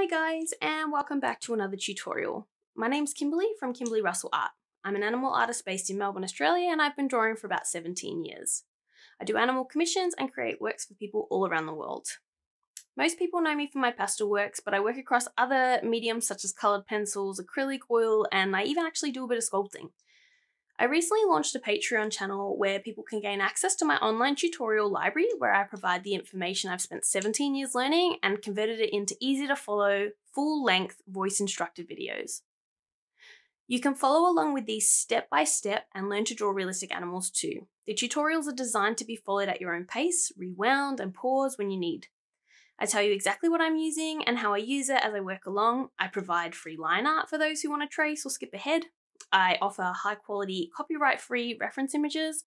Hi guys, and welcome back to another tutorial. My name's Kimberley from Kimberley Russell Art. I'm an animal artist based in Melbourne, Australia, and I've been drawing for about 17 years. I do animal commissions and create works for people all around the world. Most people know me for my pastel works, but I work across other mediums such as coloured pencils, acrylic oil, and I even actually do a bit of sculpting. I recently launched a Patreon channel where people can gain access to my online tutorial library where I provide the information I've spent 17 years learning and converted it into easy to follow, full length, voice instructed videos. You can follow along with these step by step and learn to draw realistic animals too. The tutorials are designed to be followed at your own pace, rewound, and pause when you need. I tell you exactly what I'm using and how I use it as I work along. I provide free line art for those who want to trace or skip ahead. I offer high quality, copyright free reference images.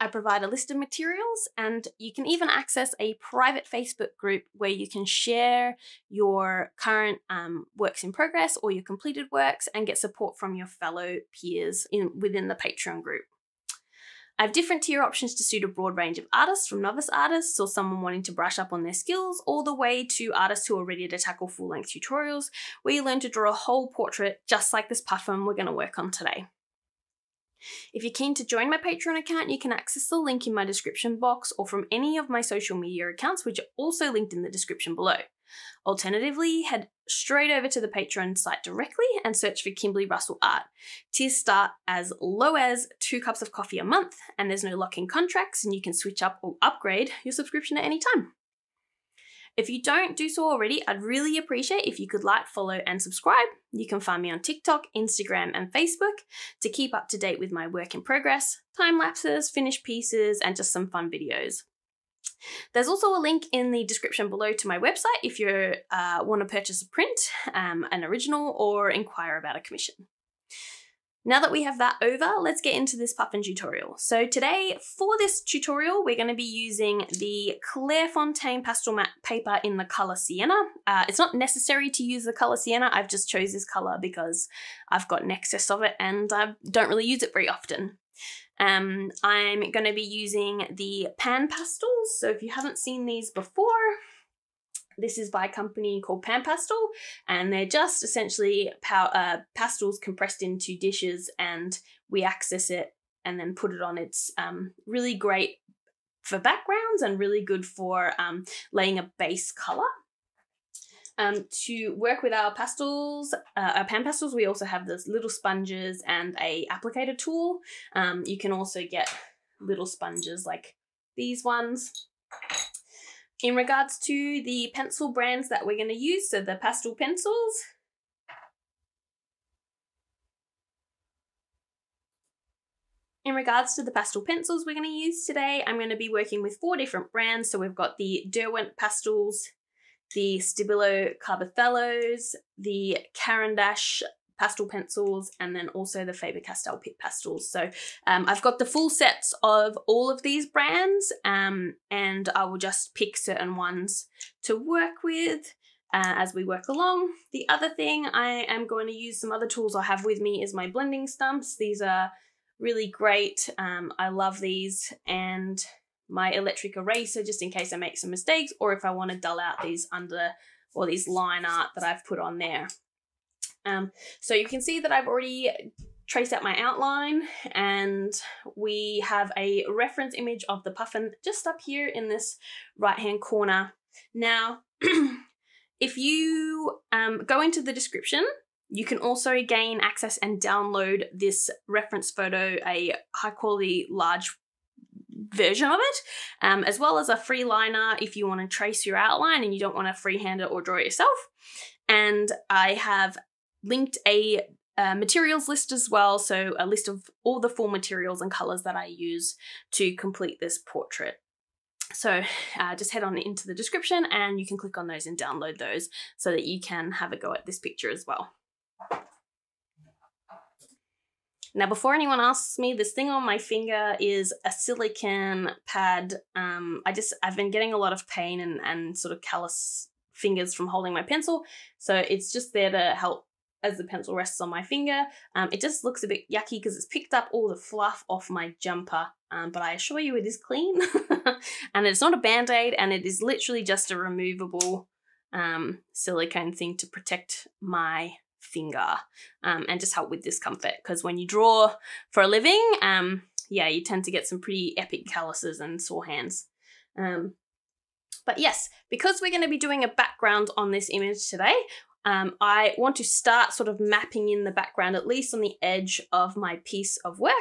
I provide a list of materials, and you can even access a private Facebook group where you can share your current um, works in progress or your completed works and get support from your fellow peers in, within the Patreon group. I have different tier options to suit a broad range of artists, from novice artists or someone wanting to brush up on their skills, all the way to artists who are ready to tackle full length tutorials, where you learn to draw a whole portrait just like this puffin we're going to work on today. If you're keen to join my Patreon account, you can access the link in my description box or from any of my social media accounts, which are also linked in the description below. Alternatively, head straight over to the Patreon site directly and search for Kimberley Russell Art. Tiers start as low as two cups of coffee a month, and there's no lock in contracts, and you can switch up or upgrade your subscription at any time. If you don't do so already, I'd really appreciate if you could like, follow, and subscribe. You can find me on TikTok, Instagram, and Facebook to keep up to date with my work in progress, time lapses, finished pieces, and just some fun videos. There's also a link in the description below to my website if you uh, want to purchase a print, um, an original, or inquire about a commission. Now that we have that over, let's get into this puffin tutorial. So today, for this tutorial, we're going to be using the Clairefontaine Pastelmat paper in the colour Sienna. Uh, it's not necessary to use the colour Sienna, I've just chose this colour because I've got an excess of it and I don't really use it very often. Um, I'm going to be using the Pan Pastels. So if you haven't seen these before, this is by a company called Pan Pastel, and they're just essentially uh, pastels compressed into dishes, and we access it and then put it on. It's um, really great for backgrounds and really good for um, laying a base color. Um, to work with our pastels, uh, our pan pastels, we also have those little sponges and a applicator tool. Um, you can also get little sponges like these ones. In regards to the pencil brands that we're going to use, so the pastel pencils, In regards to the pastel pencils we're going to use today, I'm going to be working with four different brands. So we've got the Derwent pastels, the Stabilo Carbothellos, the Caran d'Ache pastel pencils, and then also the Faber-Castell Pitt pastels. So um, I've got the full sets of all of these brands, um, and I will just pick certain ones to work with. Uh, as we work along. The other thing I am going to use some other tools I have with me is my blending stumps. These are really great. Um, I love these and my electric eraser just in case I make some mistakes or if I want to dull out these under or these line art that I've put on there. Um, so you can see that I've already traced out my outline and we have a reference image of the puffin just up here in this right hand corner. Now, if you um, go into the description, you can also gain access and download this reference photo, a high quality large version of it, um, as well as a free liner if you want to trace your outline and you don't want to freehand it or draw it yourself. And I have linked a, materials list as well, so a list of all the full materials and colors that I use to complete this portrait. So uh, just head on into the description and you can click on those and download those so that you can have a go at this picture as well. Now, before anyone asks me, this thing on my finger is a silicone pad. Um, I just, I've been getting a lot of pain and, and sort of callous fingers from holding my pencil. So it's just there to help as the pencil rests on my finger. Um, it just looks a bit yucky because it's picked up all the fluff off my jumper, um, but I assure you it is clean. and it's not a band-aid and it is literally just a removable um, silicone thing to protect my finger um, and just help with discomfort because when you draw for a living, um, yeah, you tend to get some pretty epic calluses and sore hands. Um, but yes, because we're going to be doing a background on this image today, um, I want to start sort of mapping in the background, at least on the edge of my piece of work.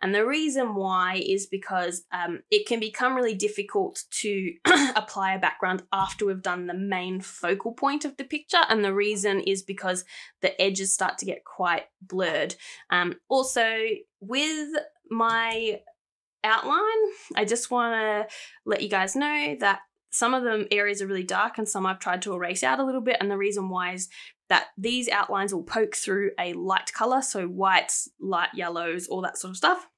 And the reason why is because um, it can become really difficult to apply a background after we've done the main focal point of the picture. And the reason is because the edges start to get quite blurred. Um, also, with my outline, I just want to let you guys know that some of the areas are really dark and some I've tried to erase out a little bit. And the reason why is that these outlines will poke through a light color, so whites, light yellows, all that sort of stuff.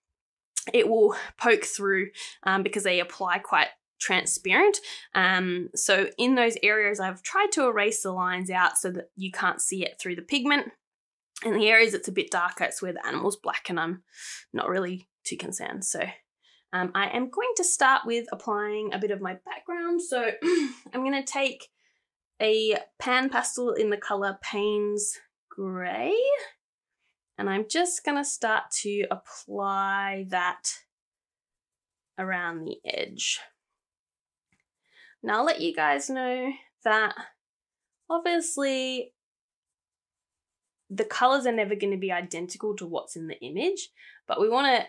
It will poke through um, because they apply quite transparent. Um, so in those areas, I've tried to erase the lines out so that you can't see it through the pigment. In the areas it's a bit darker, it's where the animal's black and I'm not really too concerned. So um, I am going to start with applying a bit of my background. So I'm going to take a pan pastel in the color Payne's Grey. And I'm just going to start to apply that around the edge. Now I'll let you guys know that obviously the colors are never going to be identical to what's in the image, but we want to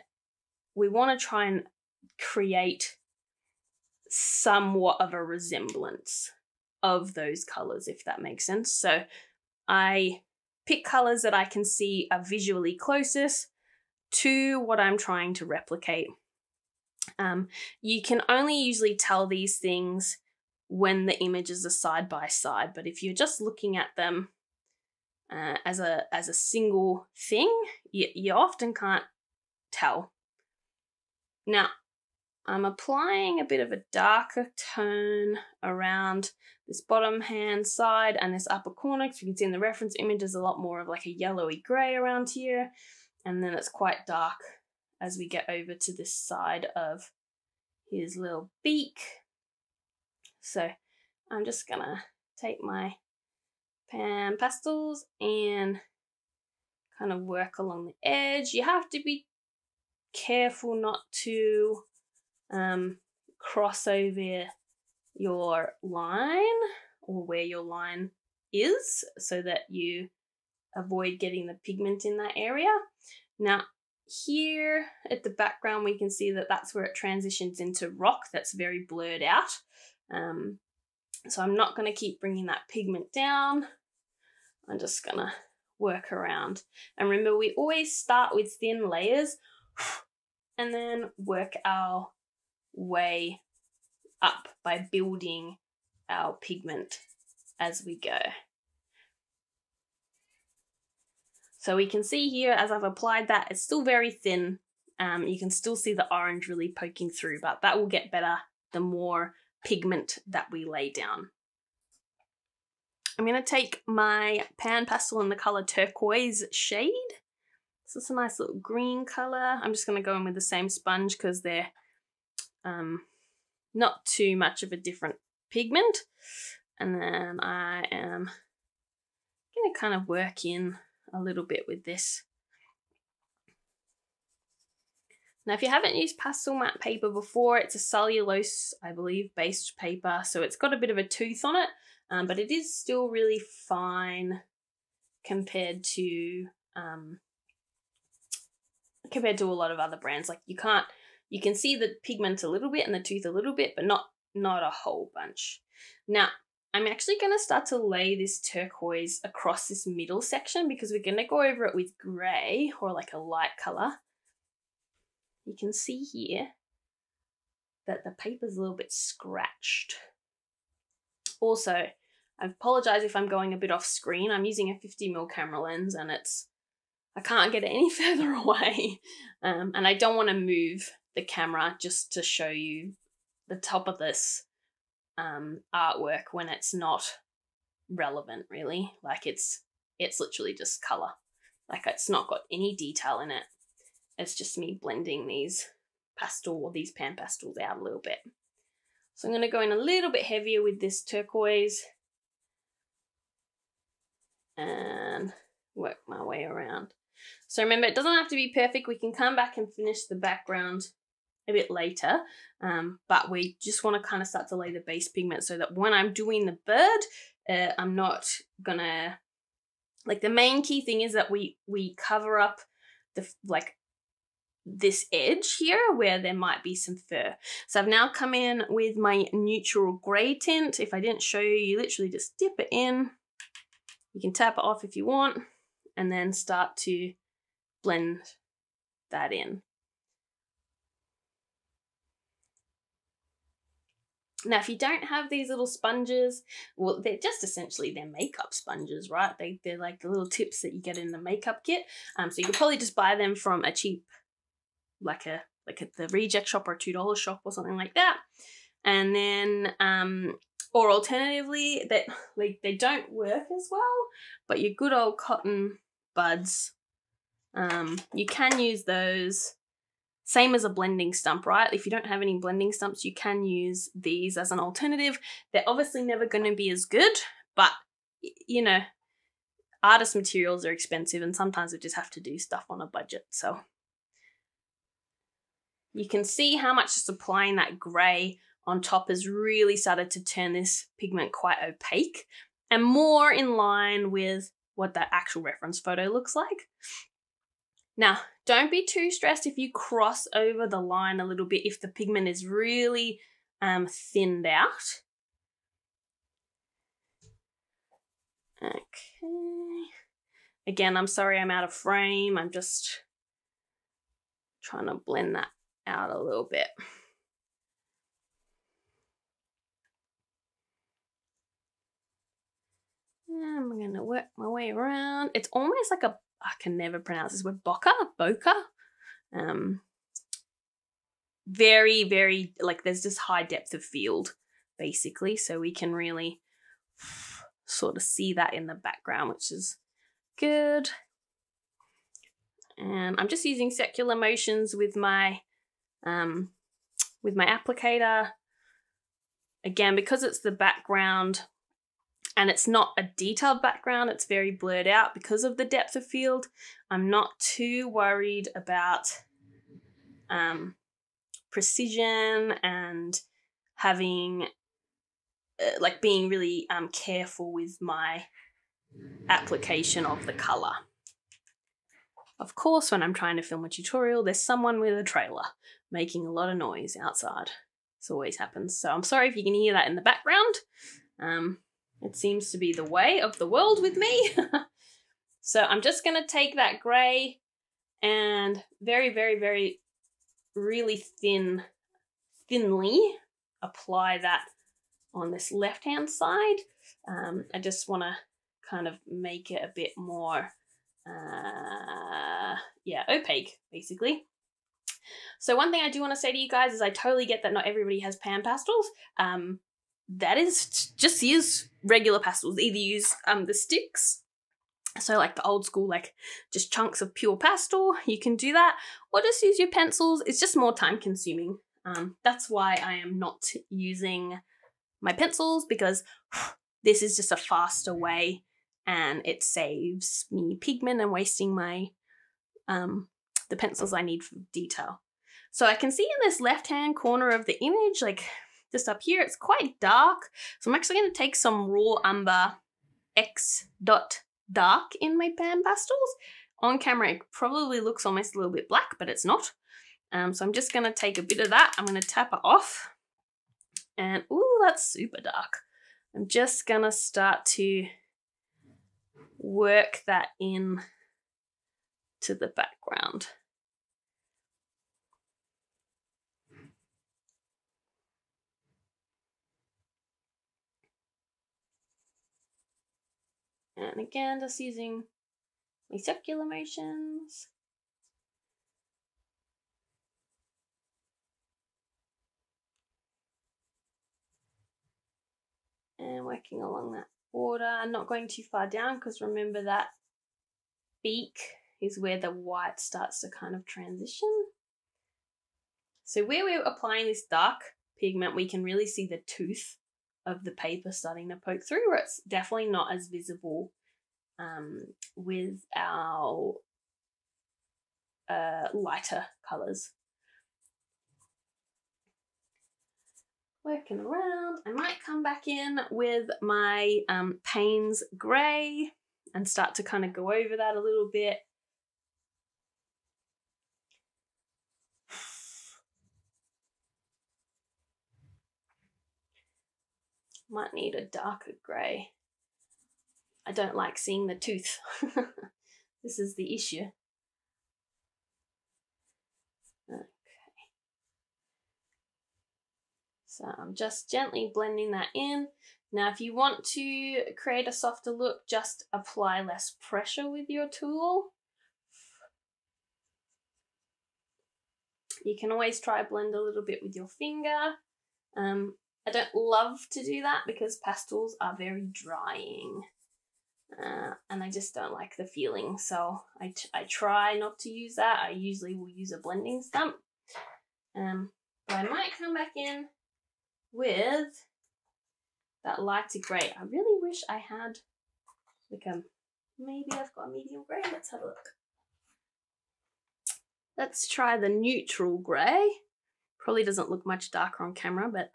we want to try and create somewhat of a resemblance of those colors, if that makes sense. So I pick colors that I can see are visually closest to what I'm trying to replicate. Um, you can only usually tell these things when the images are side by side, but if you're just looking at them uh, as a as a single thing, you, you often can't tell. Now, I'm applying a bit of a darker tone around this bottom hand side and this upper corner because you can see in the reference image there's a lot more of like a yellowy grey around here and then it's quite dark as we get over to this side of his little beak. So I'm just gonna take my pan pastels and kind of work along the edge. You have to be careful not to um, cross over your line or where your line is so that you avoid getting the pigment in that area. Now, here at the background, we can see that that's where it transitions into rock that's very blurred out. Um, so I'm not going to keep bringing that pigment down. I'm just going to work around. And remember, we always start with thin layers and then work our way up by building our pigment as we go. So we can see here as I've applied that, it's still very thin. Um, you can still see the orange really poking through, but that will get better the more pigment that we lay down. I'm going to take my pan pastel in the color turquoise shade so it's a nice little green color. I'm just going to go in with the same sponge because they're um, not too much of a different pigment. And then I am going to kind of work in a little bit with this. Now, if you haven't used Pastelmat paper before, it's a cellulose, I believe, based paper. So it's got a bit of a tooth on it, um, but it is still really fine compared to um, compared to a lot of other brands. Like you can't, you can see the pigment a little bit and the tooth a little bit, but not not a whole bunch. Now, I'm actually going to start to lay this turquoise across this middle section because we're going to go over it with grey or like a light colour. You can see here that the paper's a little bit scratched. Also, I apologize if I'm going a bit off screen. I'm using a 50mm camera lens and it's I can't get any further away. Um, and I don't want to move the camera just to show you the top of this um, artwork when it's not relevant really. Like it's it's literally just color. Like it's not got any detail in it. It's just me blending these pastel or these pan pastels out a little bit. So I'm going to go in a little bit heavier with this turquoise and work my way around. So remember, it doesn't have to be perfect. We can come back and finish the background a bit later, um, but we just want to kind of start to lay the base pigment so that when I'm doing the bird, uh, I'm not gonna, like the main key thing is that we, we cover up the, like this edge here where there might be some fur. So I've now come in with my neutral grey tint. If I didn't show you, you literally just dip it in. You can tap it off if you want and then start to blend that in. Now, if you don't have these little sponges, well, they're just essentially they're makeup sponges, right? They, they're like the little tips that you get in the makeup kit. Um, so you could probably just buy them from a cheap, like a like at the reject shop or two dollar shop or something like that. And then, um, or alternatively, that like they don't work as well, but your good old cotton buds, um, you can use those same as a blending stump, right? If you don't have any blending stumps, you can use these as an alternative. They're obviously never going to be as good, but you know, artist materials are expensive and sometimes we just have to do stuff on a budget. So you can see how much just applying that grey on top has really started to turn this pigment quite opaque and more in line with what that actual reference photo looks like. Now, don't be too stressed if you cross over the line a little bit if the pigment is really um, thinned out. Okay. Again, I'm sorry I'm out of frame. I'm just trying to blend that out a little bit. I'm gonna work my way around. It's almost like a I can never pronounce this word, bokeh, bokeh. Um, very, very, like there's this high depth of field, basically, so we can really sort of see that in the background, which is good. And I'm just using circular motions with my, um, with my applicator. Again, because it's the background, and it's not a detailed background, it's very blurred out because of the depth of field. I'm not too worried about um, precision and having, uh, like, being really um, careful with my application of the color. Of course, when I'm trying to film a tutorial, there's someone with a trailer making a lot of noise outside. This always happens. So I'm sorry if you can hear that in the background. Um, it seems to be the way of the world with me. so I'm just going to take that grey and very, very, very, really thin, thinly apply that on this left-hand side. Um, I just want to kind of make it a bit more, uh, yeah, opaque, basically. So one thing I do want to say to you guys is I totally get that not everybody has pan pastels. Um, that is just use regular pastels. Either use um the sticks, so like the old school, like just chunks of pure pastel, you can do that, or just use your pencils. It's just more time consuming. Um, that's why I am not using my pencils because this is just a faster way and it saves me pigment and wasting my um the pencils I need for detail. So I can see in this left hand corner of the image, like this up here. It's quite dark. So I'm actually going to take some raw umber X dot dark in my pan pastels. On camera, it probably looks almost a little bit black, but it's not. Um, so I'm just going to take a bit of that. I'm going to tap it off. And, ooh, that's super dark. I'm just going to start to work that in to the background. And again, just using my circular motions. And working along that border, I'm not going too far down because remember that beak is where the white starts to kind of transition. So where we're applying this dark pigment, we can really see the tooth of the paper starting to poke through where it's definitely not as visible um, with our uh, lighter colours. Working around, I might come back in with my um, Payne's Grey and start to kind of go over that a little bit. Might need a darker grey. I don't like seeing the tooth. this is the issue. Okay. So I'm just gently blending that in. Now, if you want to create a softer look, just apply less pressure with your tool. You can always try blend a little bit with your finger. Um, I don't love to do that because pastels are very drying. Uh, and I just don't like the feeling. So I, I try not to use that. I usually will use a blending stump. Um, but I might come back in with that lighter grey. I really wish I had like a, maybe I've got a medium grey. Let's have a look. Let's try the neutral grey. Probably doesn't look much darker on camera, but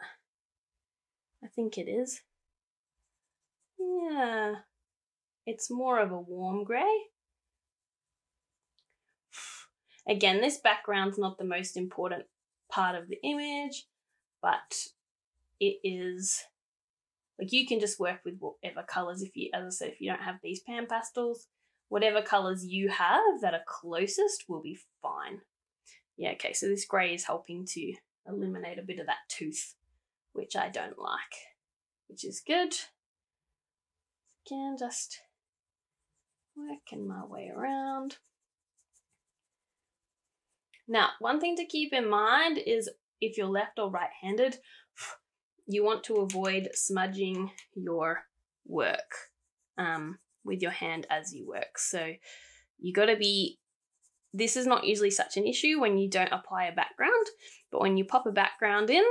I think it is. Yeah, it's more of a warm grey. Again, this background's not the most important part of the image, but it is like you can just work with whatever colors if you, as I said, if you don't have these pan pastels, whatever colors you have that are closest will be fine. Yeah, okay, so this grey is helping to eliminate a bit of that tooth which I don't like, which is good. Again, just working my way around. Now, one thing to keep in mind is if you're left or right handed, you want to avoid smudging your work um, with your hand as you work. So you got to be this is not usually such an issue when you don't apply a background, but when you pop a background in,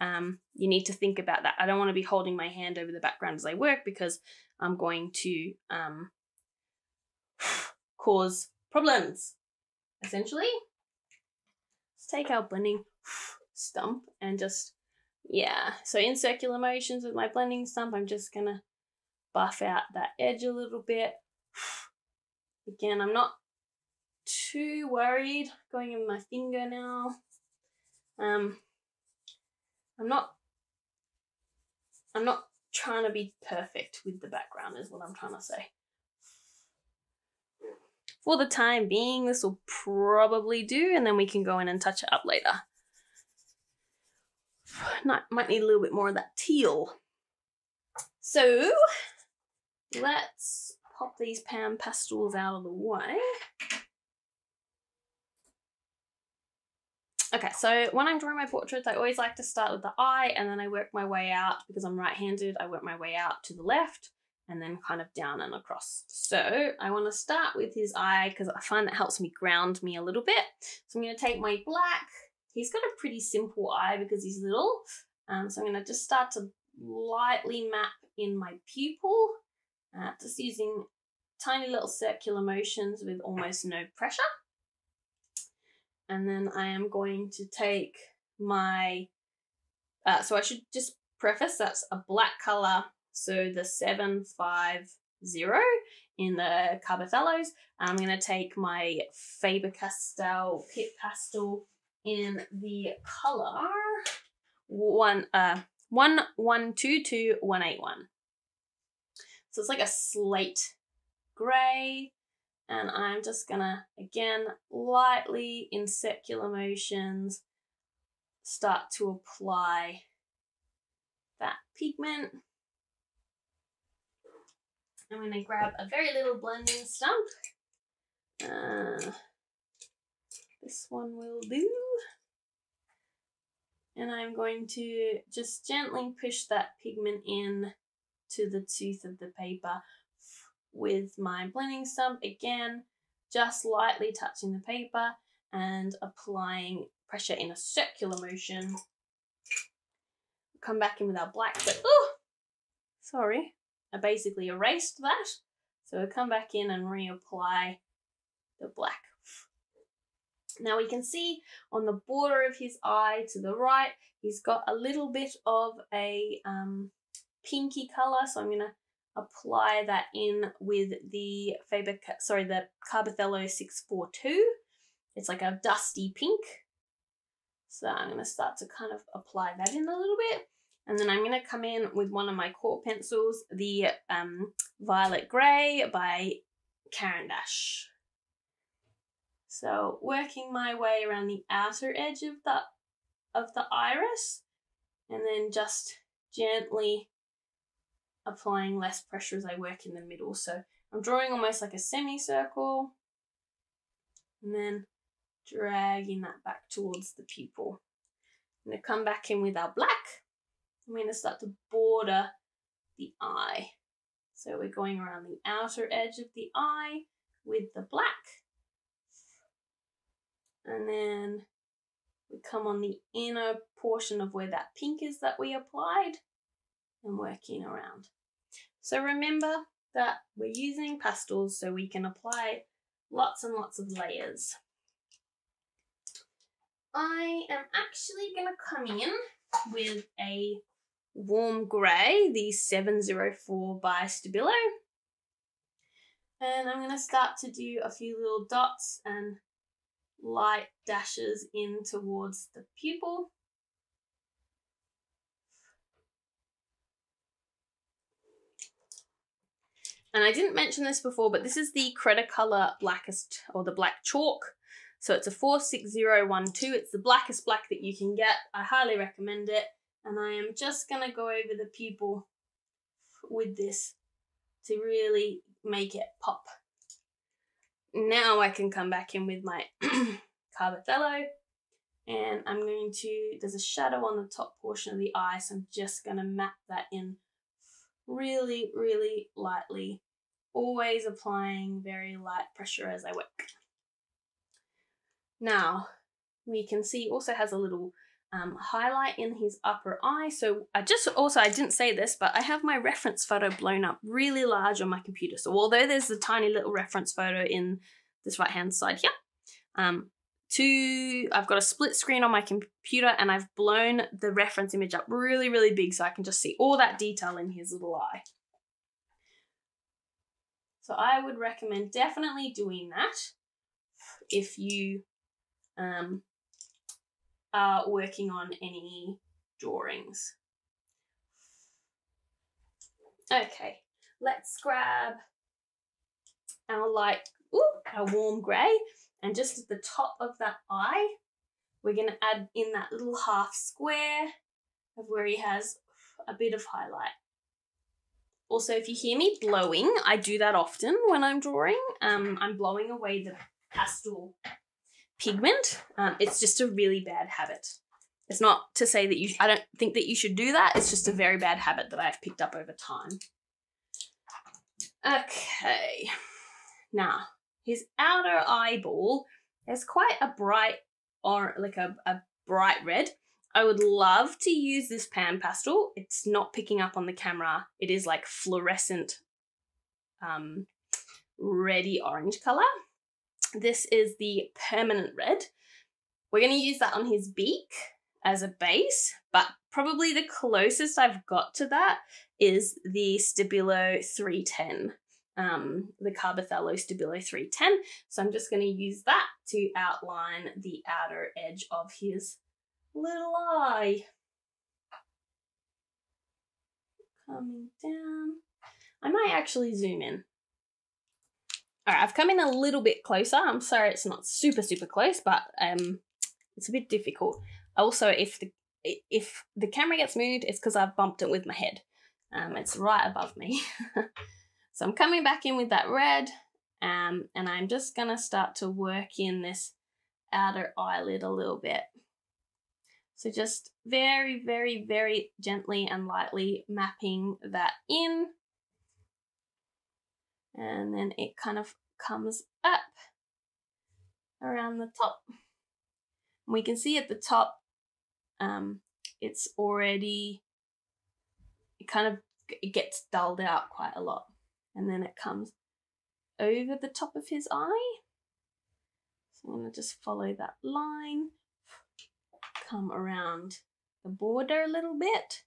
um, you need to think about that. I don't want to be holding my hand over the background as I work because I'm going to um, cause problems, essentially. Let's take our blending stump and just, yeah. So in circular motions with my blending stump, I'm just going to buff out that edge a little bit. Again, I'm not too worried going in my finger now. Um, I'm not, I'm not trying to be perfect with the background is what I'm trying to say. For the time being, this will probably do, and then we can go in and touch it up later. Not, might need a little bit more of that teal. So, let's pop these pan pastels out of the way. Okay, so when I'm drawing my portraits, I always like to start with the eye and then I work my way out because I'm right-handed. I work my way out to the left and then kind of down and across. So I want to start with his eye because I find that helps me ground me a little bit. So I'm going to take my black. He's got a pretty simple eye because he's little. Um, so I'm going to just start to lightly map in my pupil, uh, just using tiny little circular motions with almost no pressure. And then I am going to take my, uh, so I should just preface that's a black color. So the 750 in the Carbothellos. I'm going to take my Faber-Castell Pitt Pastel in the color one, uh, one one two two one eight one. So it's like a slate gray and I'm just gonna, again, lightly in circular motions, start to apply that pigment. I'm gonna grab a very little blending stump. Uh, this one will do. And I'm going to just gently push that pigment in to the tooth of the paper with my blending stump again, just lightly touching the paper and applying pressure in a circular motion. Come back in with our black, but oh, sorry, I basically erased that. So we'll come back in and reapply the black. Now we can see on the border of his eye to the right, he's got a little bit of a um, pinky color. So I'm going to apply that in with the Faber, sorry, the Carbothello 642. It's like a dusty pink. So I'm going to start to kind of apply that in a little bit. And then I'm going to come in with one of my core pencils, the um, Violet Grey by Caran d'Ache. So working my way around the outer edge of the of the iris and then just gently applying less pressure as I work in the middle. So I'm drawing almost like a semicircle and then dragging that back towards the pupil. I'm going to come back in with our black. I'm going to start to border the eye. So we're going around the outer edge of the eye with the black and then we come on the inner portion of where that pink is that we applied and working around. So remember that we're using pastels so we can apply lots and lots of layers. I am actually going to come in with a warm grey, the 704 by Stabilo. And I'm going to start to do a few little dots and light dashes in towards the pupil. And I didn't mention this before, but this is the Cretacolor blackest or the black chalk. So it's a 46012. It's the blackest black that you can get. I highly recommend it. And I am just going to go over the pupil with this to really make it pop now I can come back in with my Carbothello and I'm going to, there's a shadow on the top portion of the eye, so I'm just going to map that in really, really lightly, always applying very light pressure as I work. Now, we can see also has a little um, highlight in his upper eye. So I just also, I didn't say this, but I have my reference photo blown up really large on my computer. So although there's a tiny little reference photo in this right hand side here, um, two, I've got a split screen on my computer and I've blown the reference image up really, really big so I can just see all that detail in his little eye. So I would recommend definitely doing that if you um, are working on any drawings. Okay, let's grab our light, ooh, our warm grey, and just at the top of that eye, we're going to add in that little half square of where he has a bit of highlight. Also, if you hear me blowing, I do that often when I'm drawing. Um, I'm blowing away the pastel pigment. Um, it's just a really bad habit. It's not to say that you, I don't think that you should do that. It's just a very bad habit that I've picked up over time. Okay. Now, his outer eyeball is quite a bright or like a, a bright red. I would love to use this pan pastel. It's not picking up on the camera. It is like fluorescent um, ready orange color. This is the permanent red. We're going to use that on his beak as a base, but probably the closest I've got to that is the Stabilo 310, um, the Carbothello Stabilo 310. So I'm just going to use that to outline the outer edge of his little eye. Coming down. I might actually zoom in. All right, I've come in a little bit closer. I'm sorry it's not super, super close, but um, it's a bit difficult. Also, if the if the camera gets moved, it's because I've bumped it with my head. Um, it's right above me. so I'm coming back in with that red, um, and I'm just gonna start to work in this outer eyelid a little bit. So just very, very, very gently and lightly mapping that in and then it kind of comes up around the top. we can see at the top, um, it's already, it kind of it gets dulled out quite a lot. And then it comes over the top of his eye. So I'm going to just follow that line, come around the border a little bit,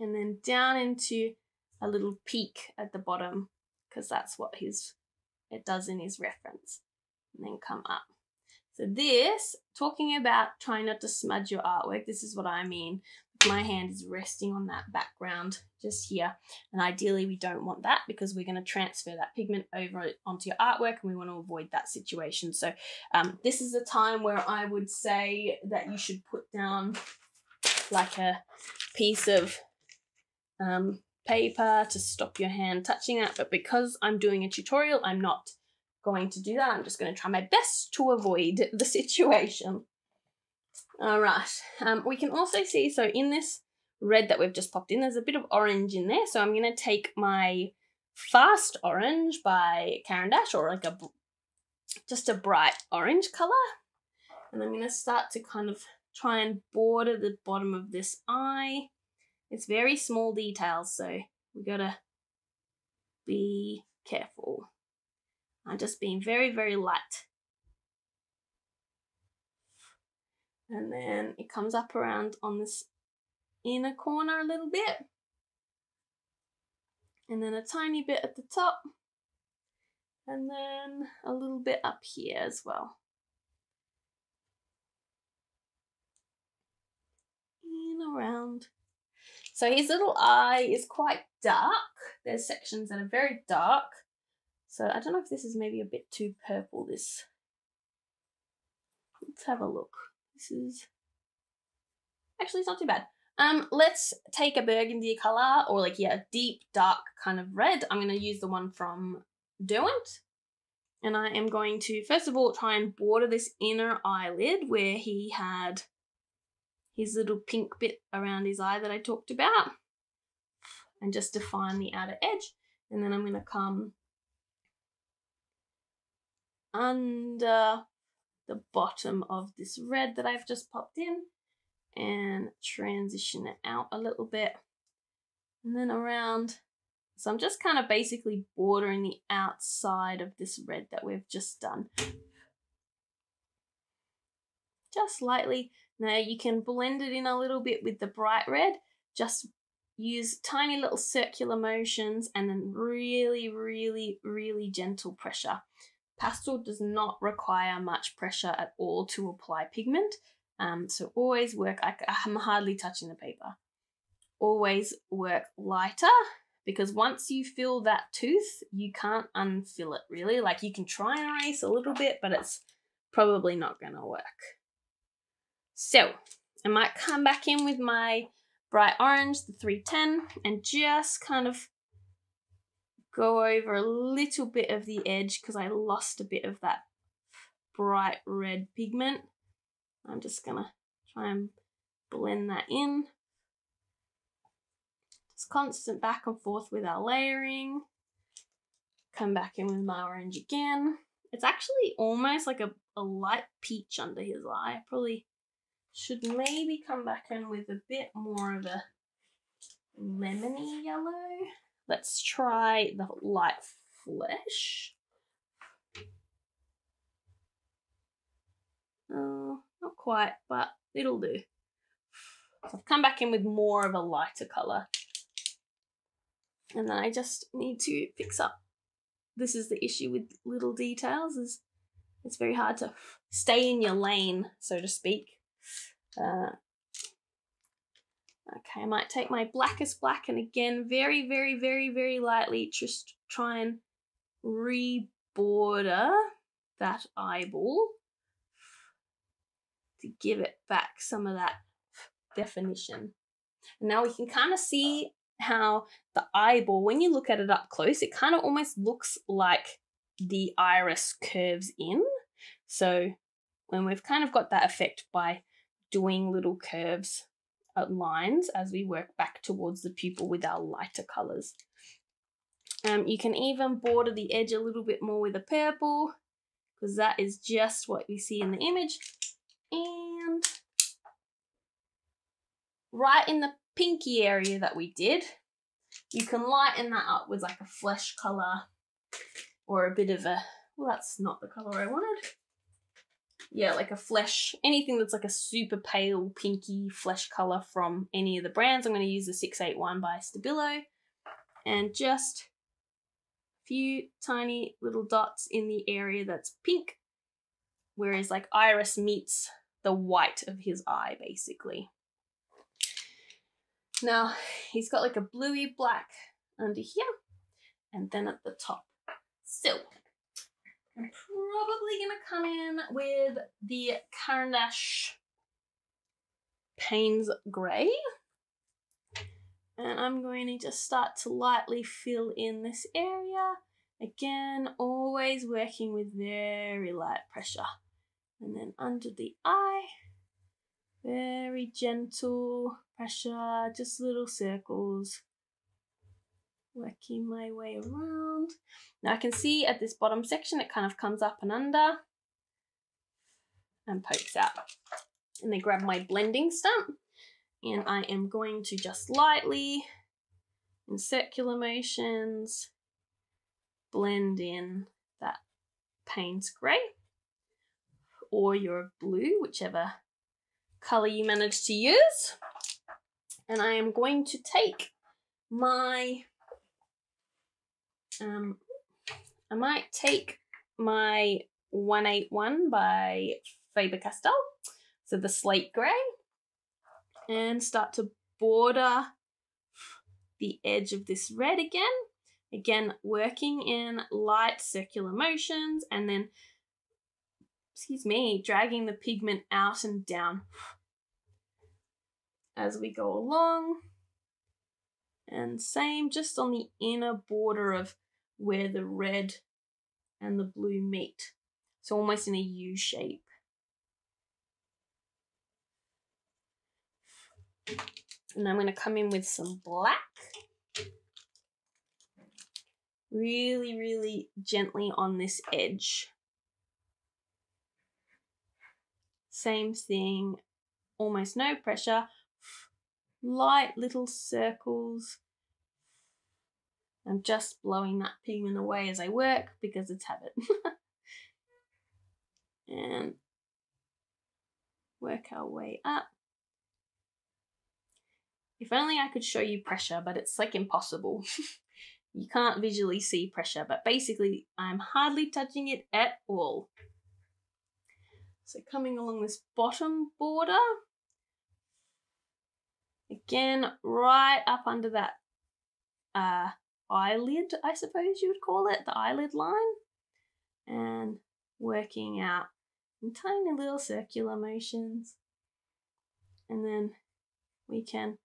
and then down into a little peak at the bottom because that's what his it does in his reference and then come up so this talking about trying not to smudge your artwork this is what i mean my hand is resting on that background just here and ideally we don't want that because we're going to transfer that pigment over onto your artwork and we want to avoid that situation so um, this is a time where i would say that you should put down like a piece of um, paper to stop your hand touching that. But because I'm doing a tutorial, I'm not going to do that. I'm just going to try my best to avoid the situation. All right. Um, we can also see, so in this red that we've just popped in, there's a bit of orange in there. So I'm going to take my Fast Orange by Caran d'Ache or like a just a bright orange color. And I'm going to start to kind of try and border the bottom of this eye it's very small details, so we gotta be careful. I'm just being very, very light. And then it comes up around on this inner corner a little bit. And then a tiny bit at the top. And then a little bit up here as well. In around so his little eye is quite dark. There's sections that are very dark. So I don't know if this is maybe a bit too purple, this. Let's have a look. This is, actually it's not too bad. Um, let's take a burgundy color or like, yeah, deep dark kind of red. I'm to use the one from Derwent. And I am going to, first of all, try and border this inner eyelid where he had his little pink bit around his eye that I talked about and just define the outer edge. And then I'm going to come under the bottom of this red that I've just popped in and transition it out a little bit and then around. So I'm just kind of basically bordering the outside of this red that we've just done. Just slightly now you can blend it in a little bit with the bright red. Just use tiny little circular motions and then really, really, really gentle pressure. Pastel does not require much pressure at all to apply pigment. Um, so always work, I, I'm hardly touching the paper. Always work lighter because once you fill that tooth, you can't unfill it really. Like you can try and erase a little bit, but it's probably not going to work. So I might come back in with my bright orange, the 310, and just kind of go over a little bit of the edge because I lost a bit of that bright red pigment. I'm just gonna try and blend that in. Just constant back and forth with our layering. Come back in with my orange again. It's actually almost like a, a light peach under his eye. I Probably should maybe come back in with a bit more of a lemony yellow. Let's try the light flesh. Oh, not quite, but it'll do. So I've come back in with more of a lighter colour. And then I just need to fix up. This is the issue with little details is it's very hard to stay in your lane, so to speak. Uh, okay, I might take my blackest black and again, very, very, very, very lightly, just try and reborder that eyeball to give it back some of that definition. And now we can kind of see how the eyeball, when you look at it up close, it kind of almost looks like the iris curves in. So when we've kind of got that effect by doing little curves lines as we work back towards the pupil with our lighter colors. Um, you can even border the edge a little bit more with a purple because that is just what we see in the image. And right in the pinky area that we did, You can lighten that up with like a flesh color or a bit of a, well, that's not the color I wanted. Yeah, like a flesh, anything that's like a super pale pinky flesh color from any of the brands. I'm going to use the 681 by Stabilo and just a few tiny little dots in the area that's pink, whereas like iris meets the white of his eye basically. Now he's got like a bluey black under here and then at the top. So I'm probably gonna come in with the Caran d'Ache Payne's Grey. And I'm going to just start to lightly fill in this area. Again, always working with very light pressure. And then under the eye, very gentle pressure, just little circles. Working my way around. Now I can see at this bottom section, it kind of comes up and under and pokes out. And then grab my blending stump and I am going to just lightly, in circular motions, blend in that Payne's Grey or your blue, whichever color you manage to use. And I am going to take my, um, I might take my 181 by Faber-Castell, so the slate grey, and start to border the edge of this red again. Again, working in light circular motions and then excuse me, dragging the pigment out and down as we go along. And same just on the inner border of where the red and the blue meet. So almost in a U shape. And I'm going to come in with some black. Really, really gently on this edge. Same thing, almost no pressure, light little circles. I'm just blowing that pigment away as I work because it's habit. and work our way up. If only I could show you pressure, but it's like impossible. you can't visually see pressure, but basically I'm hardly touching it at all. So coming along this bottom border, again, right up under that uh, eyelid, I suppose you would call it, the eyelid line, and working out in tiny little circular motions. And then we can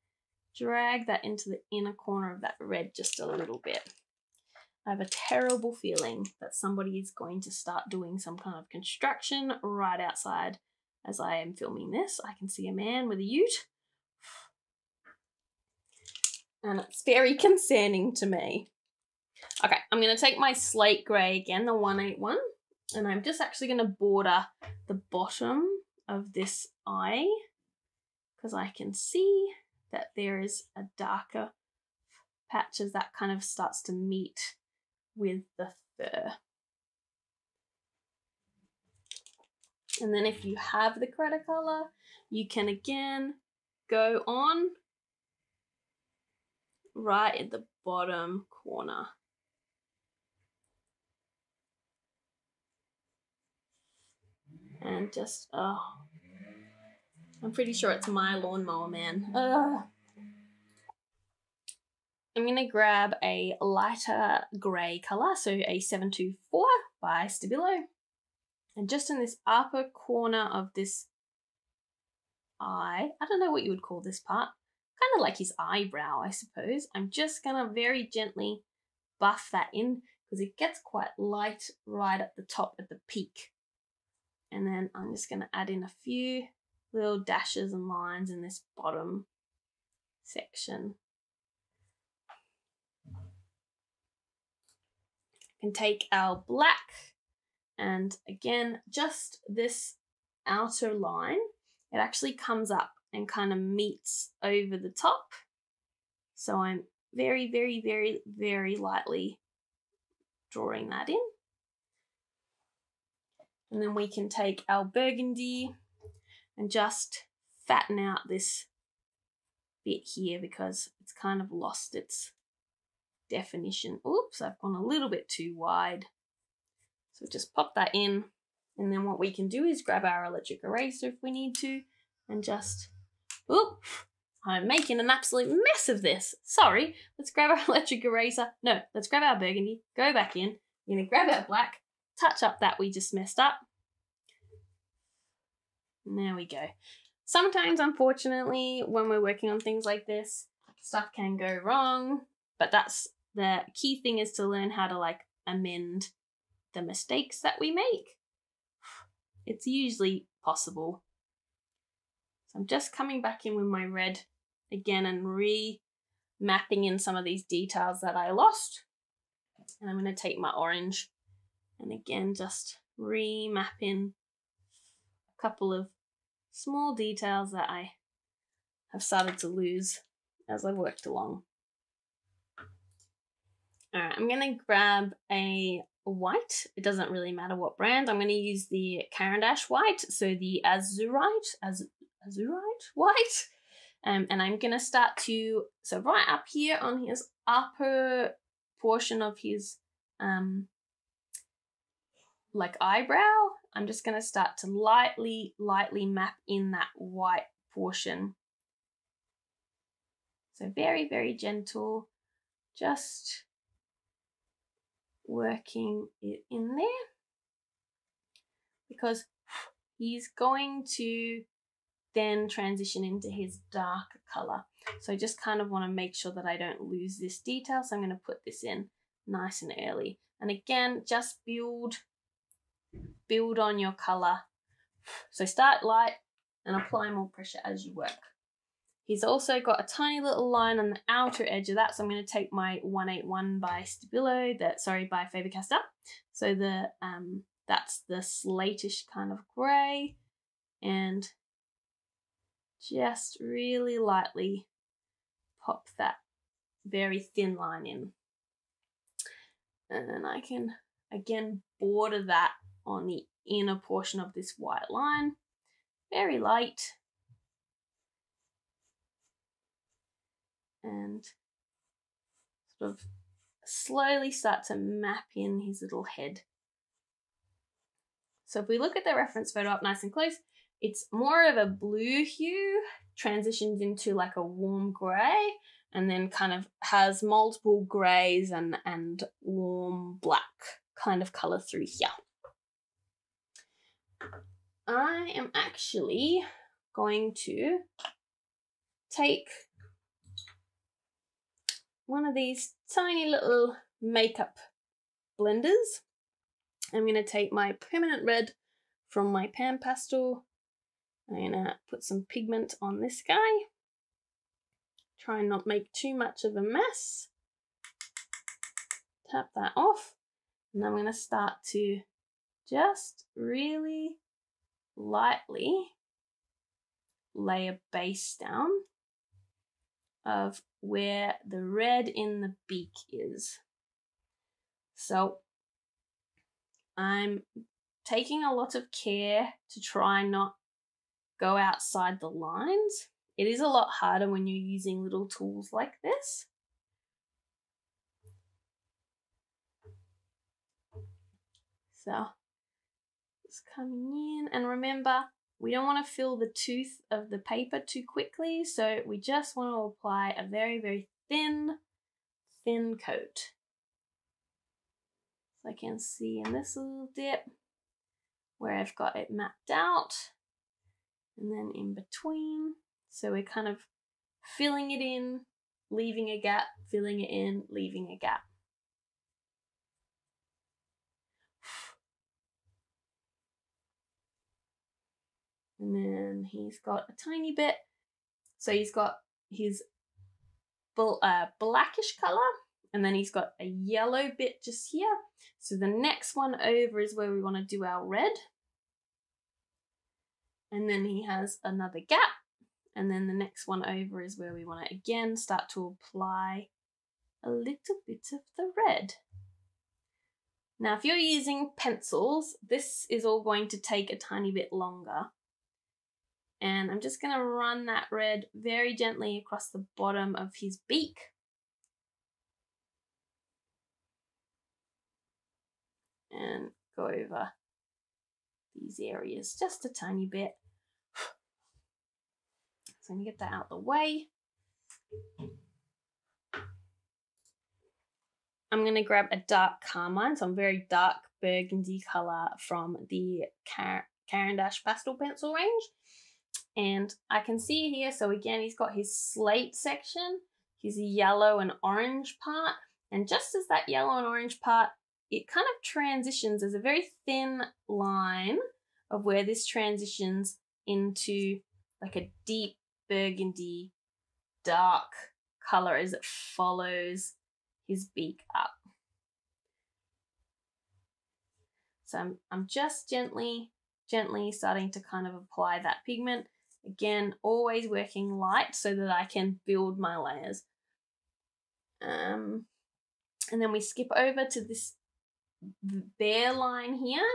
drag that into the inner corner of that red just a little bit. I have a terrible feeling that somebody is going to start doing some kind of construction right outside as I am filming this. I can see a man with a ute. And it's very concerning to me. Okay, I'm going to take my slate grey again, the 181, and I'm just actually going to border the bottom of this eye because I can see that there is a darker patch as that kind of starts to meet with the fur. And then if you have the credit color, you can again go on right at the bottom corner. And just, oh, I'm pretty sure it's my lawnmower man. Ugh. I'm going to grab a lighter grey colour, so a 724 by Stabilo. And just in this upper corner of this eye, I don't know what you would call this part, kind of like his eyebrow, I suppose. I'm just going to very gently buff that in because it gets quite light right at the top at the peak. And then I'm just going to add in a few little dashes and lines in this bottom section. can take our black and again, just this outer line, it actually comes up and kind of meets over the top. So I'm very, very, very, very lightly drawing that in. And then we can take our burgundy and just fatten out this bit here because it's kind of lost its definition. Oops, I've gone a little bit too wide. So just pop that in. And then what we can do is grab our electric eraser if we need to and just, oop, I'm making an absolute mess of this. Sorry, let's grab our electric eraser. No, let's grab our burgundy, go back in. We're gonna grab our black, touch up that we just messed up. There we go. Sometimes, unfortunately, when we're working on things like this, stuff can go wrong, but that's the key thing is to learn how to like amend the mistakes that we make. It's usually possible. So I'm just coming back in with my red again and re-mapping in some of these details that I lost. And I'm going to take my orange and again just re-map in a couple of small details that I have started to lose as I've worked along. Alright, I'm going to grab a white. It doesn't really matter what brand. I'm going to use the Caran d'Ache white, so the Azurite, Az Azurite white. Um, and I'm to start to, so right up here on his upper portion of his um, like eyebrow, I'm just to start to lightly, lightly map in that white portion. So very, very gentle, just working it in there because he's going to then transition into his darker color. So I just kind of want to make sure that I don't lose this detail. So I'm going to put this in nice and early. And again, just build build on your color. So start light and apply more pressure as you work. He's also got a tiny little line on the outer edge of that, so I'm going to take my 181 by Stabilo, that sorry, by Faber-Castell. So the um, that's the slatish kind of grey, and just really lightly pop that very thin line in. And then I can again border that on the inner portion of this white line. Very light. And sort of slowly start to map in his little head. So if we look at the reference photo up nice and close, it's more of a blue hue, transitions into like a warm grey, and then kind of has multiple greys and, and warm black kind of colour through here. I am actually going to take one of these tiny little makeup blenders. I'm going to take my permanent red from my pan pastel. I'm to put some pigment on this guy. Try and not make too much of a mess. Tap that off. And I'm going to start to just really lightly lay a base down of where the red in the beak is. So I'm taking a lot of care to try not go outside the lines. It is a lot harder when you're using little tools like this. So it's coming in. And remember, we don't want to fill the tooth of the paper too quickly, so we just want to apply a very, very thin, thin coat. So I can see in this little dip where I've got it mapped out, and then in between. So we're kind of filling it in, leaving a gap, filling it in, leaving a gap. And then he's got a tiny bit. So he's got his bl- uh, blackish color, and then he's got a yellow bit just here. So the next one over is where we want to do our red. And then he has another gap. And then the next one over is where we want to again start to apply a little bit of the red. Now, if you're using pencils, this is all going to take a tiny bit longer. And I'm just going to run that red very gently across the bottom of his beak. And go over these areas just a tiny bit. So I'm to get that out of the way. I'm to grab a dark carmine, some very dark burgundy colour from the Car Caran d'Ache pastel pencil range. And I can see here, so again, he's got his slate section, his yellow and orange part. And just as that yellow and orange part, it kind of transitions. There's a very thin line of where this transitions into like a deep burgundy, dark color as it follows his beak up. So I'm, I'm just gently, gently starting to kind of apply that pigment. Again, always working light so that I can build my layers. Um, and then we skip over to this bare line here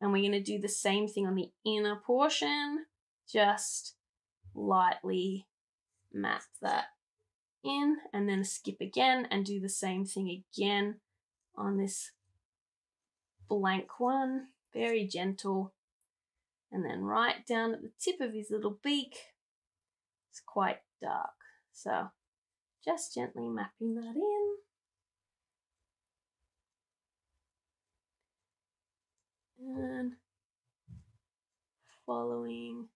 and we're going to do the same thing on the inner portion. Just lightly map that in and then skip again and do the same thing again on this blank one. Very gentle. And then right down at the tip of his little beak, it's quite dark. So just gently mapping that in. And following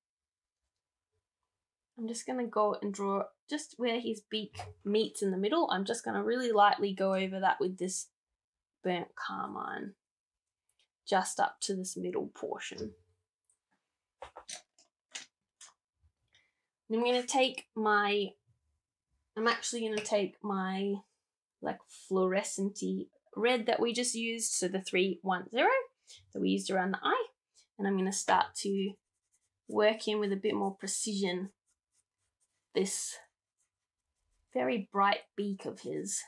I'm just going to go and draw just where his beak meets in the middle. I'm just going to really lightly go over that with this burnt carmine just up to this middle portion. And I'm going to take my, I'm actually going to take my like fluorescent red that we just used, so the 310 that we used around the eye, and I'm going to start to work in with a bit more precision this very bright beak of his.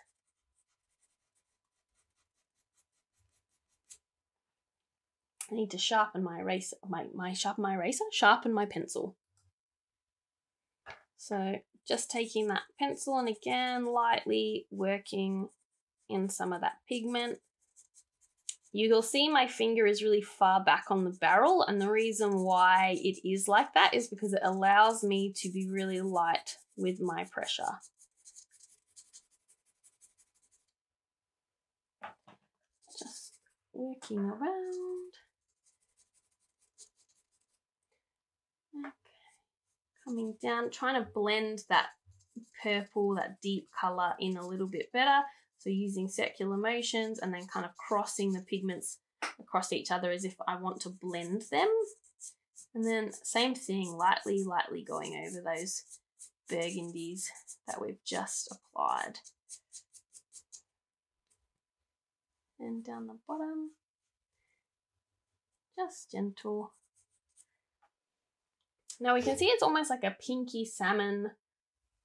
I need to sharpen my eraser, my, my sharpen my eraser, sharpen my pencil. So just taking that pencil and again lightly working in some of that pigment You'll see my finger is really far back on the barrel and the reason why it is like that is because it allows me to be really light with my pressure. Just working around. Okay. Coming down, trying to blend that purple, that deep color in a little bit better. So using circular motions and then kind of crossing the pigments across each other as if I want to blend them. And then same thing, lightly, lightly going over those burgundies that we've just applied. And down the bottom, just gentle. Now we can see it's almost like a pinky salmon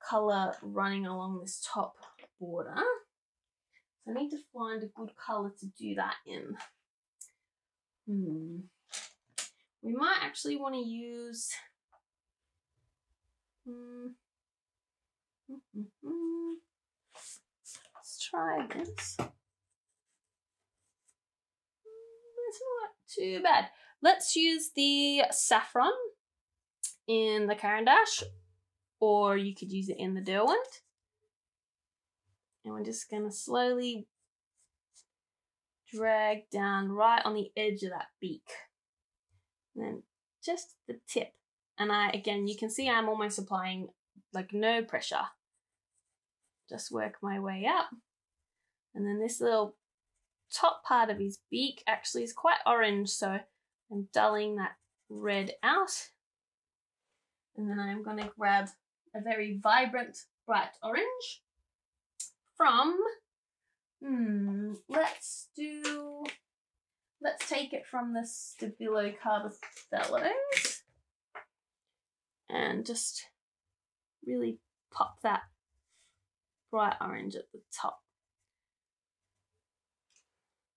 color running along this top border. So I need to find a good colour to do that in. Hmm. We might actually want to use... Hmm. Let's try this. It's not too bad. Let's use the saffron in the Caran d'Ache, or you could use it in the Derwent. And we're just going to slowly drag down right on the edge of that beak. And then just the tip. And I, again, you can see I'm almost applying like no pressure. Just work my way up. And then this little top part of his beak actually is quite orange, so I'm dulling that red out. And then I'm going to grab a very vibrant bright orange from, hmm, let's do, let's take it from the Stabilo Carbothellos and just really pop that bright orange at the top.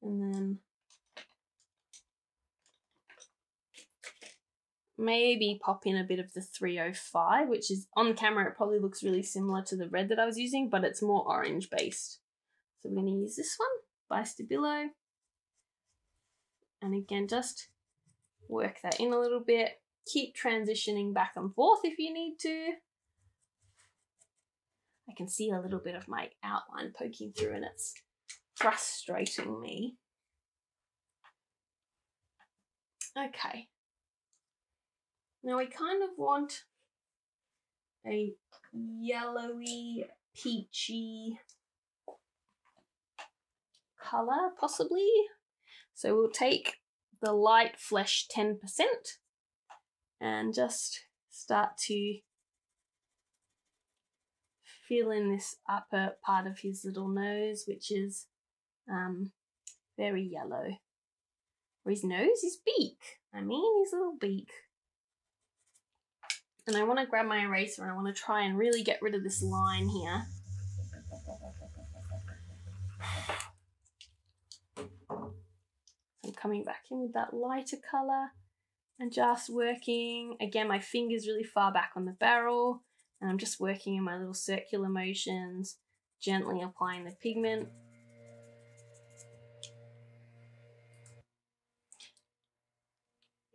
And then maybe pop in a bit of the 305, which is on camera, it probably looks really similar to the red that I was using, but it's more orange based. So we're going to use this one by Stabilo. And again, just work that in a little bit. Keep transitioning back and forth if you need to. I can see a little bit of my outline poking through and it's frustrating me. Okay. Now we kind of want a yellowy, peachy color, possibly. So we'll take the light flesh 10% and just start to fill in this upper part of his little nose, which is um, very yellow. Or his nose, his beak. I mean, his little beak. And I want to grab my eraser and I want to try and really get rid of this line here. I'm coming back in with that lighter colour and just working. Again, my finger's really far back on the barrel and I'm just working in my little circular motions, gently applying the pigment.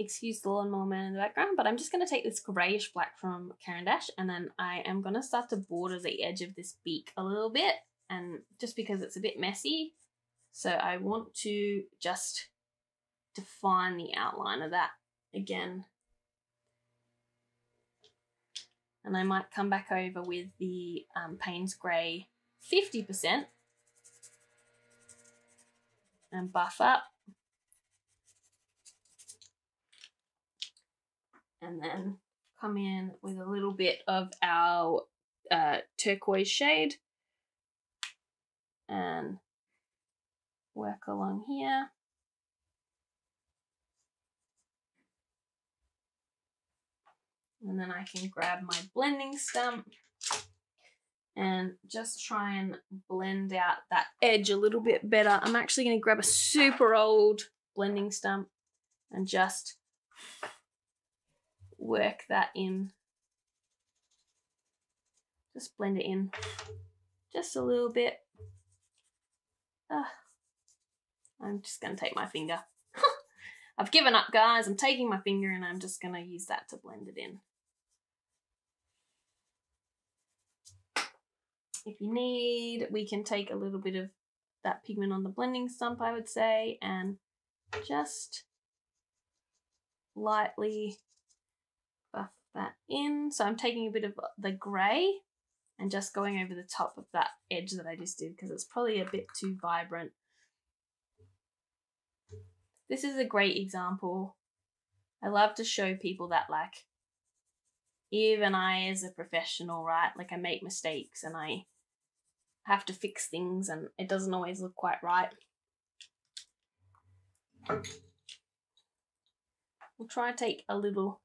Excuse the lawnmower man in the background, but I'm just going to take this greyish black from Caran d'Ache and then I am going to start to border the edge of this beak a little bit and just because it's a bit messy, so I want to just define the outline of that again and I might come back over with the um, Payne's Grey 50% and buff up. And then come in with a little bit of our uh, turquoise shade and work along here. And then I can grab my blending stump and just try and blend out that edge a little bit better. I'm actually going to grab a super old blending stump and just work that in. Just blend it in just a little bit. Uh, I'm just going to take my finger. I've given up, guys. I'm taking my finger and I'm just going to use that to blend it in. If you need, we can take a little bit of that pigment on the blending stump, I would say, and just lightly that in. So I'm taking a bit of the grey and just going over the top of that edge that I just did because it's probably a bit too vibrant. This is a great example. I love to show people that like even I as a professional, right? Like I make mistakes and I have to fix things and it doesn't always look quite right. We'll try take a little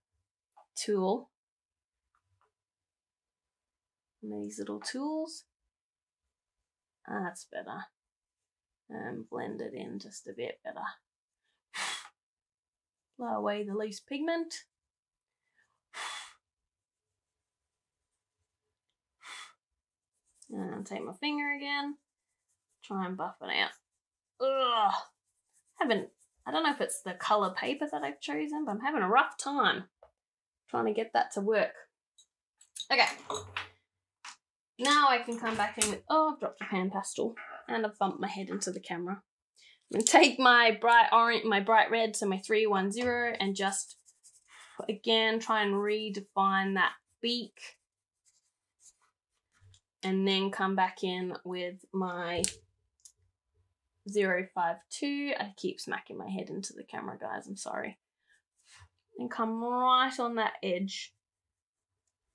tool. These little tools. Ah, that's better. And blend it in just a bit better. Blow away the loose pigment. And I'll take my finger again. Try and buff it out. Ugh. Haven't, I don't know if it's the colour paper that I've chosen, but I'm having a rough time trying to get that to work. Okay. Now I can come back in with, oh, I've dropped a pan pastel and I've bumped my head into the camera. I'm gonna take my bright orange, my bright red, so my 310 and just again try and redefine that beak and then come back in with my 052. I keep smacking my head into the camera, guys, I'm sorry. And come right on that edge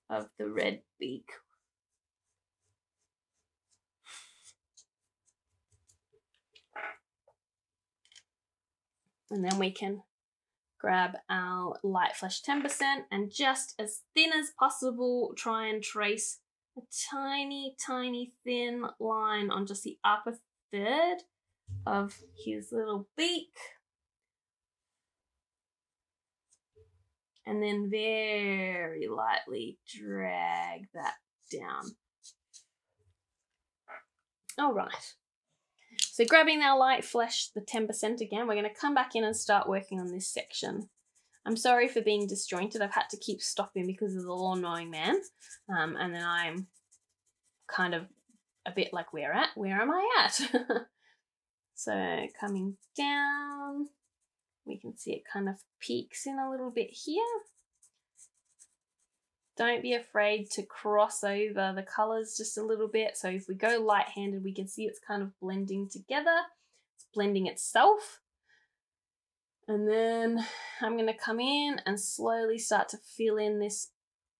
of the red beak. And then we can grab our light flesh 10% and just as thin as possible try and trace a tiny, tiny thin line on just the upper third of his little beak. And then very lightly drag that down. All right. So grabbing our light flesh, the 10% again, we're going to come back in and start working on this section. I'm sorry for being disjointed. I've had to keep stopping because of the lawn mowing man. Um, and then I'm kind of a bit like, where at? Where am I at? so coming down, we can see it kind of peaks in a little bit here. Don't be afraid to cross over the colors just a little bit. So if we go light-handed, we can see it's kind of blending together. It's blending itself. And then I'm going to come in and slowly start to fill in this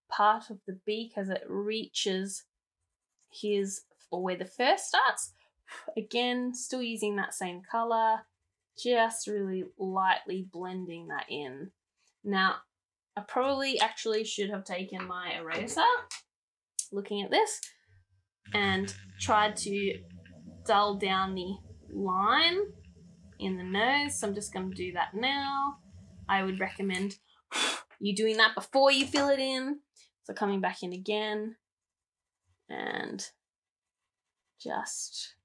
part of the beak as it reaches his, or where the fur starts. Again, still using that same color, just really lightly blending that in. Now, I probably actually should have taken my eraser, looking at this, and tried to dull down the line in the nose. So I'm just going to do that now. I would recommend you doing that before you fill it in. So coming back in again and just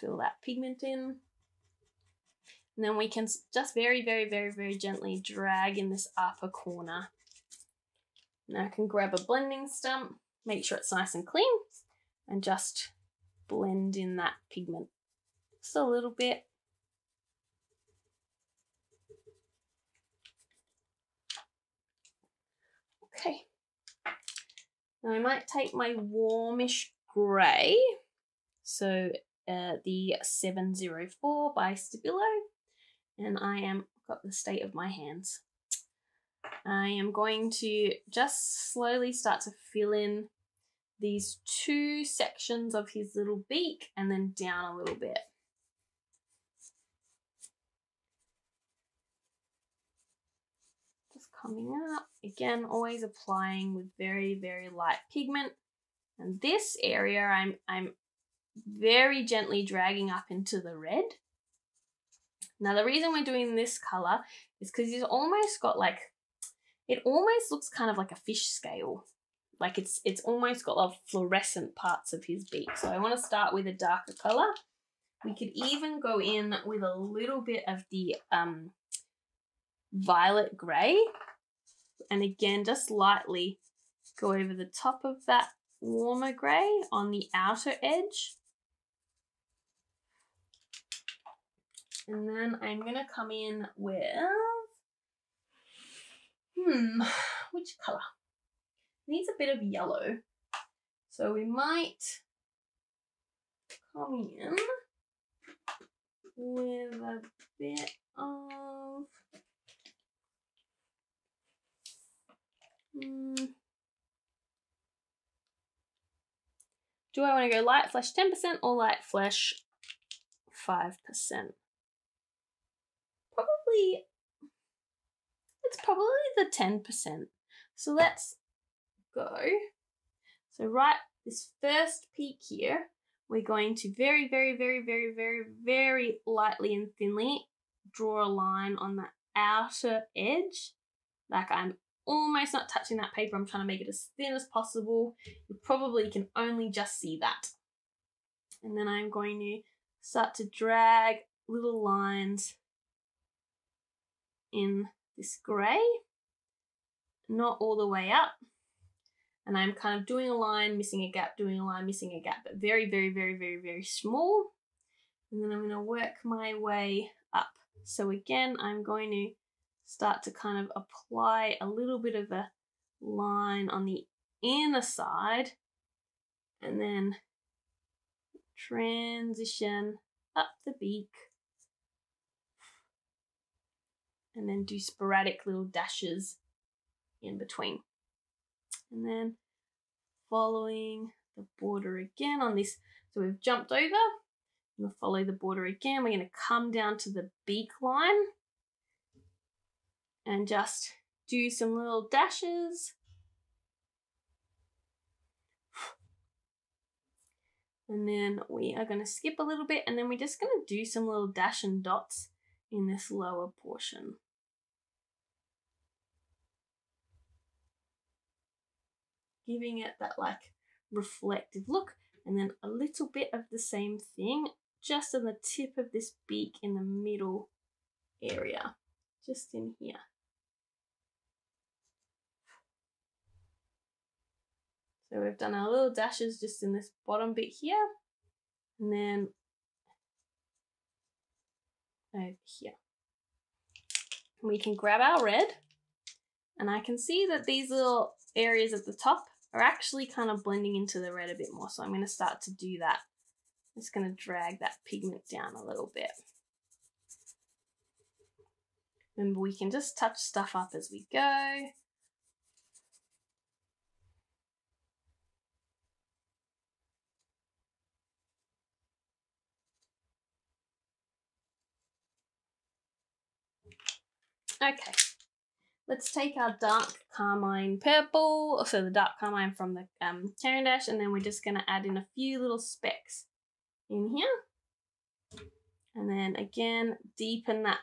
fill that pigment in. And then we can just very, very, very, very gently drag in this upper corner. Now I can grab a blending stump, make sure it's nice and clean, and just blend in that pigment just a little bit. Okay. Now I might take my warmish grey, so uh, the 704 by Stabilo, and I am got the state of my hands. I am going to just slowly start to fill in these two sections of his little beak and then down a little bit. Just coming up. Again, always applying with very, very light pigment. And this area I'm I'm very gently dragging up into the red. Now the reason we're doing this color is because he's almost got like, it almost looks kind of like a fish scale. Like it's it's almost got like fluorescent parts of his beak. So I want to start with a darker color. We could even go in with a little bit of the um, violet grey. And again, just lightly go over the top of that warmer grey on the outer edge. And then I'm going to come in with, hmm, which colour? Needs a bit of yellow. So we might come in with a bit of, hmm, do I want to go light flesh 10% or light flesh 5%? Probably it's probably the 10%. So let's go. So right this first peak here, we're going to very, very, very, very, very, very lightly and thinly draw a line on the outer edge. Like I'm almost not touching that paper. I'm trying to make it as thin as possible. You probably can only just see that. And then I'm going to start to drag little lines in this grey, not all the way up. And I'm kind of doing a line, missing a gap, doing a line, missing a gap, but very, very, very, very, very small. And then I'm going to work my way up. So again, I'm going to start to kind of apply a little bit of a line on the inner side and then transition up the beak and then do sporadic little dashes in between. And then following the border again on this. So we've jumped over. We'll follow the border again. We're going to come down to the beak line and just do some little dashes. And then we are going to skip a little bit and then we're just going to do some little dash and dots in this lower portion. Giving it that like reflective look and then a little bit of the same thing just on the tip of this beak in the middle area, just in here. So we've done our little dashes just in this bottom bit here, and then over here. We can grab our red, and I can see that these little areas at the top are actually kind of blending into the red a bit more. So I'm going to start to do that. I'm just going to drag that pigment down a little bit. Remember, we can just touch stuff up as we go. Okay, let's take our dark carmine purple, so the dark carmine from the um, Caran d'Ache, and then we're just going to add in a few little specks in here. And then again, deepen that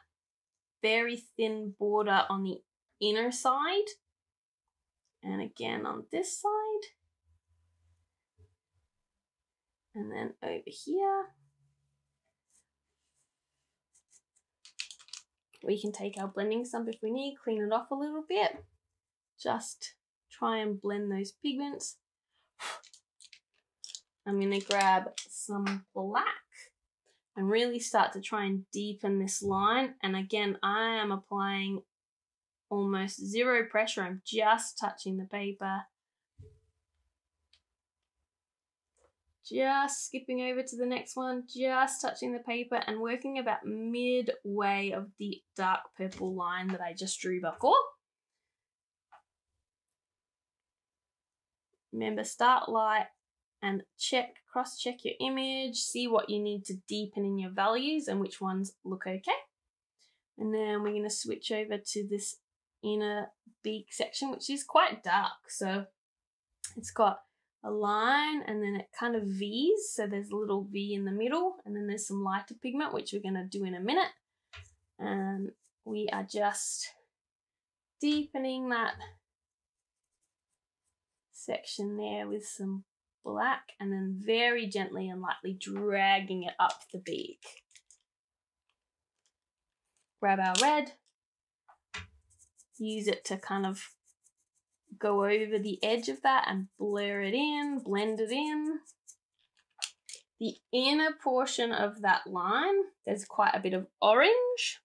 very thin border on the inner side. And again on this side. And then over here. We can take our blending stump if we need, clean it off a little bit. Just try and blend those pigments. I'm to grab some black and really start to try and deepen this line. And again, I am applying almost zero pressure. I'm just touching the paper. Just skipping over to the next one, just touching the paper and working about midway of the dark purple line that I just drew before. Remember, start light and check, cross check your image, see what you need to deepen in your values and which ones look okay. And then we're going to switch over to this inner beak section, which is quite dark. So it's got a line and then it kind of V's. So there's a little V in the middle and then there's some lighter pigment, which we're going to do in a minute. And we are just deepening that section there with some black and then very gently and lightly dragging it up the beak. Grab our red, use it to kind of go over the edge of that and blur it in, blend it in. The inner portion of that line, there's quite a bit of orange.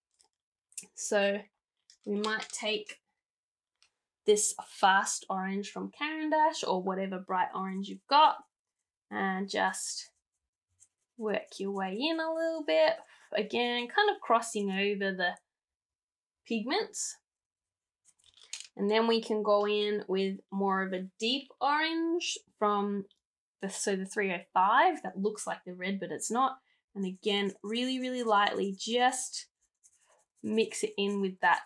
So we might take this fast orange from Caran d'Ache or whatever bright orange you've got and just work your way in a little bit. Again, kind of crossing over the pigments. And then we can go in with more of a deep orange from the, so the 305 that looks like the red, but it's not. And again, really, really lightly, just mix it in with that,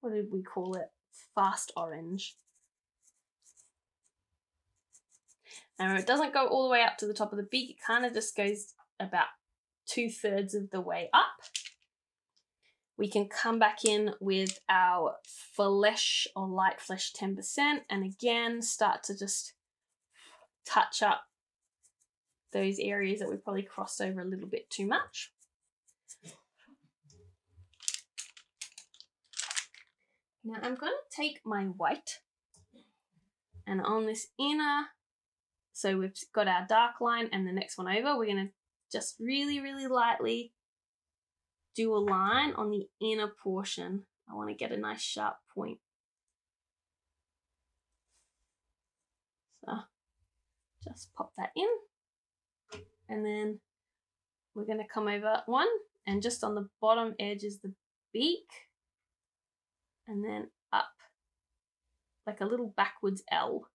what did we call it? fast orange. Now it doesn't go all the way up to the top of the beak, it kind of just goes about two thirds of the way up. We can come back in with our flesh or light flesh 10% and again start to just touch up those areas that we probably crossed over a little bit too much. Now I'm going to take my white and on this inner, so we've got our dark line and the next one over, we're going to just really, really lightly do a line on the inner portion. I want to get a nice sharp point. So just pop that in and then we're going to come over one and just on the bottom edge is the beak and then up like a little backwards L.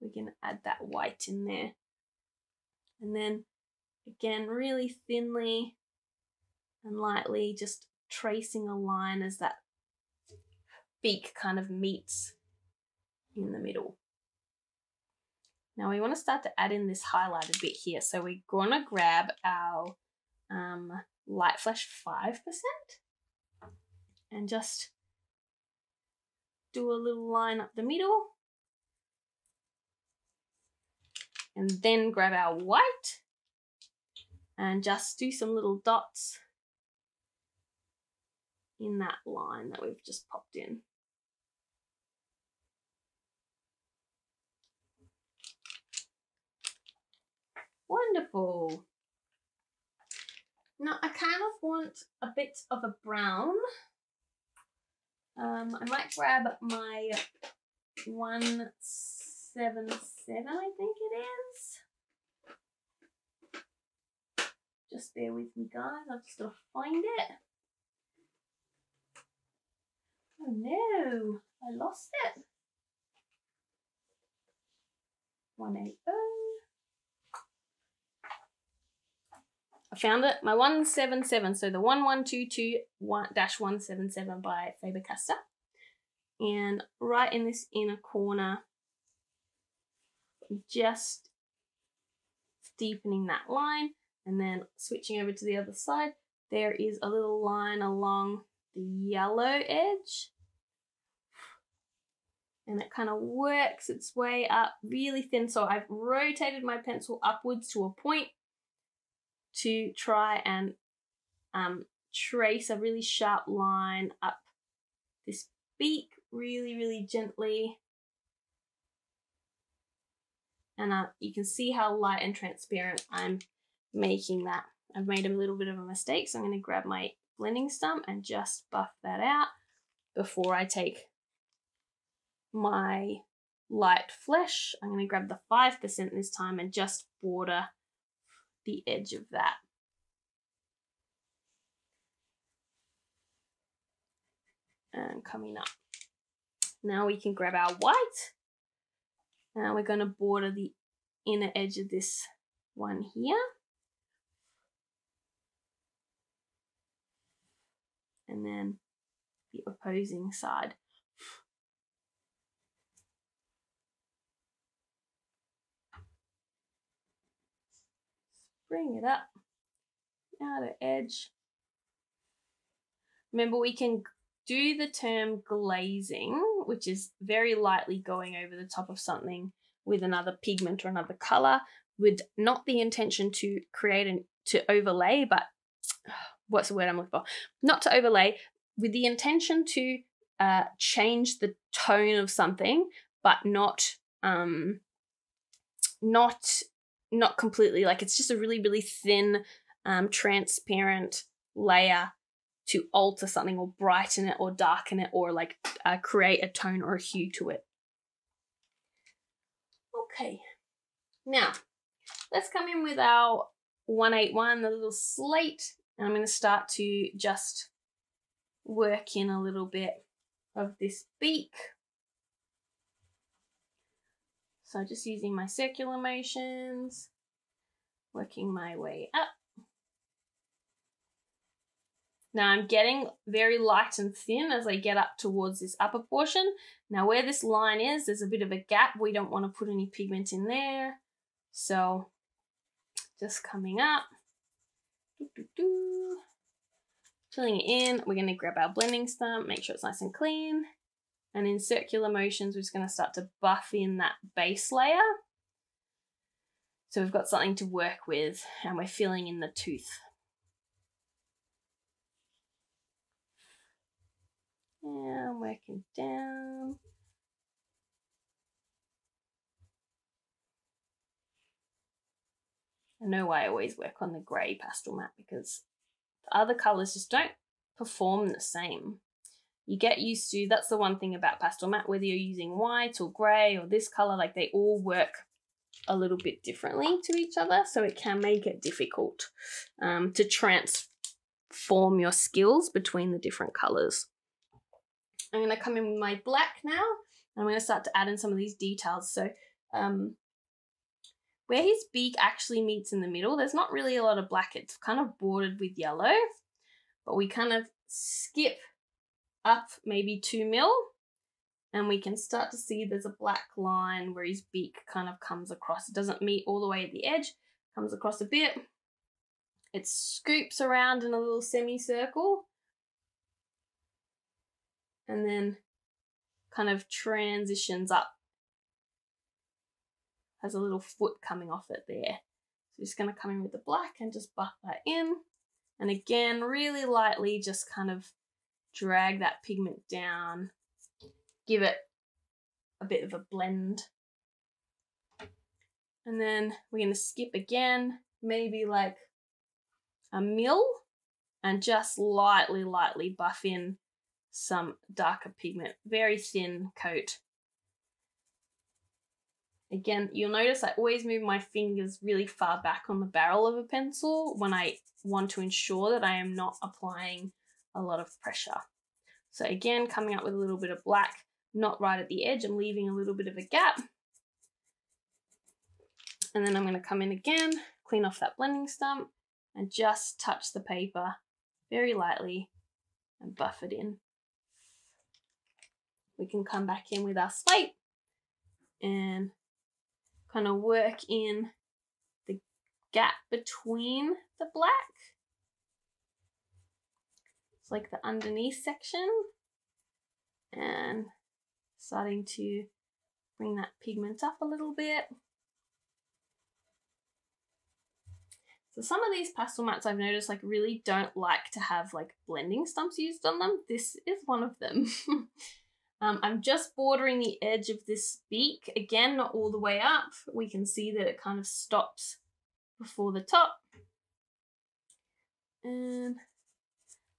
We can add that white in there. And then again, really thinly and lightly just tracing a line as that beak kind of meets in the middle. Now we want to start to add in this highlighted bit here. So we're going to grab our um, Light Flesh 5% and just do a little line up the middle. And then grab our white and just do some little dots in that line that we've just popped in. Wonderful. Now I kind of want a bit of a brown. Um, I might grab my 177, I think it is. Just bear with me guys, I've just got to find it. Oh no, I lost it. 180. I found it, my 177, so the 1122-177 by Faber-Castell. And right in this inner corner, just deepening that line and then switching over to the other side, there is a little line along the yellow edge. And it kind of works its way up really thin. So I've rotated my pencil upwards to a point to try and um, trace a really sharp line up this beak really, really gently. And uh, you can see how light and transparent I'm making that. I've made a little bit of a mistake, so I'm going to grab my blending stump and just buff that out before I take my light flesh. I'm going to grab the 5% this time and just border the edge of that. And coming up. Now we can grab our white. Now we're going to border the inner edge of this one here. And then the opposing side. Bring it up, outer edge. Remember, we can do the term glazing, which is very lightly going over the top of something with another pigment or another color, with not the intention to create and to overlay, but what's the word I'm looking for? Not to overlay, with the intention to uh, change the tone of something, but not um, not not completely like it's just a really really thin um, transparent layer to alter something or brighten it or darken it or like uh, create a tone or a hue to it. Okay. Now let's come in with our 181 the little slate and i'm going to start to just work in a little bit of this beak so just using my circular motions, working my way up. Now I'm getting very light and thin as I get up towards this upper portion. Now where this line is, there's a bit of a gap. We don't want to put any pigment in there. So just coming up, doo -doo -doo. filling it in. We're going to grab our blending stump, make sure it's nice and clean. And in circular motions, we're just going to start to buff in that base layer. So we've got something to work with and we're filling in the tooth. Yeah, I'm working down. I know why I always work on the grey Pastelmat because the other colours just don't perform the same you get used to that's the one thing about Pastelmat whether you're using white or gray or this color like they all work a little bit differently to each other so it can make it difficult um, to transform your skills between the different colors i'm going to come in with my black now and i'm going to start to add in some of these details so um, where his beak actually meets in the middle there's not really a lot of black it's kind of bordered with yellow but we kind of skip up maybe two mil and we can start to see there's a black line where his beak kind of comes across. It doesn't meet all the way at the edge, comes across a bit. It scoops around in a little semicircle and then kind of transitions up. Has a little foot coming off it there. So just going to come in with the black and just buff that in. And again, really lightly, just kind of drag that pigment down give it a bit of a blend. And then we're going to skip again, maybe like a mil, and just lightly, lightly buff in some darker pigment. Very thin coat. Again, you'll notice I always move my fingers really far back on the barrel of a pencil when I want to ensure that I am not applying a lot of pressure. So again, coming up with a little bit of black, not right at the edge. I'm leaving a little bit of a gap. And then I'm going to come in again, clean off that blending stump, and just touch the paper very lightly and buff it in. We can come back in with our slate and kind of work in the gap between the black. It's like the underneath section and starting to bring that pigment up a little bit. So some of these Pastelmats I've noticed like really don't like to have like blending stumps used on them. This is one of them. um, I'm just bordering the edge of this beak. Again, not all the way up. We can see that it kind of stops before the top. And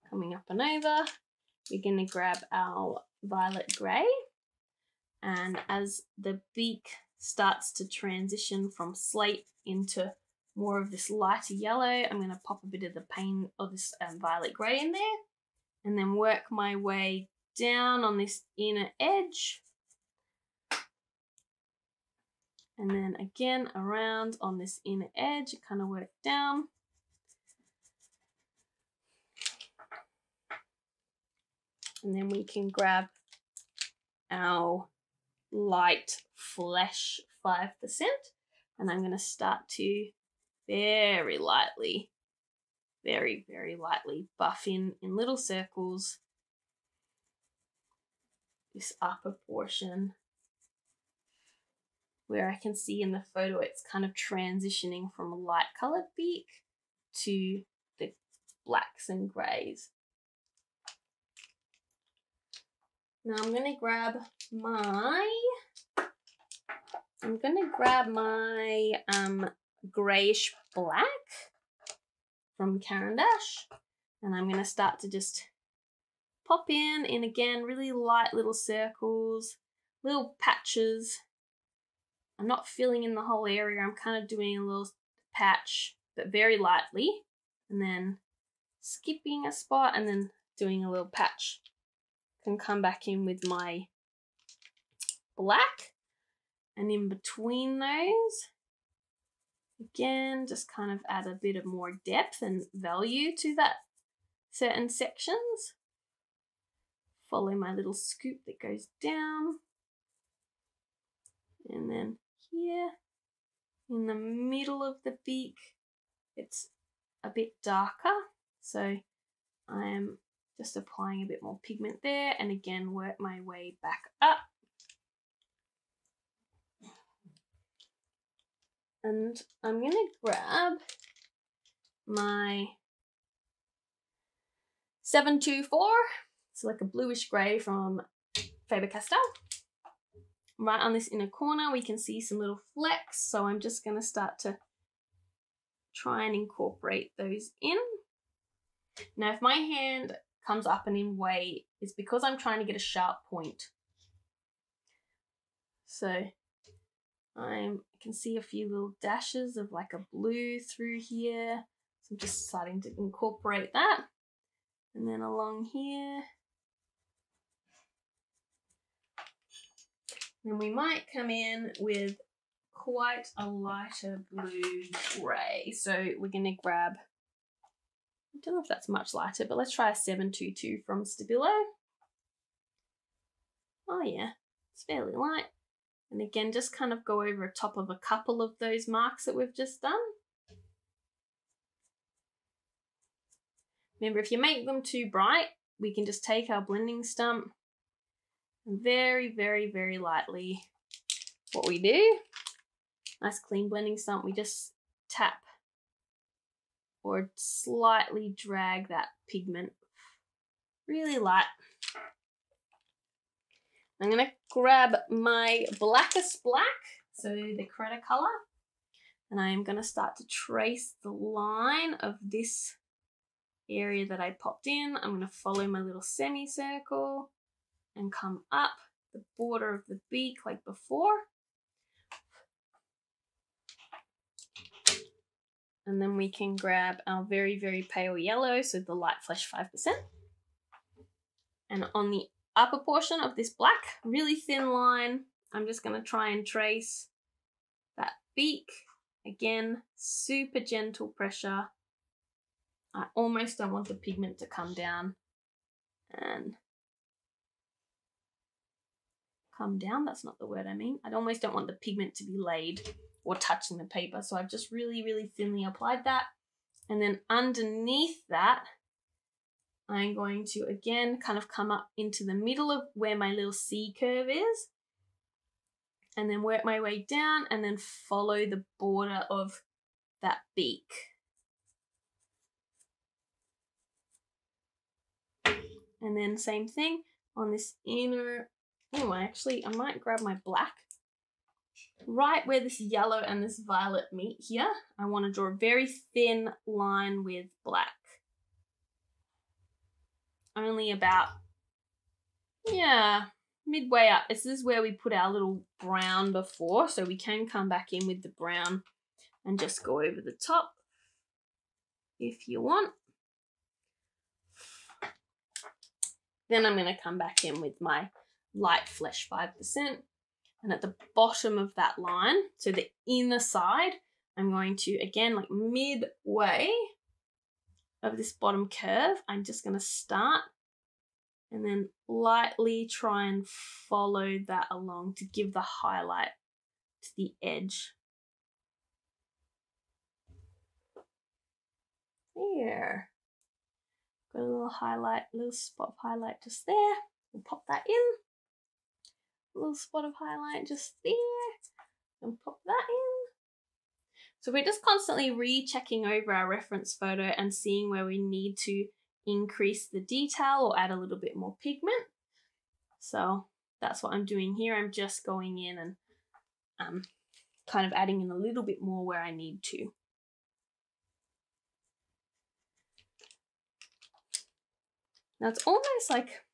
coming up and over, we're going to grab our violet grey. And as the beak starts to transition from slate into more of this lighter yellow, I'm going to pop a bit of the paint of this um, violet grey in there and then work my way down on this inner edge. And then again around on this inner edge, kind of work down. And then we can grab our light flesh 5%. And I'm going to start to very lightly, very, very lightly buff in in little circles this upper portion where I can see in the photo it's kind of transitioning from a light colored beak to the blacks and greys. Now I'm going to grab my, I'm to grab my um, grayish black from Caran d'Ache and I'm going to start to just pop in in again really light little circles, little patches. I'm not filling in the whole area, I'm kind of doing a little patch but very lightly and then skipping a spot and then doing a little patch can come back in with my black. And in between those again just kind of add a bit of more depth and value to that certain sections. Follow my little scoop that goes down. And then here in the middle of the beak it's a bit darker. So I am just applying a bit more pigment there and again work my way back up. And I'm going to grab my 724, it's like a bluish grey from Faber-Castell. Right on this inner corner we can see some little flecks so I'm just going to start to try and incorporate those in. Now if my hand comes up and in weight is because I'm trying to get a sharp point. So I'm, I can see a few little dashes of like a blue through here. So I'm just starting to incorporate that. And then along here. Then we might come in with quite a lighter blue grey. So we're going to grab I don't know if that's much lighter, but let's try a 722 from Stabilo. Oh yeah, It's fairly light. And again, just kind of go over top of a couple of those marks that we've just done. Remember, if you make them too bright, we can just take our blending stump and very, very, very lightly, what we do, nice clean blending stump, we just tap or slightly drag that pigment really light. I'm going to grab my blackest black, so the Cretacolor, and I am going to start to trace the line of this area that I popped in. I'm going to follow my little semicircle and come up the border of the beak like before. And then we can grab our very, very pale yellow, so the light flesh 5%. And on the upper portion of this black, really thin line, I'm just going to try and trace that beak. Again, super gentle pressure. I almost don't want the pigment to come down and come down. That's not the word I mean. I almost don't want the pigment to be laid or touching the paper. So I've just really, really thinly applied that. And then underneath that, I'm going to again kind of come up into the middle of where my little C curve is and then work my way down and then follow the border of that beak. And then same thing on this inner, oh, I actually, I might grab my black. Right where this yellow and this violet meet here, I want to draw a very thin line with black. Only about, yeah, midway up. This is where we put our little brown before, so we can come back in with the brown and just go over the top if you want. Then I'm going to come back in with my light flesh 5%. And at the bottom of that line, so the inner side, I'm going to, again, like midway of this bottom curve, I'm just going to start and then lightly try and follow that along to give the highlight to the edge. There. Got a little highlight, little spot of highlight just there. We'll pop that in. Little spot of highlight just there. And pop that in. So we're just constantly rechecking over our reference photo and seeing where we need to increase the detail or add a little bit more pigment. So that's what I'm doing here. I'm just going in and um, kind of adding in a little bit more where I need to. Now it's almost like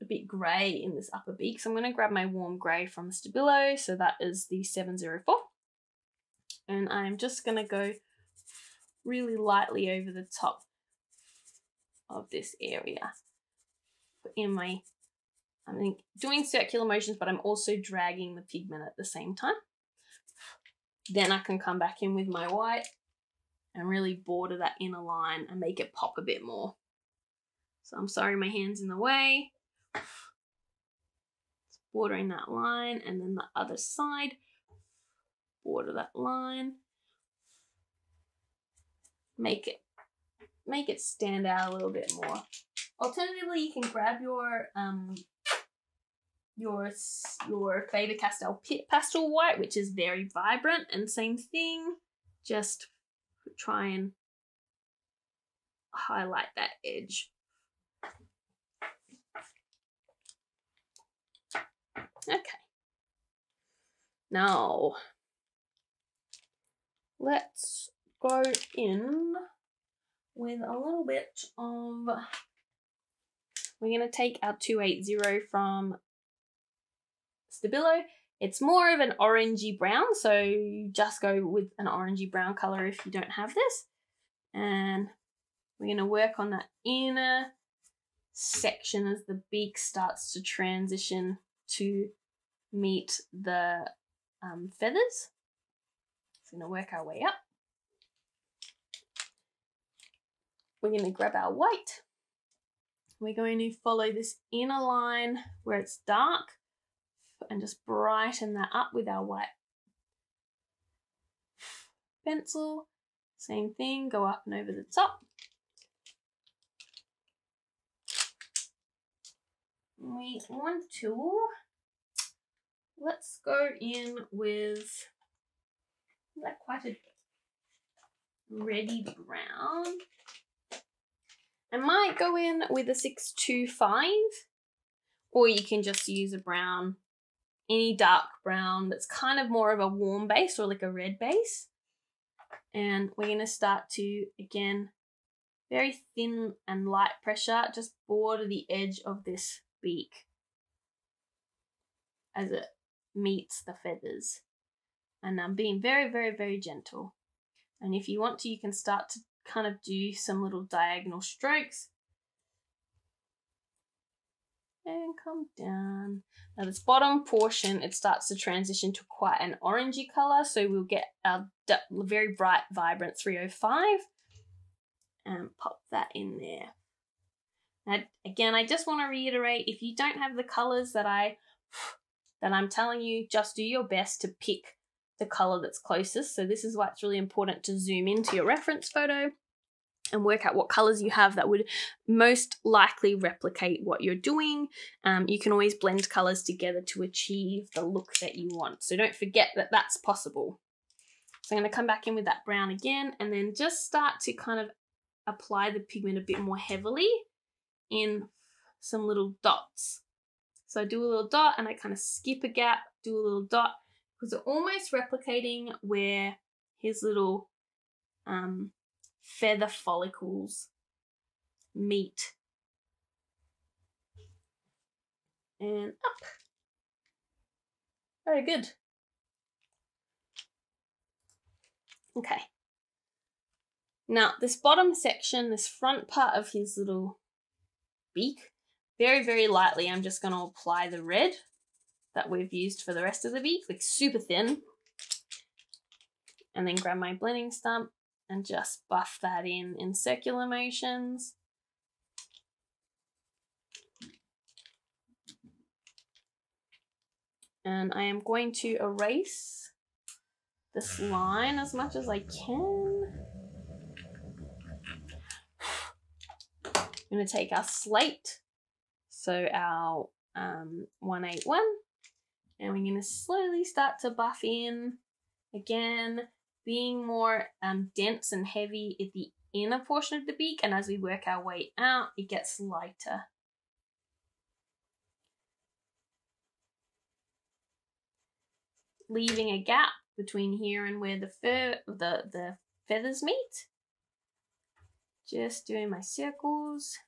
a bit grey in this upper beak, so I'm going to grab my warm grey from Stabilo, so that is the 704. And I'm just going to go really lightly over the top of this area. Put in my, I'm doing circular motions, but I'm also dragging the pigment at the same time. Then I can come back in with my white and really border that inner line and make it pop a bit more. So I'm sorry my hand's in the way. Bordering that line and then the other side, border that line. Make it make it stand out a little bit more. Alternatively, you can grab your um your your Faber Castell Pitt Pastel White, which is very vibrant, and same thing, just try and highlight that edge. Okay. Now, let's go in with a little bit of, we're going to take our 280 from Stabilo. It's more of an orangey brown, so just go with an orangey brown color if you don't have this. And we're going to work on that inner section as the beak starts to transition to meet the um, feathers. We're going to work our way up. We're going to grab our white. We're going to follow this inner line where it's dark and just brighten that up with our white pencil. Same thing, go up and over the top. We want to, let's go in with, like quite a ready brown. I might go in with a 625 or you can just use a brown, any dark brown that's kind of more of a warm base or like a red base. And we're going to start to, again, very thin and light pressure, just border the edge of this beak as it meets the feathers. And I'm being very, very, very gentle. And if you want to, you can start to kind of do some little diagonal strokes and come down. Now this bottom portion, it starts to transition to quite an orangey color. So we'll get our very bright, vibrant 305 and pop that in there. Now, again, I just want to reiterate, if you don't have the colors that I that I'm telling you, just do your best to pick the color that's closest. So this is why it's really important to zoom into your reference photo and work out what colors you have that would most likely replicate what you're doing. Um, you can always blend colors together to achieve the look that you want. So don't forget that that's possible. So I'm going to come back in with that brown again and then just start to kind of apply the pigment a bit more heavily in some little dots. So I do a little dot and I kind of skip a gap, do a little dot because they're almost replicating where his little um, feather follicles meet and up. Very good. Okay. Now, this bottom section, this front part of his little beak, very, very lightly, I'm just going to apply the red that we've used for the rest of the beak, like super thin. And then grab my blending stump and just buff that in in circular motions. And I am going to erase this line as much as I can. I'm going to take our slate, so our um, 181, and we're going to slowly start to buff in again being more um, dense and heavy at the inner portion of the beak, and as we work our way out, it gets lighter. Leaving a gap between here and where the fur, the, the feathers meet. Just doing my circles.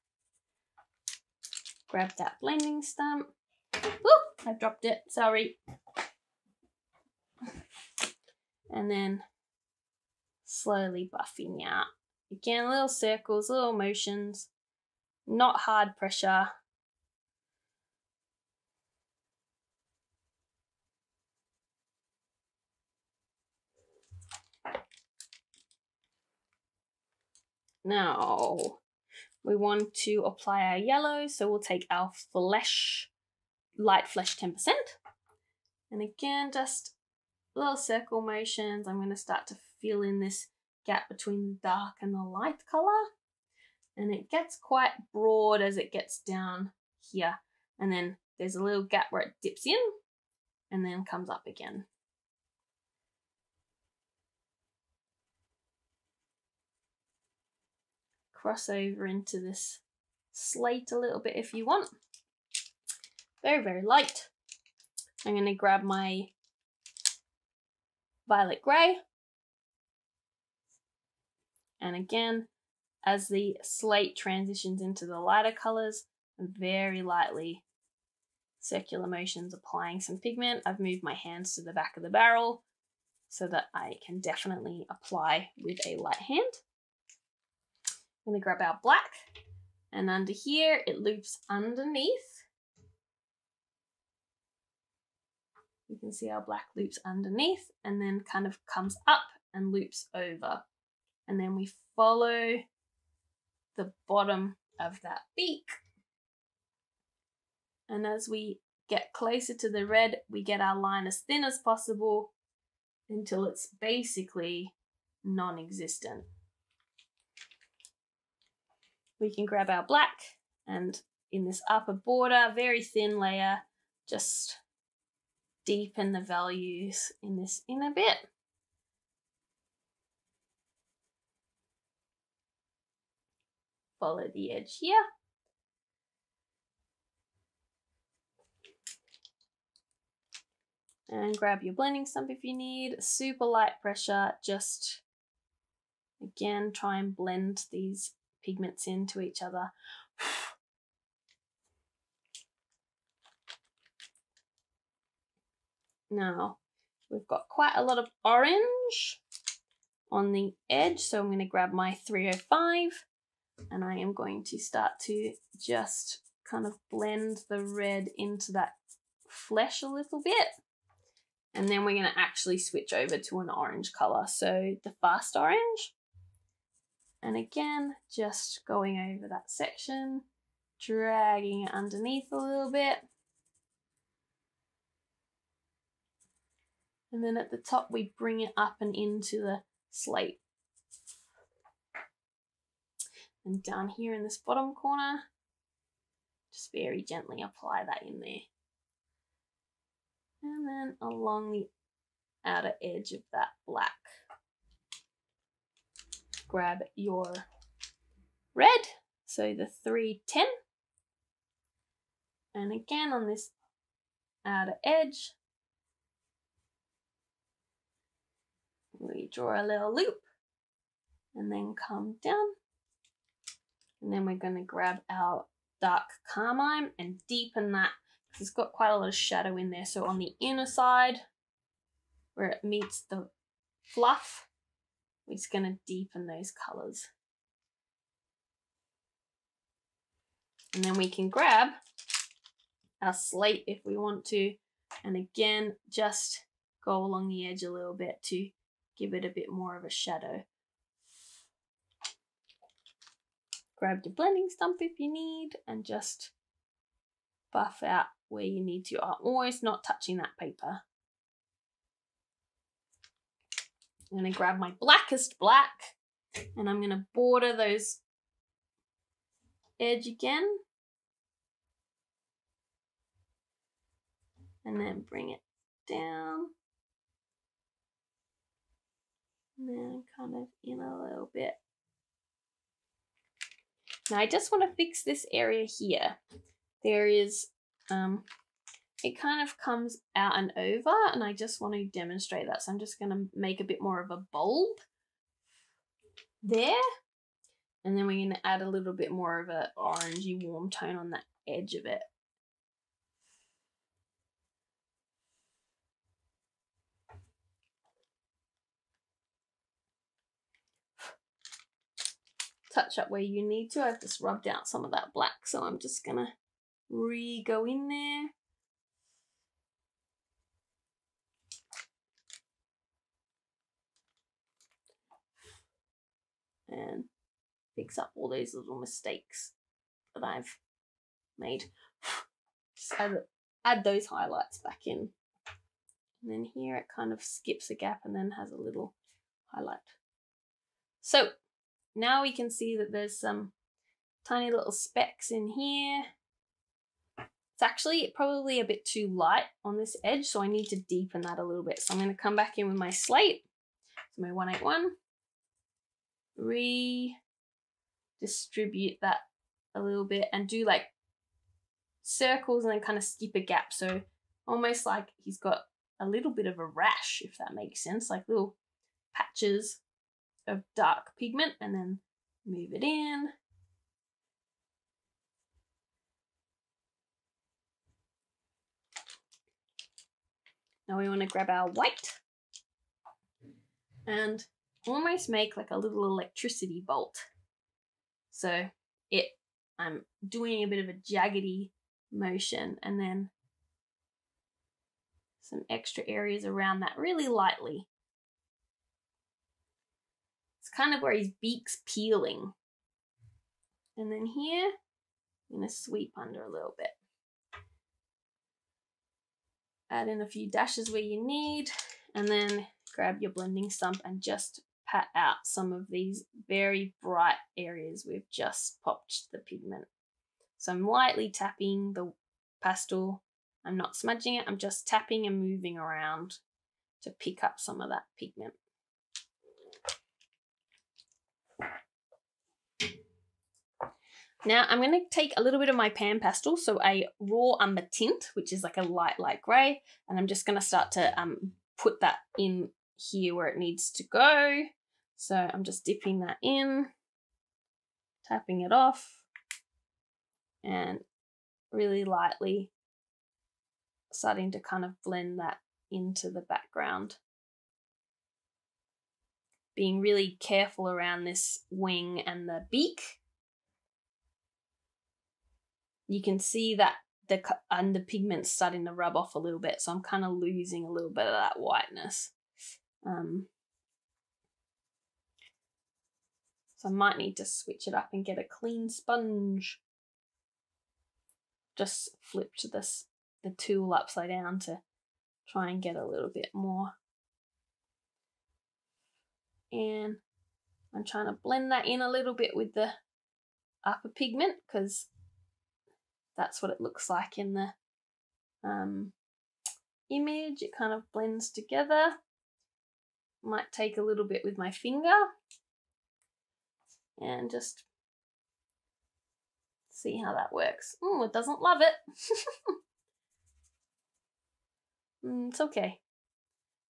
Grab that blending stump. Whoop, I dropped it, sorry. And then slowly buffing out. Again, little circles, little motions, not hard pressure. Now, we want to apply our yellow, so we'll take our flesh, light flesh 10%. And again, just little circle motions. I'm going to start to fill in this gap between the dark and the light color. And it gets quite broad as it gets down here. And then there's a little gap where it dips in and then comes up again. Cross over into this slate a little bit if you want. Very, very light. I'm going to grab my violet grey and again, as the slate transitions into the lighter colors, very lightly circular motions applying some pigment. I've moved my hands to the back of the barrel so that I can definitely apply with a light hand. To grab our black and under here it loops underneath. You can see our black loops underneath and then kind of comes up and loops over and then we follow the bottom of that beak. And as we get closer to the red, we get our line as thin as possible until it's basically non-existent. We can grab our black and in this upper border, very thin layer, just deepen the values in this inner bit. Follow the edge here. And grab your blending stump if you need. Super light pressure, just again try and blend these pigments into each other. Now, we've got quite a lot of orange on the edge, so I'm going to grab my 305 and I am going to start to just kind of blend the red into that flesh a little bit. And then we're going to actually switch over to an orange color. So the fast orange. And again, just going over that section, dragging it underneath a little bit. And then at the top, we bring it up and into the slate. And down here in this bottom corner, just very gently apply that in there. And then along the outer edge of that black, grab your red, so the 310. And again on this outer edge, we draw a little loop and then come down. And then we're going to grab our dark carmine and deepen that because it's got quite a lot of shadow in there. So on the inner side, where it meets the fluff, we're just going to deepen those colors. And then we can grab our slate if we want to. And again, just go along the edge a little bit to give it a bit more of a shadow. Grab your blending stump if you need and just buff out where you need to. Oh, I'm always not touching that paper. I'm going to grab my blackest black and I'm going to border those edge again. And then bring it down and then kind of in a little bit. Now I just want to fix this area here. There is, um, it kind of comes out and over and I just want to demonstrate that. So I'm just going to make a bit more of a bulb there. And then we're going to add a little bit more of a orangey warm tone on that edge of it. touch up where you need to. I've just rubbed out some of that black, so I'm just gonna re-go in there. And fix up all those little mistakes that I've made. Just add, add those highlights back in. And then here it kind of skips a gap and then has a little highlight. So now we can see that there's some tiny little specks in here. It's actually probably a bit too light on this edge, so I need to deepen that a little bit. So I'm going to come back in with my slate, so my 181, redistribute that a little bit and do like circles and then kind of skip a gap. So almost like he's got a little bit of a rash, if that makes sense, like little patches of dark pigment and then move it in. Now we want to grab our white and almost make like a little electricity bolt. So it, I'm doing a bit of a jaggedy motion and then some extra areas around that really lightly It's kind of where his beak's peeling. And then here, I'm going to sweep under a little bit. add in a few dashes where you need, and then grab your blending stump and just pat out some of these very bright areas we've just popped the pigment. So I'm lightly tapping the pastel. I'm not smudging it, I'm just tapping and moving around to pick up some of that pigment. Now I'm going to take a little bit of my PanPastel, so a raw umber tint, which is like a light, light grey, and I'm just going to start to um, put that in here where it needs to go. So I'm just dipping that in, tapping it off, and really lightly starting to kind of blend that into the background. Being really careful around this wing and the beak you can see that the the pigment's starting to rub off a little bit, so I'm kind of losing a little bit of that whiteness. Um, so I might need to switch it up and get a clean sponge. Just flipped this the tool upside down to try and get a little bit more. And I'm trying to blend that in a little bit with the upper pigment because that's what it looks like in the um, image. It kind of blends together. Might take a little bit with my finger and just see how that works. Oh, it doesn't love it. mm, it's okay.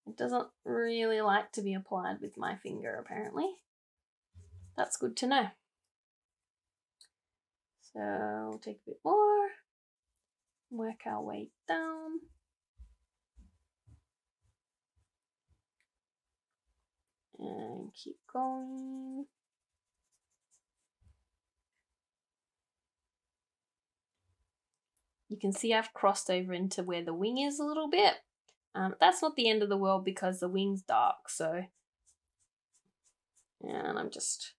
It doesn't really like to be applied with my finger, apparently. That's good to know. So we'll take a bit more, work our way down. And keep going. You can see I've crossed over into where the wing is a little bit. Um, that's not the end of the world because the wing's dark, so. And I'm just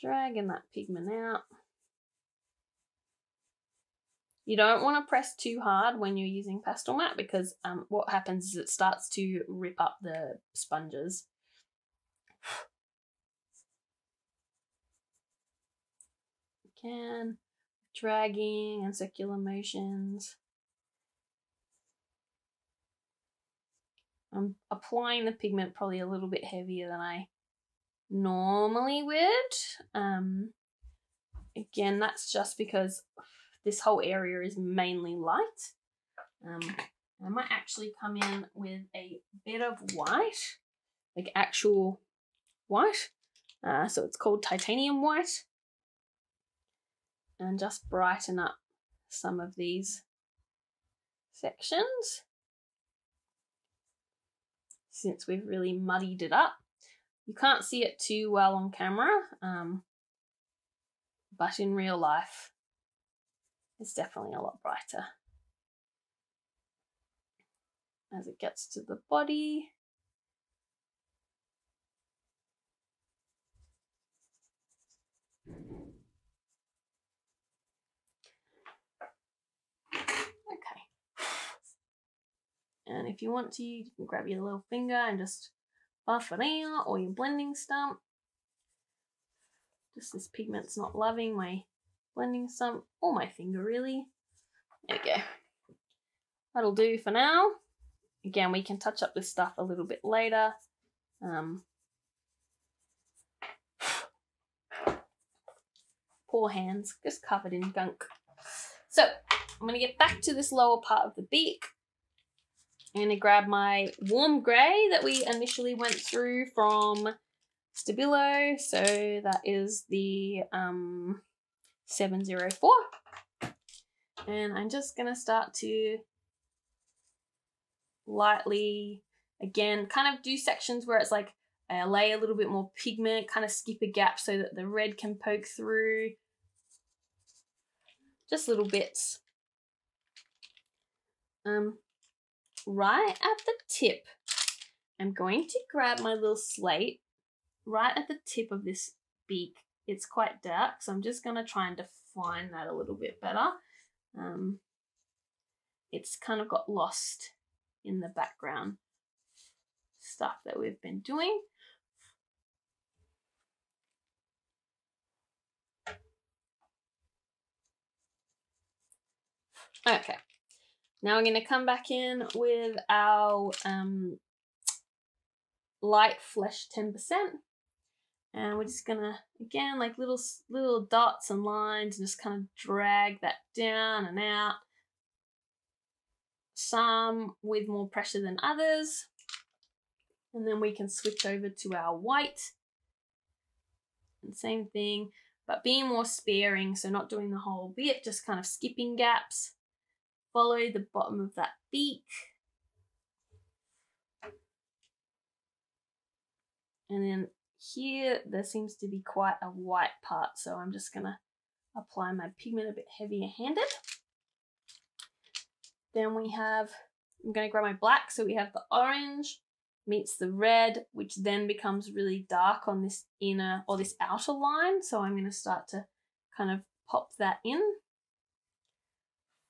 dragging that pigment out. You don't want to press too hard when you're using Pastelmat because um, what happens is it starts to rip up the sponges. can dragging and circular motions. I'm applying the pigment probably a little bit heavier than I normally would. Um, again, that's just because this whole area is mainly light. Um, I might actually come in with a bit of white, like actual white. Uh, so it's called titanium white. And just brighten up some of these sections. Since we've really muddied it up. You can't see it too well on camera, um, but in real life, it's definitely a lot brighter. As it gets to the body, Okay. And if you want to, you can grab your little finger and just buff it out or your blending stump. Just this pigment's not loving my blending stump or my finger really. There we go. That'll do for now. Again, we can touch up this stuff a little bit later. Um, poor hands, just covered in gunk. So, I'm going to get back to this lower part of the beak. I'm going to grab my warm grey that we initially went through from Stabilo. So that is the um, 704. And I'm just going to start to lightly, again, kind of do sections where it's like I lay a little bit more pigment, kind of skip a gap so that the red can poke through. Just little bits. Um, right at the tip, I'm going to grab my little slate right at the tip of this beak it's quite dark, so I'm just going to try and define that a little bit better. Um, it's kind of got lost in the background stuff that we've been doing. Okay, now we're going to come back in with our um, light flesh 10%. And we're just gonna, again, like little little dots and lines and just kind of drag that down and out. Some with more pressure than others. And then we can switch over to our white. And same thing, but being more sparing, so not doing the whole bit, just kind of skipping gaps. Follow the bottom of that beak. And then here, there seems to be quite a white part, so I'm just gonna apply my pigment a bit heavier handed. Then we have, I'm gonna grab my black, so we have the orange meets the red, which then becomes really dark on this inner or this outer line. So I'm gonna start to kind of pop that in,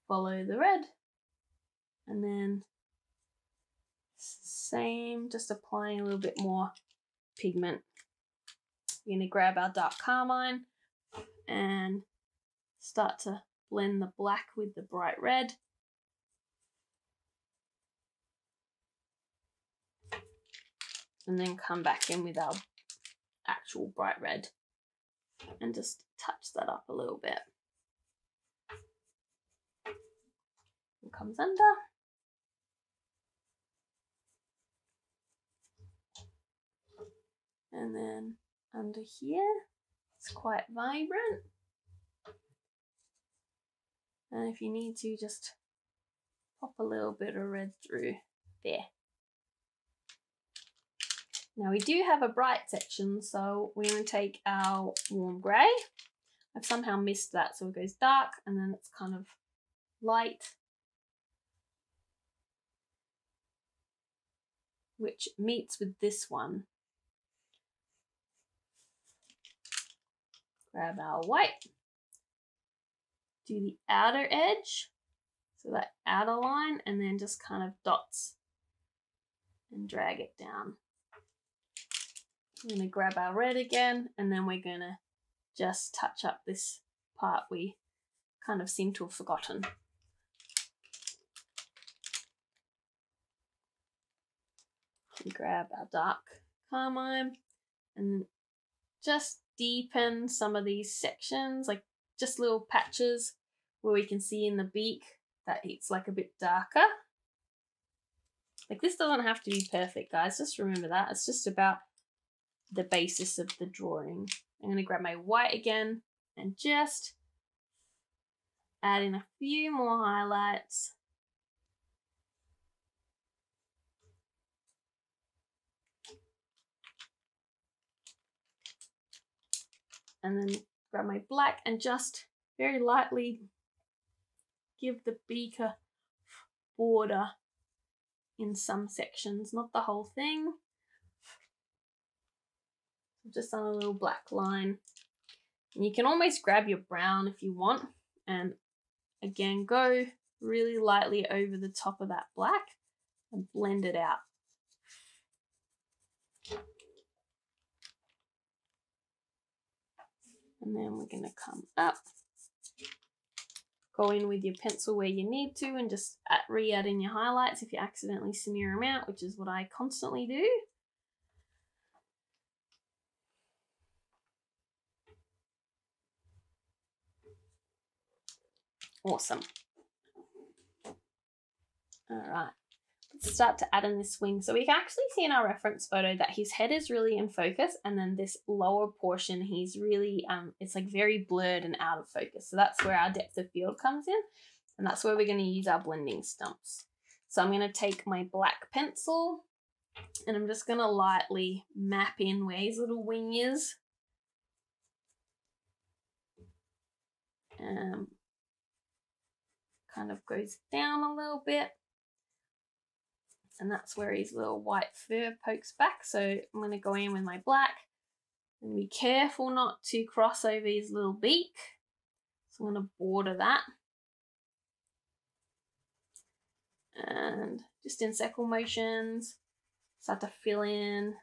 follow the red, and then same, just applying a little bit more pigment we're going to grab our dark carmine and start to blend the black with the bright red. And then come back in with our actual bright red and just touch that up a little bit. It comes under. And then under here. It's quite vibrant. And if you need to, just pop a little bit of red through there. Now we do have a bright section, so we're going to take our warm grey. I've somehow missed that, so it goes dark and then it's kind of light. Which meets with this one. grab our white, do the outer edge, so that outer line, and then just kind of dots and drag it down. We're gonna grab our red again, and then we're gonna just touch up this part we kind of seem to have forgotten. Grab our dark carmine and just deepen some of these sections, like just little patches where we can see in the beak that it's like a bit darker. Like this doesn't have to be perfect, guys. Just remember that. It's just about the basis of the drawing. I'm going to grab my white again and just add in a few more highlights. And then grab my black and just very lightly give the beaker border in some sections, not the whole thing. Just on a little black line. And you can almost grab your brown if you want and again go really lightly over the top of that black and blend it out. And then we're going to come up. Go in with your pencil where you need to and just re-add in your highlights if you accidentally smear them out, which is what I constantly do. Awesome. All right start to add in this wing. So we can actually see in our reference photo that his head is really in focus and then this lower portion, he's really, um, it's like very blurred and out of focus. So that's where our depth of field comes in. And that's where we're going to use our blending stumps. So I'm going to take my black pencil and I'm just going to lightly map in where his little wing is. Um, kind of goes down a little bit and that's where his little white fur pokes back. So I'm going to go in with my black and be careful not to cross over his little beak. So I'm going to border that. And just in circle motions, start to fill in.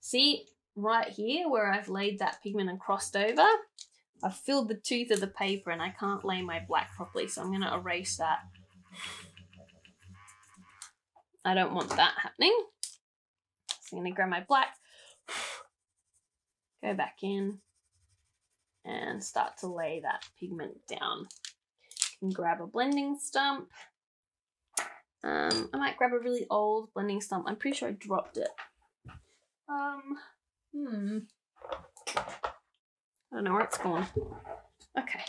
See, right here where I've laid that pigment and crossed over, I've filled the tooth of the paper and I can't lay my black properly, so I'm going to erase that. I don't want that happening. So I'm to grab my black, go back in, and start to lay that pigment down. Can grab a blending stump. Um, I might grab a really old blending stump. I'm pretty sure I dropped it. Um, hmm. I don't know where it's gone. Okay.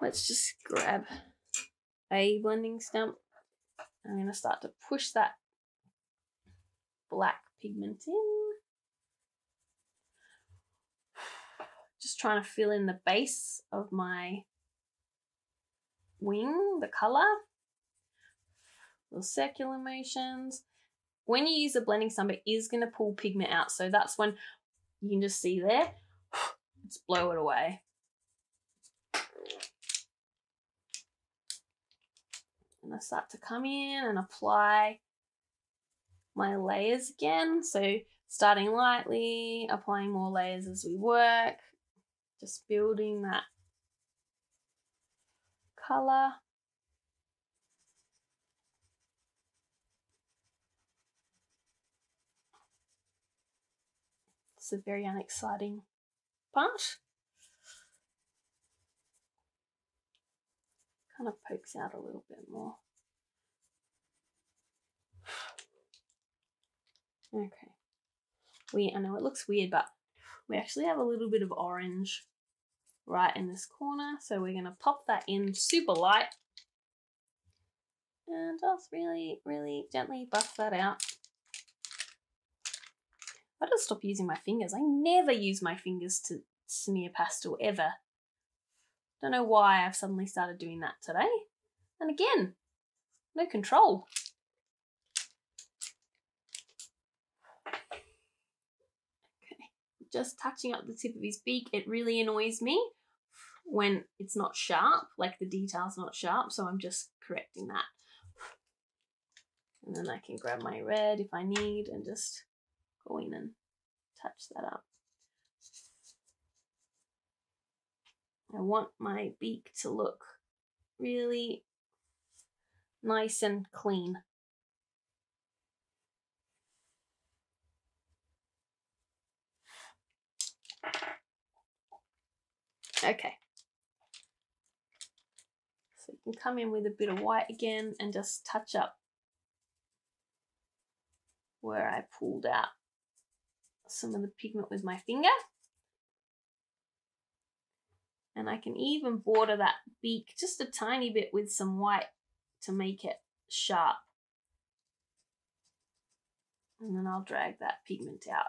Let's just grab a blending stump. I'm going to start to push that black pigment in. Just trying to fill in the base of my wing, the colour. Little circular motions. When you use a blending stump, it is going to pull pigment out. So that's when you can just see there, Let's blow it away. And I start to come in and apply my layers again. So starting lightly, applying more layers as we work, just building that color. It's a very unexciting part. Kind of pokes out a little bit more. Okay. We I know it looks weird, but we actually have a little bit of orange right in this corner. So we're gonna pop that in super light and just really, really gently buff that out. I just stop using my fingers. I never use my fingers to smear pastel ever. Don't know why I've suddenly started doing that today. And again, no control. Okay, just touching up the tip of his beak, it really annoys me when it's not sharp, like the detail's not sharp, so I'm just correcting that. And then I can grab my red if I need and just go in and touch that up. I want my beak to look really nice and clean. Okay. So you can come in with a bit of white again and just touch up where I pulled out some of the pigment with my finger. And I can even border that beak just a tiny bit with some white to make it sharp. And then I'll drag that pigment out.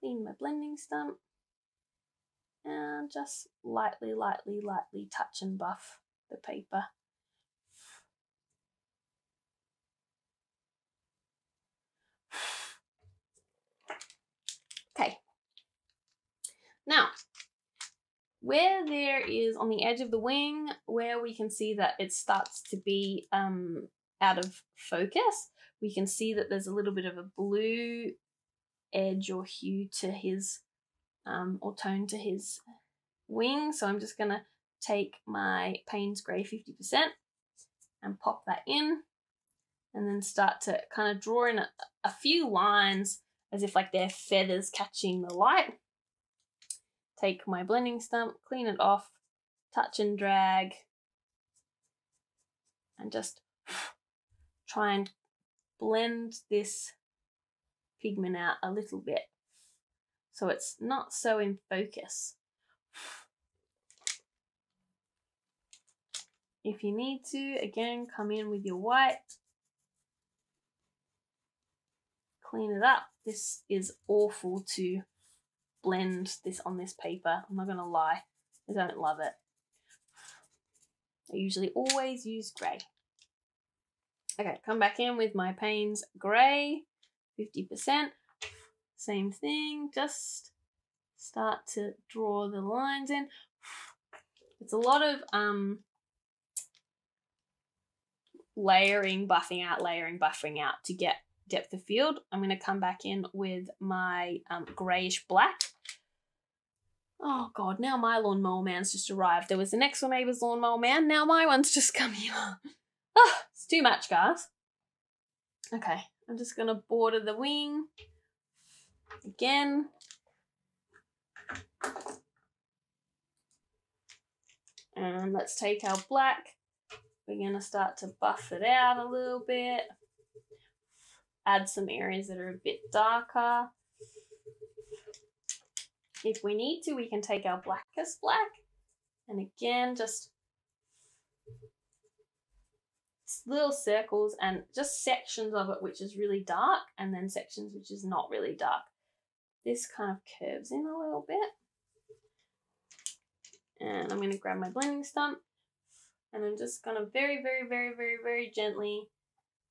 Clean my blending stump. And just lightly, lightly, lightly touch and buff the paper. Okay. Now, where there is on the edge of the wing, where we can see that it starts to be um, out of focus, we can see that there's a little bit of a blue edge or hue to his, um, or tone to his wing. So I'm just going to take my Payne's Grey 50% and pop that in and then start to kind of draw in a, a few lines as if like they're feathers catching the light. Take my blending stump, clean it off, touch and drag, and just try and blend this pigment out a little bit so it's not so in focus. If you need to, again, come in with your white, clean it up. This is awful to blend this on this paper. I'm not to lie. I don't love it. I usually always use grey. Okay, come back in with my Payne's Grey, 50%. Same thing, just start to draw the lines in. It's a lot of um, layering, buffing out, layering, buffing out to get depth of field. I'm going to come back in with my um, greyish black. Oh god, now my lawnmower man's just arrived. There was the next door neighbour's lawnmower man, now my one's just come here. oh, it's too much, guys. Okay, I'm just going to border the wing again. And let's take our black. We're going to start to buff it out a little bit. Add some areas that are a bit darker. If we need to, we can take our blackest black. And again, just little circles and just sections of it which is really dark and then sections which is not really dark. This kind of curves in a little bit. And I'm going to grab my blending stump and I'm just going to very, very, very, very, very gently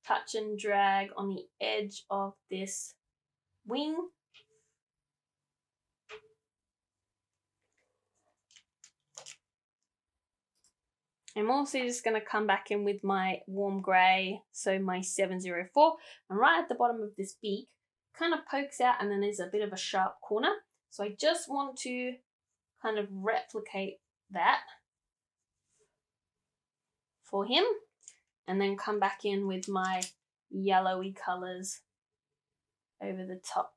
touch and drag on the edge of this wing. I'm also just going to come back in with my warm grey, so my 704, and right at the bottom of this beak, kind of pokes out and then there's a bit of a sharp corner. So I just want to kind of replicate that for him and then come back in with my yellowy colours over the top.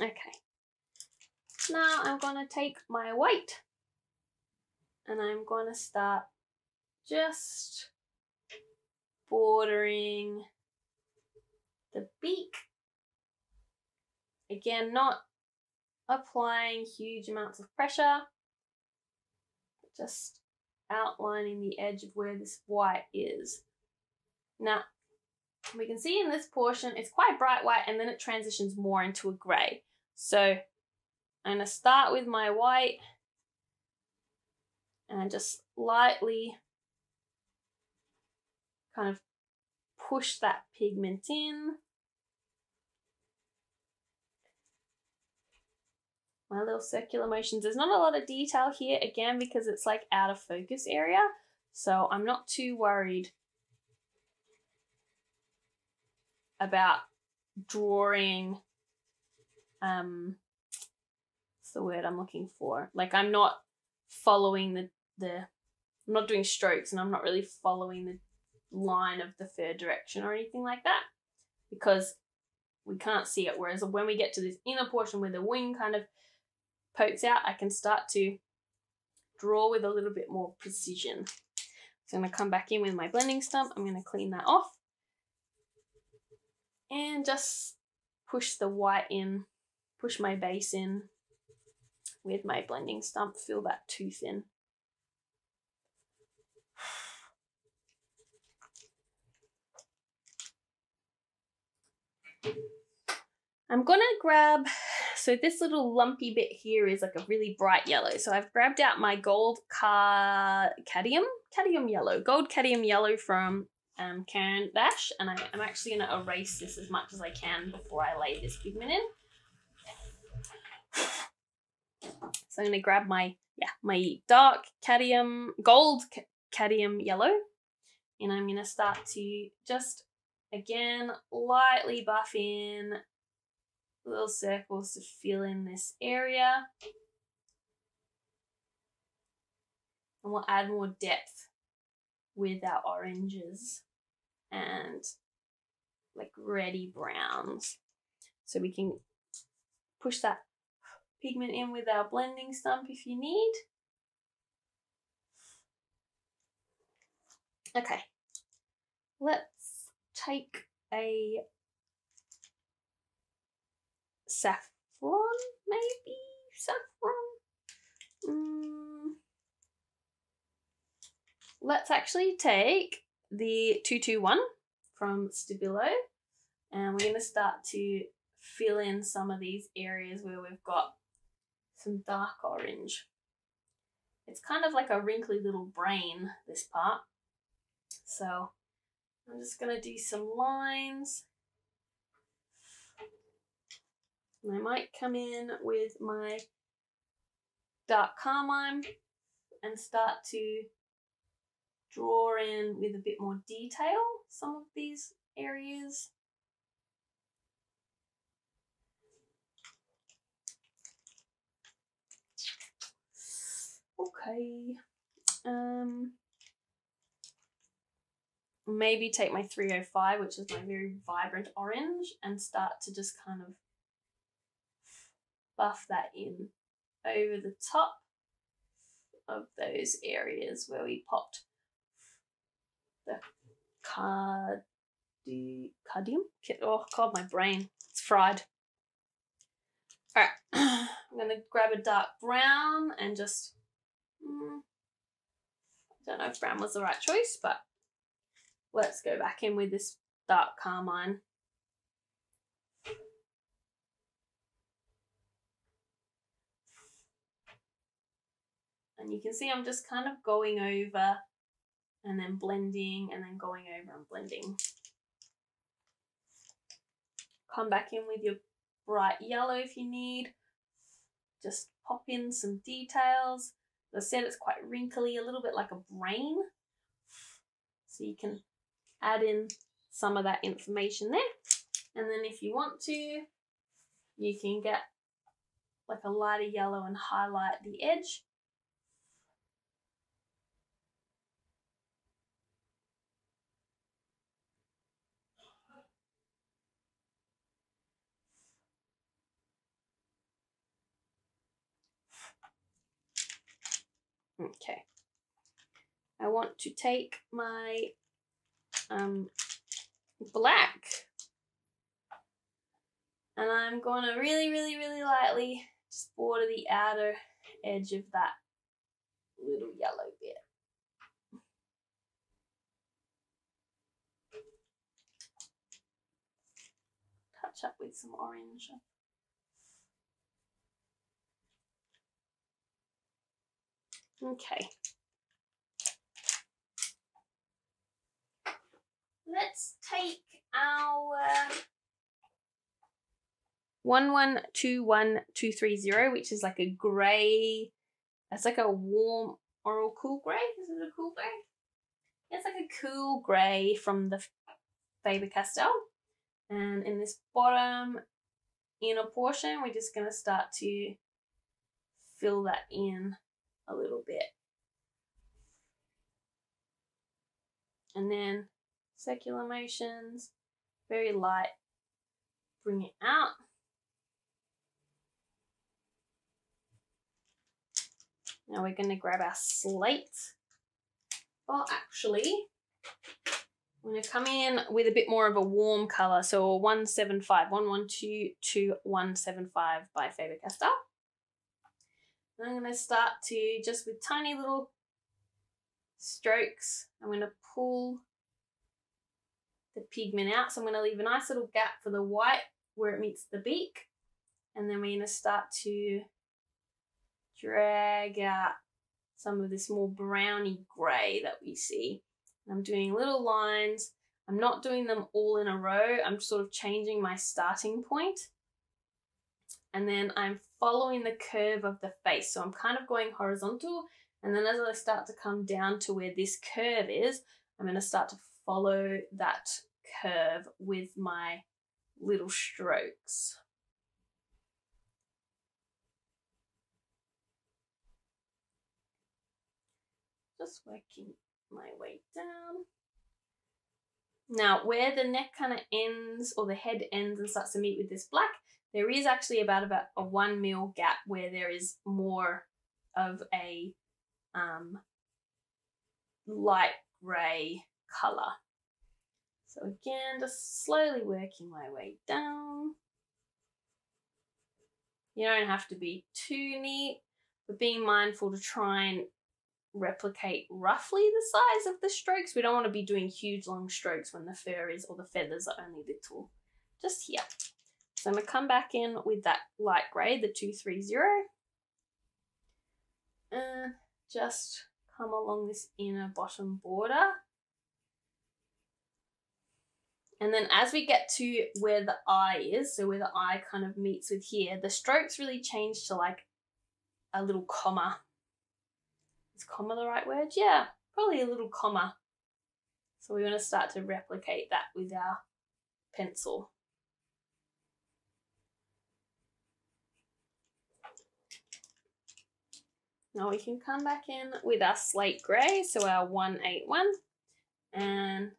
Okay. Now I'm going to take my white and I'm going to start just bordering the beak. Again, not applying huge amounts of pressure, just outlining the edge of where this white is. Now, we can see in this portion, it's quite bright white and then it transitions more into a grey. So I'm going to start with my white and just lightly kind of push that pigment in. My little circular motions. There's not a lot of detail here, again, because it's like out of focus area. So I'm not too worried about drawing, um, what's the word I'm looking for? Like I'm not following the, the, I'm not doing strokes and I'm not really following the line of the third direction or anything like that because we can't see it. Whereas when we get to this inner portion where the wing kind of pokes out, I can start to draw with a little bit more precision. So I'm going to come back in with my blending stump. I'm going to clean that off and just push the white in, push my base in with my blending stump, fill that tooth in. I'm gonna grab, so this little lumpy bit here is like a really bright yellow. So I've grabbed out my gold car cadmium, cadmium yellow, gold cadmium yellow from um, Caran d'Ache, and I, am actually gonna erase this as much as I can before I lay this pigment in. So I'm gonna grab my, yeah, my dark cadmium, gold cadmium yellow, and I'm gonna start to just, again, lightly buff in little circles to fill in this area. And we'll add more depth with our oranges and like reddy browns. So we can push that pigment in with our blending stump if you need. Okay, let's take a saffron, maybe? Saffron? Mm. Let's actually take the 221 from Stabilo and we're going to start to fill in some of these areas where we've got some dark orange. it's kind of like a wrinkly little brain, this part. So I'm just going to do some lines. And I might come in with my dark carmine and start to draw in with a bit more detail some of these areas. Okay. Um, maybe take my 305, which is my very vibrant orange, and start to just kind of buff that in over the top of those areas where we popped the cardi cardium. Oh god, my brain. It's fried. Alright, I'm gonna grab a dark brown and just mm, I don't know if brown was the right choice, but let's go back in with this dark carmine. And you can see I'm just kind of going over and then blending and then going over and blending. Come back in with your bright yellow if you need. Just pop in some details. As I said, it's quite wrinkly, a little bit like a brain. So you can add in some of that information there. And then if you want to, you can get like a lighter yellow and highlight the edge. Okay. I want to take my um, black and I'm going to really, really, really lightly just border the outer edge of that little yellow bit. Touch up with some orange. Okay. Let's take our 11212330, which is like a grey, that's like a warm or a cool grey. Is it a cool grey? It's like a cool grey from the Faber-Castell. And in this bottom inner portion, we're just going to start to fill that in a little bit. And then circular motions, very light, bring it out. Now we're going to grab our slate. Well, actually, I'm going to come in with a bit more of a warm colour. So 175, 112 to 175 by Faber-Castell. I'm going to start to, just with tiny little strokes, I'm going to pull the pigment out. So I'm going to leave a nice little gap for the white where it meets the beak. And then we're going to start to drag out some of this more browny grey that we see. I'm doing little lines. I'm not doing them all in a row. I'm sort of changing my starting point and then I'm following the curve of the face. So I'm kind of going horizontal and then as I start to come down to where this curve is, I'm going to start to follow that curve with my little strokes. Just working my way down. Now, where the neck kind of ends or the head ends and starts to meet with this black, there is actually about about a one mil gap where there is more of a um, light grey colour. So again, just slowly working my way down. You don't have to be too neat, but being mindful to try and replicate roughly the size of the strokes. We don't want to be doing huge long strokes when the fur is or the feathers are only little. Just here. So I'm going to come back in with that light grey, the 230. And just come along this inner bottom border. And then as we get to where the eye is, so where the eye kind of meets with here, the strokes really change to like a little comma. Is comma the right word? Yeah, probably a little comma. So we want to start to replicate that with our pencil. Now we can come back in with our slate grey, so our 181, and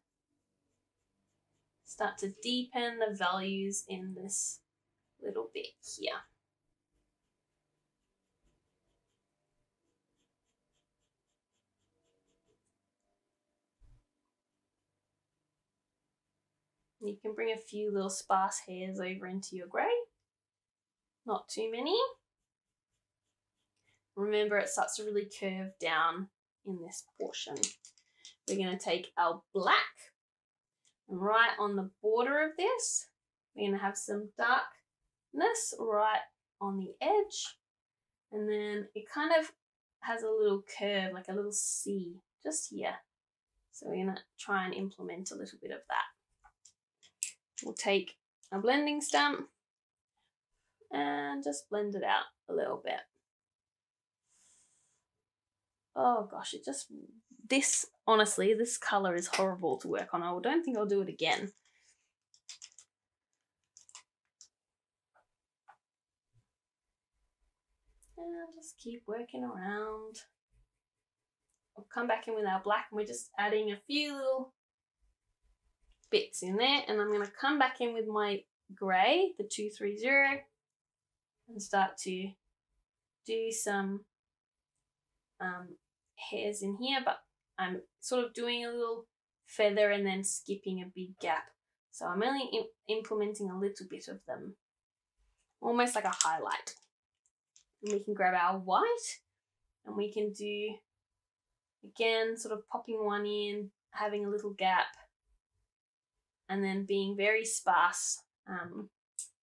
start to deepen the values in this little bit here. You can bring a few little sparse hairs over into your grey. Not too many. Remember, it starts to really curve down in this portion. We're going to take our black right on the border of this, we're going to have some darkness right on the edge. And then it kind of has a little curve, like a little C just here. So we're going to try and implement a little bit of that. We'll take a blending stump and just blend it out a little bit oh gosh, it just, this, honestly, this colour is horrible to work on. I don't think I'll do it again. And just keep working around. We'll come back in with our black and we're just adding a few little bits in there. And I'm going to come back in with my grey, the 230, and start to do some um, hairs in here, but I'm sort of doing a little feather and then skipping a big gap. So I'm only implementing a little bit of them, almost like a highlight. And we can grab our white and we can do, again, sort of popping one in, having a little gap, and then being very sparse um,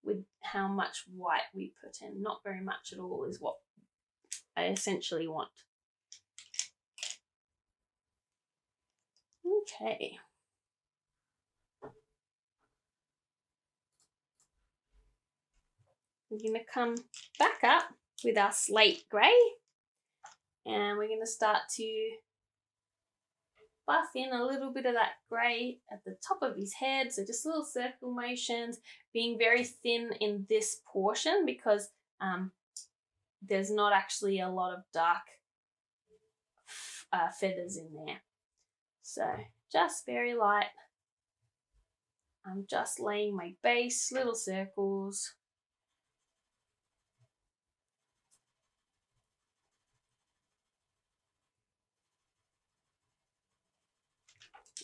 with how much white we put in. Not very much at all is what I essentially want. Okay. We're going to come back up with our slate grey and we're going to start to buff in a little bit of that grey at the top of his head. So just little circle motions, being very thin in this portion because um, there's not actually a lot of dark uh, feathers in there. So just very light. I'm just laying my base, little circles.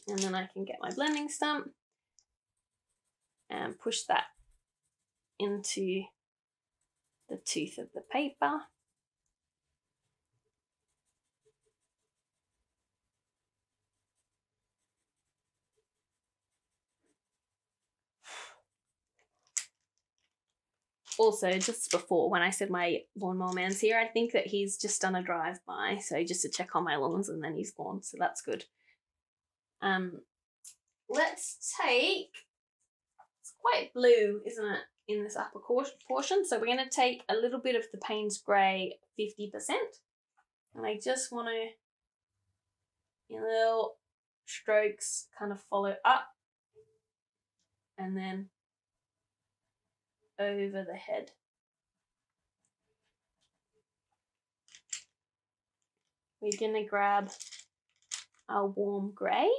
And then I can get my blending stump and push that into the tooth of the paper. Also just before when I said my lawnmower man's here, I think that he's just done a drive by, so just to check on my lawns and then he's gone, so that's good. Um, let's take, it's quite blue, isn't it, in this upper portion, so we're going to take a little bit of the Payne's Grey 50%, and I just want to, in little strokes, kind of follow up, and then over the head. We're going to grab our warm grey,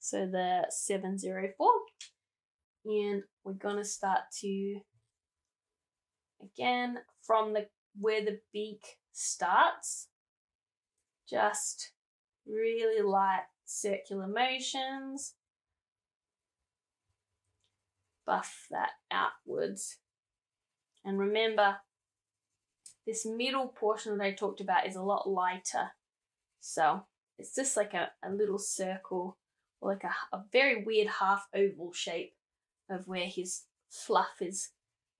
so the 704, and we're going to start to, again, from the where the beak starts, just really light circular motions buff that outwards. And remember, this middle portion that I talked about is a lot lighter. So it's just like a, a little circle or like a, a very weird half oval shape of where his fluff is.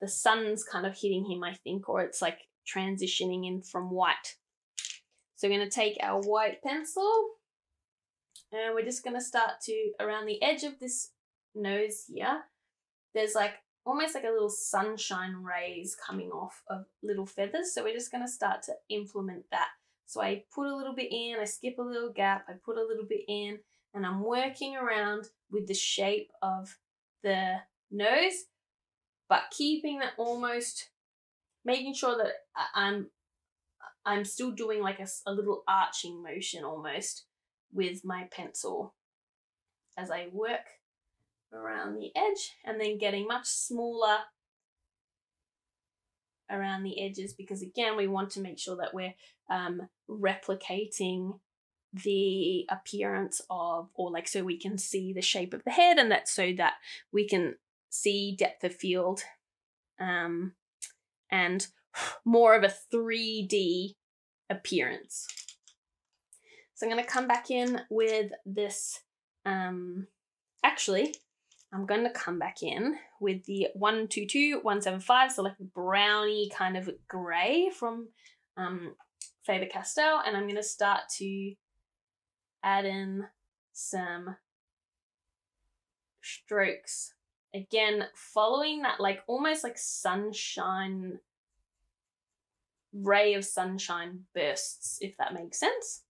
The sun's kind of hitting him, I think, or it's like transitioning in from white. So we're going to take our white pencil and we're just going to start to, around the edge of this nose here, there's like almost like a little sunshine rays coming off of little feathers. So we're just going to start to implement that. So I put a little bit in, I skip a little gap, I put a little bit in, and I'm working around with the shape of the nose, but keeping that almost, making sure that I'm I'm still doing like a, a little arching motion almost with my pencil as I work around the edge and then getting much smaller around the edges because again we want to make sure that we're um, replicating the appearance of or like so we can see the shape of the head and that so that we can see depth of field um, and more of a 3D appearance. So I'm going to come back in with this, um, actually, I'm going to come back in with the 122, 175, so like a browny kind of grey from um, Faber-Castell, and I'm going to start to add in some strokes. Again, following that like almost like sunshine ray of sunshine bursts, if that makes sense.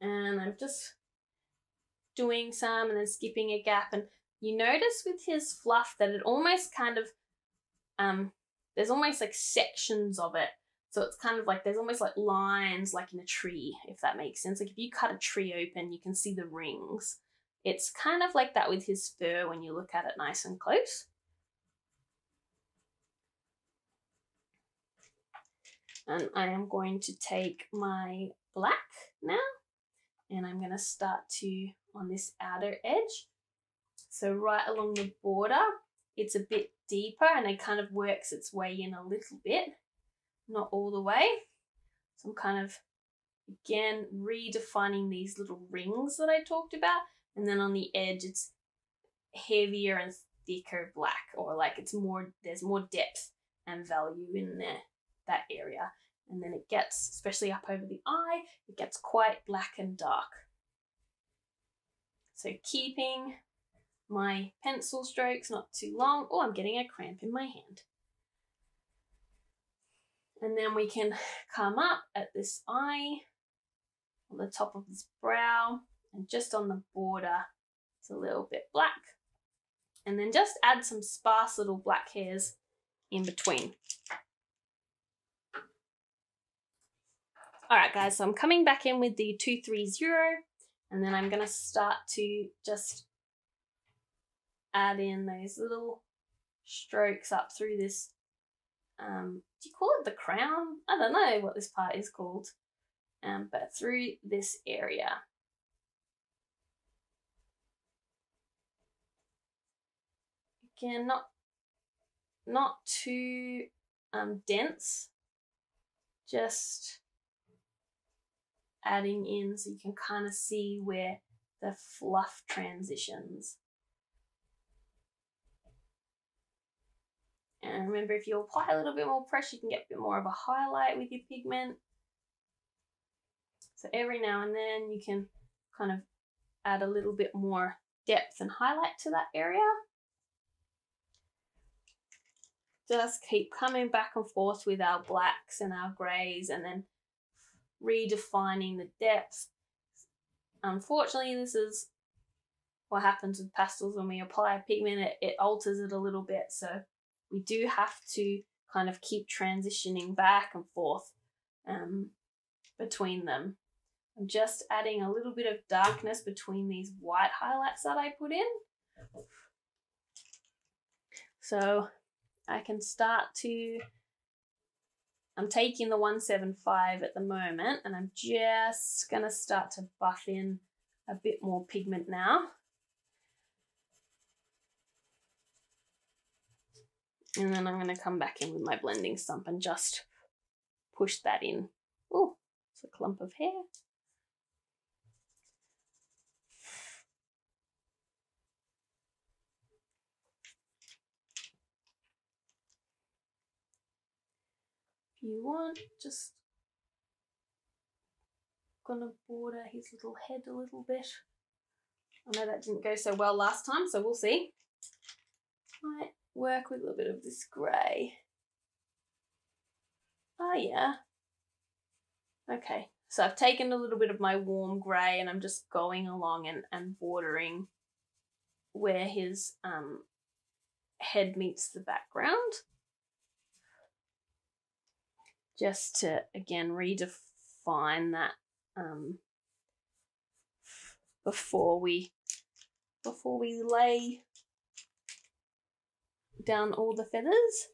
And I'm just doing some and then skipping a gap. And you notice with his fluff that it almost kind of, um, there's almost like sections of it. So it's kind of like there's almost like lines like in a tree, if that makes sense. Like if you cut a tree open, you can see the rings. It's kind of like that with his fur when you look at it nice and close. And I am going to take my black now and I'm going to start to on this outer edge. So right along the border, it's a bit deeper and it kind of works its way in a little bit, not all the way. So I'm kind of, again, redefining these little rings that I talked about. And then on the edge, it's heavier and thicker black or like it's more, there's more depth and value in there that area. And then it gets, especially up over the eye, it gets quite black and dark. So keeping my pencil strokes not too long. Oh, I'm getting a cramp in my hand. And then we can come up at this eye, on the top of this brow, and just on the border, it's a little bit black. And then just add some sparse little black hairs in between. All right, guys, so I'm coming back in with the 230, and then I'm gonna start to just add in those little strokes up through this, um, do you call it the crown? I don't know what this part is called, um, but through this area. Again, not, not too um, dense, just adding in so you can kind of see where the fluff transitions. And remember, if you apply a little bit more pressure, you can get a bit more of a highlight with your pigment. So every now and then you can kind of add a little bit more depth and highlight to that area. Just keep coming back and forth with our blacks and our greys and then redefining the depth. Unfortunately, this is what happens with pastels when we apply a pigment, it, it alters it a little bit. So we do have to kind of keep transitioning back and forth um, between them. I'm just adding a little bit of darkness between these white highlights that I put in. So I can start to I'm taking the 175 at the moment and I'm just to start to buff in a bit more pigment now. And then I'm to come back in with my blending stump and just push that in. Oh, it's a clump of hair. You want, just gonna border his little head a little bit. I know that didn't go so well last time, so we'll see. Might work with a little bit of this grey. Oh yeah. Okay, so I've taken a little bit of my warm grey and I'm just going along and, and bordering where his um, head meets the background. Just to, again, redefine that um, before we before we lay down all the feathers.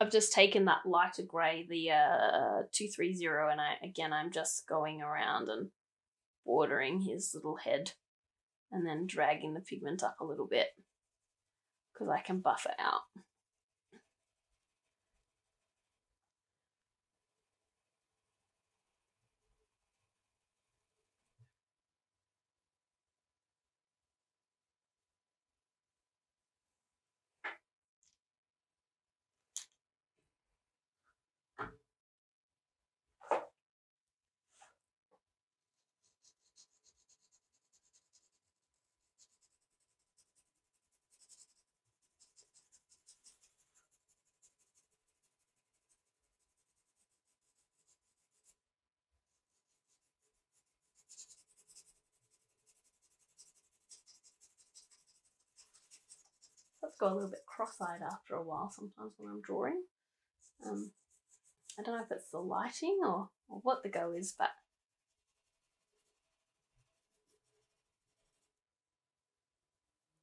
I've just taken that lighter grey, the uh, 230, and I again, I'm just going around and bordering his little head and then dragging the pigment up a little bit because I can buff it out. Go a little bit cross-eyed after a while sometimes when I'm drawing. Um, I don't know if it's the lighting or, or what the go is, but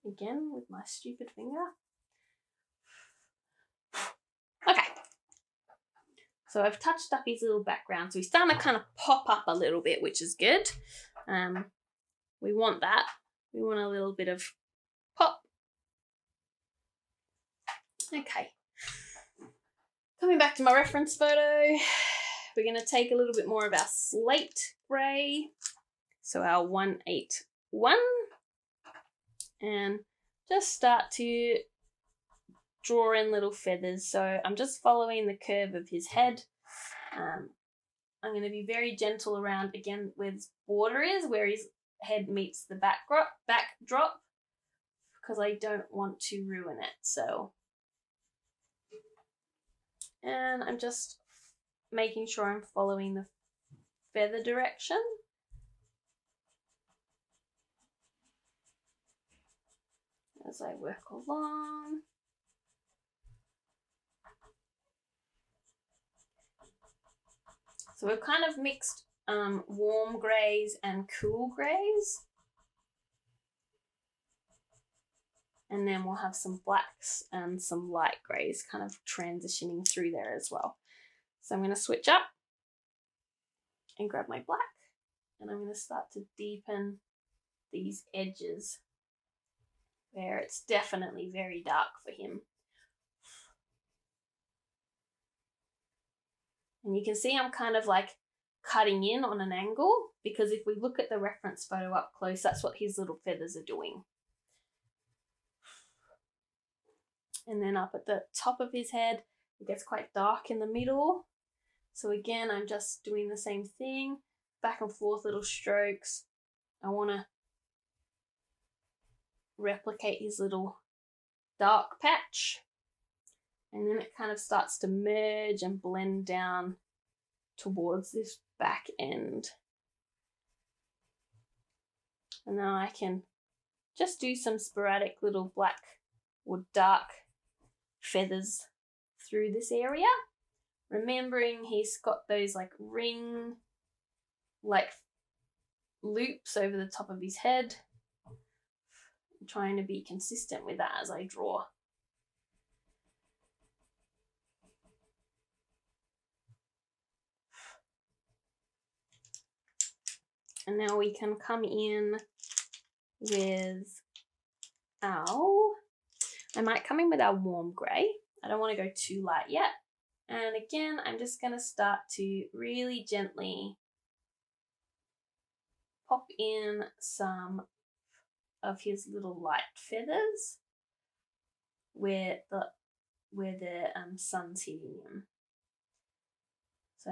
again with my stupid finger. Okay. So I've touched up his little background. So he's starting to kind of pop up a little bit, which is good. Um, we want that. We want a little bit of pop Okay. Coming back to my reference photo, we're going to take a little bit more of our slate grey. So our 181 and just start to draw in little feathers. So I'm just following the curve of his head. Um, I'm going to be very gentle around again where his border is, where his head meets the backdrop, backdrop because I don't want to ruin it. So and I'm just making sure I'm following the feather direction. As I work along. So we've kind of mixed um, warm greys and cool greys. And then we'll have some blacks and some light greys kind of transitioning through there as well. So I'm going to switch up and grab my black and I'm going to start to deepen these edges where it's definitely very dark for him. And you can see I'm kind of like cutting in on an angle because if we look at the reference photo up close, that's what his little feathers are doing. And then up at the top of his head, it gets quite dark in the middle. So again, I'm just doing the same thing, back and forth little strokes. I want to replicate his little dark patch. And then it kind of starts to merge and blend down towards this back end. And now I can just do some sporadic little black or dark feathers through this area. Remembering he's got those like ring, like loops over the top of his head. I'm trying to be consistent with that as I draw. And now we can come in with our I might come in with our warm grey. I don't want to go too light yet. And again, I'm just going to start to really gently pop in some of his little light feathers where the where the um, sun's hitting him. So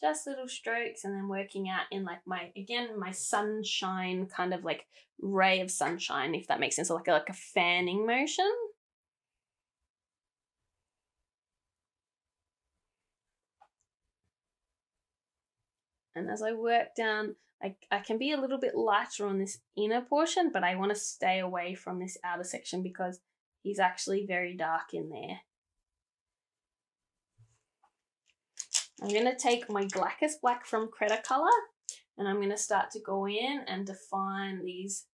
just little strokes and then working out in like my again my sunshine kind of like ray of sunshine if that makes sense so like a, like a fanning motion and as I work down I, I can be a little bit lighter on this inner portion but I want to stay away from this outer section because he's actually very dark in there I'm going to take my blackest black from Cretacolor and I'm going to start to go in and define these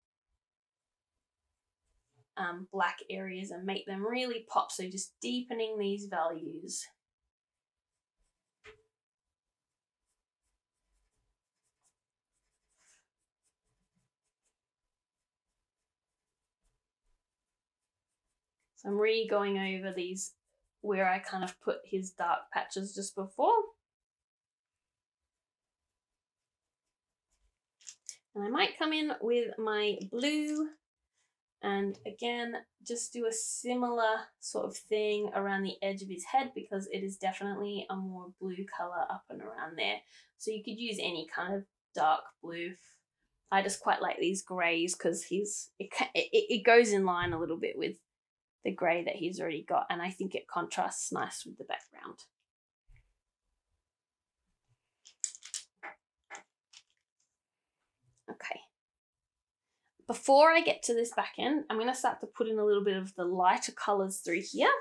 um, black areas and make them really pop. So just deepening these values. I'm re going over these where I kind of put his dark patches just before. And I might come in with my blue and again, just do a similar sort of thing around the edge of his head because it is definitely a more blue color up and around there. So you could use any kind of dark blue. I just quite like these grays because he's it, it, it goes in line a little bit with the grey that he's already got and I think it contrasts nice with the background. Okay. Before I get to this back end, I'm going to start to put in a little bit of the lighter colours through here.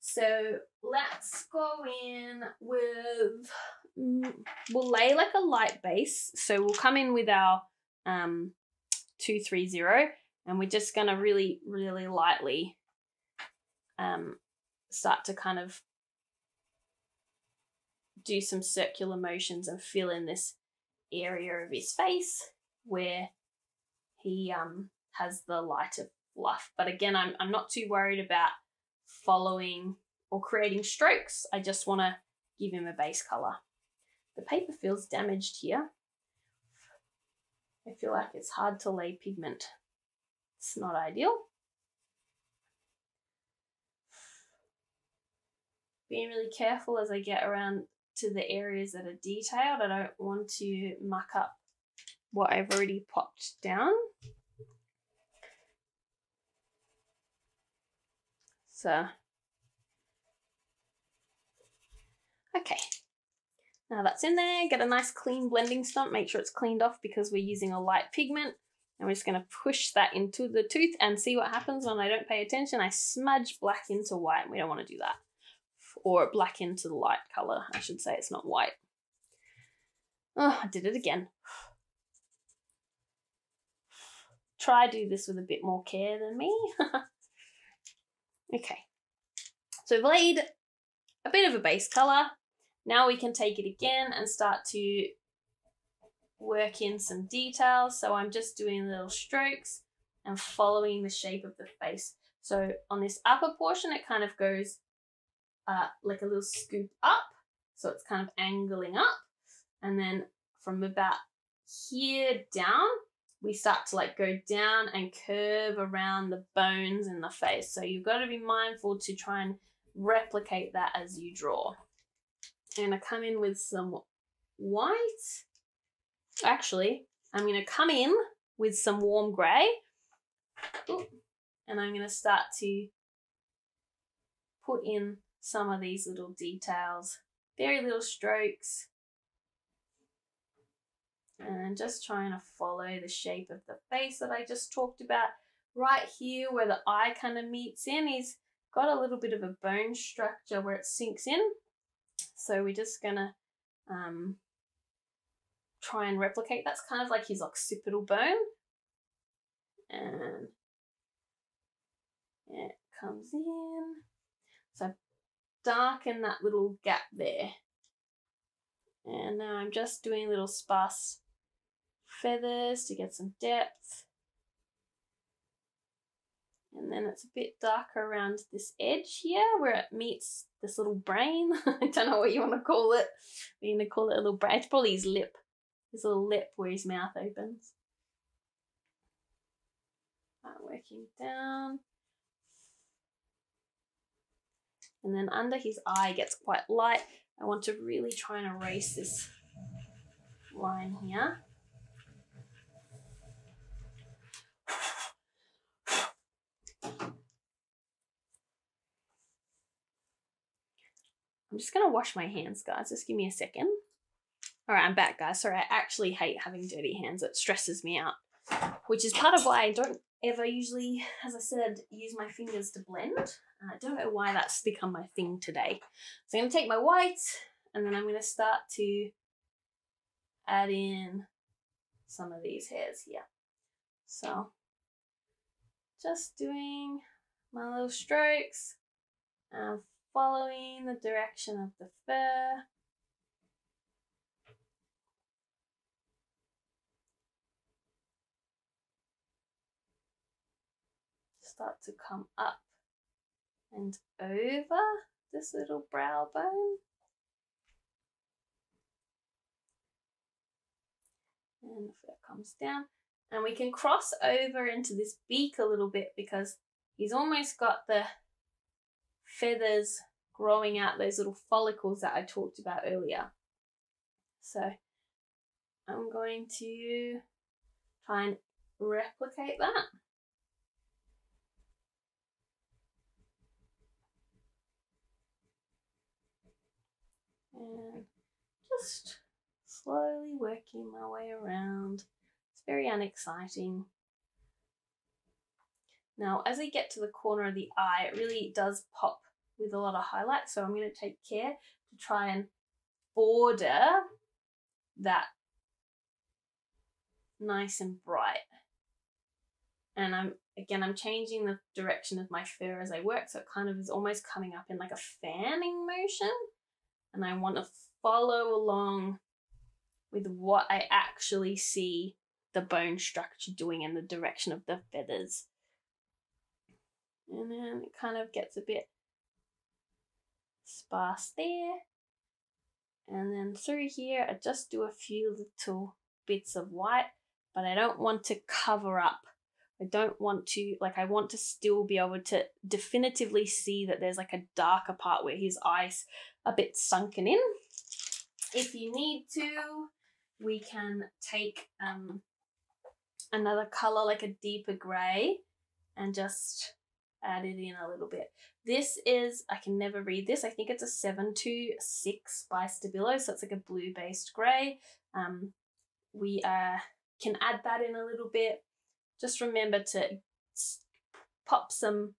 So let's go in with, mm, we'll lay like a light base. So we'll come in with our um, 230 and we're just going to really, really lightly um, start to kind of do some circular motions and fill in this area of his face where he um, has the lighter fluff. But again, I'm, I'm not too worried about following or creating strokes. I just want to give him a base color. The paper feels damaged here. I feel like it's hard to lay pigment. It's not ideal. Being really careful as I get around to the areas that are detailed. I don't want to muck up what I've already popped down. So, okay. Now that's in there, get a nice clean blending stump, make sure it's cleaned off because we're using a light pigment. And we're just gonna push that into the tooth and see what happens when I don't pay attention. I smudge black into white, we don't wanna do that. Or black into the light color, I should say, it's not white. Oh, I did it again. try do this with a bit more care than me. okay, so I've laid a bit of a base colour. Now we can take it again and start to work in some details. So I'm just doing little strokes and following the shape of the face. So on this upper portion, it kind of goes uh, like a little scoop up. So it's kind of angling up. And then from about here down, we start to like go down and curve around the bones in the face. So you've got to be mindful to try and replicate that as you draw. And I come in with some white. Actually, I'm going to come in with some warm grey. And I'm going to start to put in some of these little details. Very little strokes and just trying to follow the shape of the face that I just talked about. Right here where the eye kind of meets in, he's got a little bit of a bone structure where it sinks in. So we're just gonna um, try and replicate. That's kind of like his occipital bone. And it comes in. So darken that little gap there. And now I'm just doing little sparse feathers to get some depth. And then it's a bit darker around this edge here where it meets this little brain. I don't know what you want to call it. We're going to call it a little brain. It's probably his lip. his little lip where his mouth opens. I'm working down. And then under his eye gets quite light. I want to really try and erase this line here. I'm just gonna wash my hands, guys. Just give me a second. All right, I'm back, guys. Sorry, I actually hate having dirty hands. It stresses me out, which is part of why I don't ever usually, as I said, use my fingers to blend. I don't know why that's become my thing today. So I'm gonna take my white and then I'm gonna start to add in some of these hairs here. So just doing my little strokes and following the direction of the fur. Start to come up and over this little brow bone. And the fur comes down. And we can cross over into this beak a little bit because he's almost got the feathers growing out those little follicles that I talked about earlier. So I'm going to try and replicate that. And just slowly working my way around. It's very unexciting. Now, as I get to the corner of the eye, it really does pop with a lot of highlight. So I'm going to take care to try and border that nice and bright. And I'm, again, I'm changing the direction of my fur as I work. So it kind of is almost coming up in like a fanning motion. And I want to follow along with what I actually see the bone structure doing in the direction of the feathers. And then it kind of gets a bit sparse there. And then through here, I just do a few little bits of white, but I don't want to cover up. I don't want to, like, I want to still be able to definitively see that there's like a darker part where his eyes a bit sunken in. If you need to, we can take um, another color, like a deeper gray, and just add it in a little bit. This is, I can never read this, I think it's a 726 by Stabilo, so it's like a blue-based grey. Um, we uh, can add that in a little bit. Just remember to pop some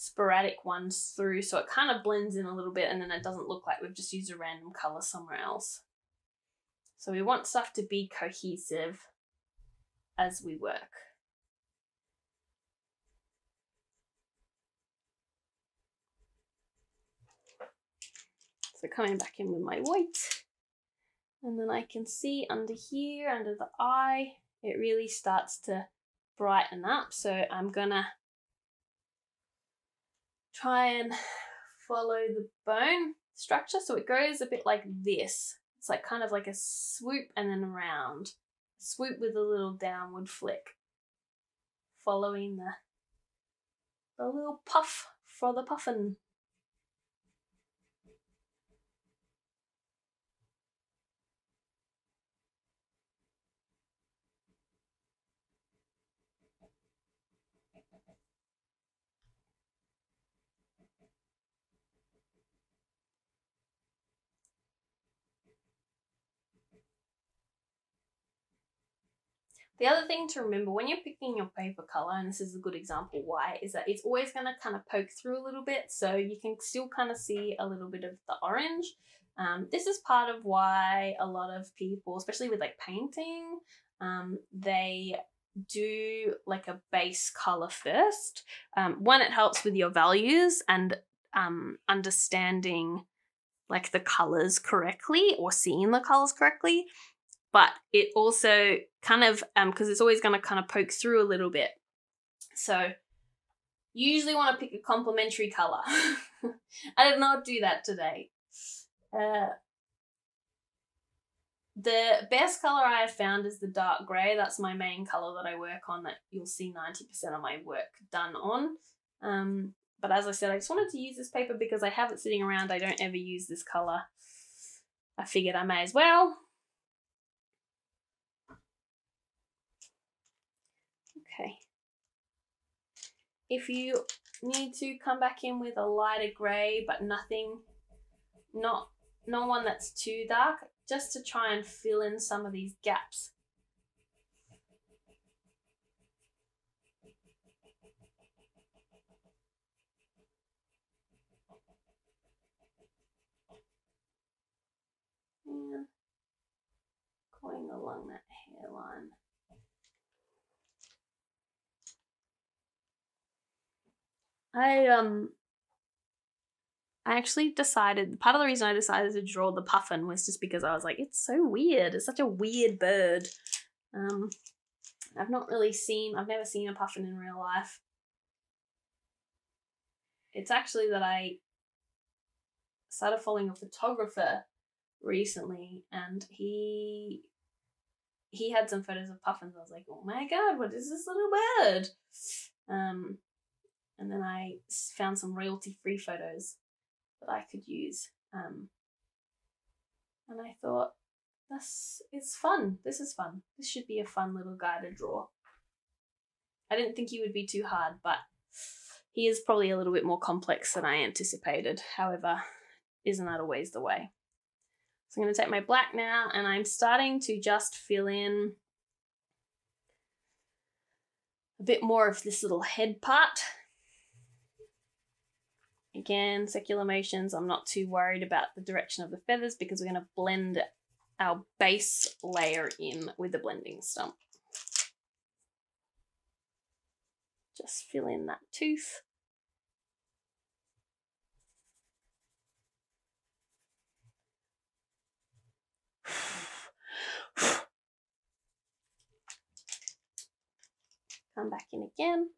sporadic ones through so it kind of blends in a little bit and then it doesn't look like we've just used a random colour somewhere else. So we want stuff to be cohesive as we work. So coming back in with my white. And then I can see under here, under the eye, it really starts to brighten up. So I'm gonna try and follow the bone structure. So it goes a bit like this. It's like kind of like a swoop and then around. Swoop with a little downward flick. Following the, the little puff for the puffin. The other thing to remember when you're picking your paper color, and this is a good example why, is that it's always going to kind of poke through a little bit. So you can still kind of see a little bit of the orange. Um, this is part of why a lot of people, especially with like painting, um, they do like a base color first. Um, one, it helps with your values and um, understanding like the colors correctly or seeing the colors correctly but it also kind of um because it's always going to kind of poke through a little bit so you usually want to pick a complementary color i did not do that today uh the best color I have found is the dark grey. That's my main color that I work on that you'll see 90% of my work done on. Um, but as I said, I just wanted to use this paper because I have it sitting around. I don't ever use this color. I figured I may as well. Okay. If you need to come back in with a lighter grey, but nothing, not, not one that's too dark, just to try and fill in some of these gaps. Going along that hairline. I um I actually decided part of the reason I decided to draw the puffin was just because I was like, it's so weird. It's such a weird bird. Um I've not really seen I've never seen a puffin in real life. It's actually that I started following a photographer recently and he he had some photos of puffins. I was like, oh my god, what is this little bird? Um and then I found some royalty free photos that I could use. Um, and I thought, this is fun. This is fun. This should be a fun little guy to draw. I didn't think he would be too hard, but he is probably a little bit more complex than I anticipated. However, isn't that always the way? So I'm going to take my black now and I'm starting to just fill in a bit more of this little head part. Again, secular motions, I'm not too worried about the direction of the feathers because we're going to blend our base layer in with the blending stump. Just fill in that tooth. Come back in again.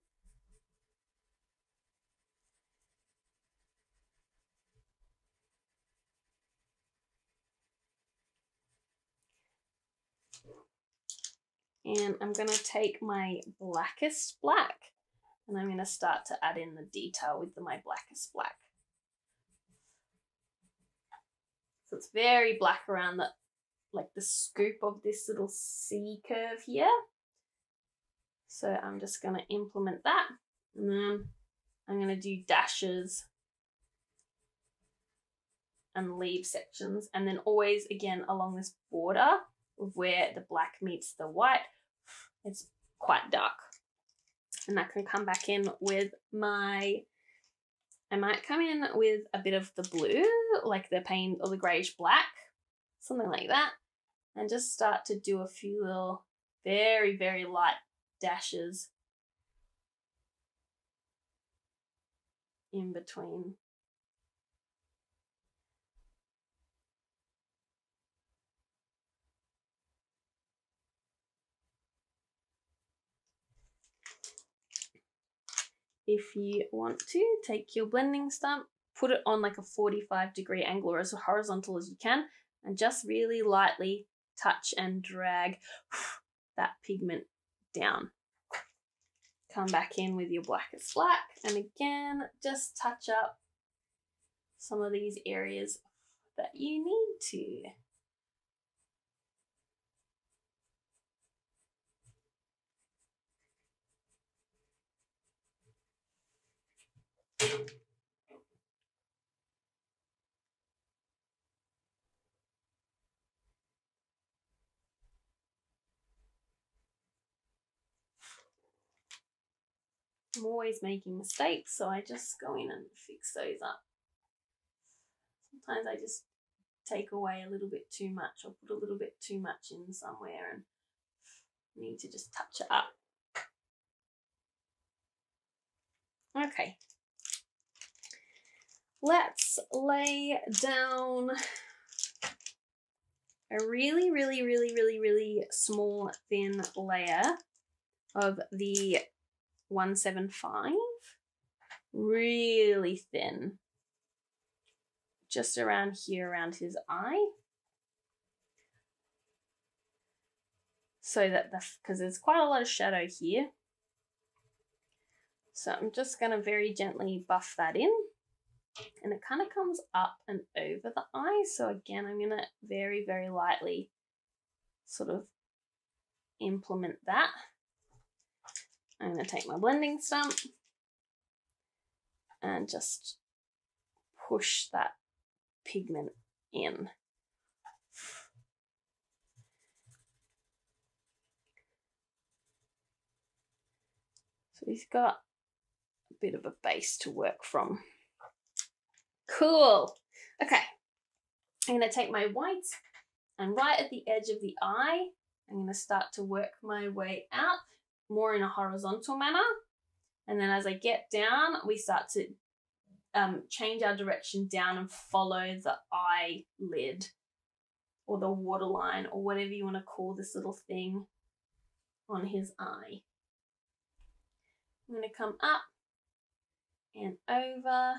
And I'm to take my blackest black and I'm to start to add in the detail with the, my blackest black. So it's very black around the, like the scoop of this little C curve here. So I'm just to implement that and then I'm to do dashes and leave sections and then always again along this border where the black meets the white, it's quite dark. And that can come back in with my, I might come in with a bit of the blue, like the paint or the greyish black, something like that. And just start to do a few little very, very light dashes in between if you want to, take your blending stump, put it on like a 45 degree angle or as horizontal as you can, and just really lightly touch and drag that pigment down. Come back in with your blackest black, and again, just touch up some of these areas that you need to. I'm always making mistakes, so I just go in and fix those up. Sometimes I just take away a little bit too much or put a little bit too much in somewhere and need to just touch it up. Okay, let's lay down a really, really, really, really, really small thin layer of the 175. Really thin. Just around here, around his eye. so that the, because there's quite a lot of shadow here. So I'm just going to very gently buff that in and it kind of comes up and over the eye. So again, I'm going to very, very lightly sort of implement that. I'm going to take my blending stump and just push that pigment in. So he's got a bit of a base to work from. Cool. Okay. I'm going to take my white and right at the edge of the eye, I'm going to start to work my way out more in a horizontal manner. And then as I get down, we start to um, change our direction down and follow the eyelid or the waterline or whatever you want to call this little thing on his eye. I'm going to come up and over.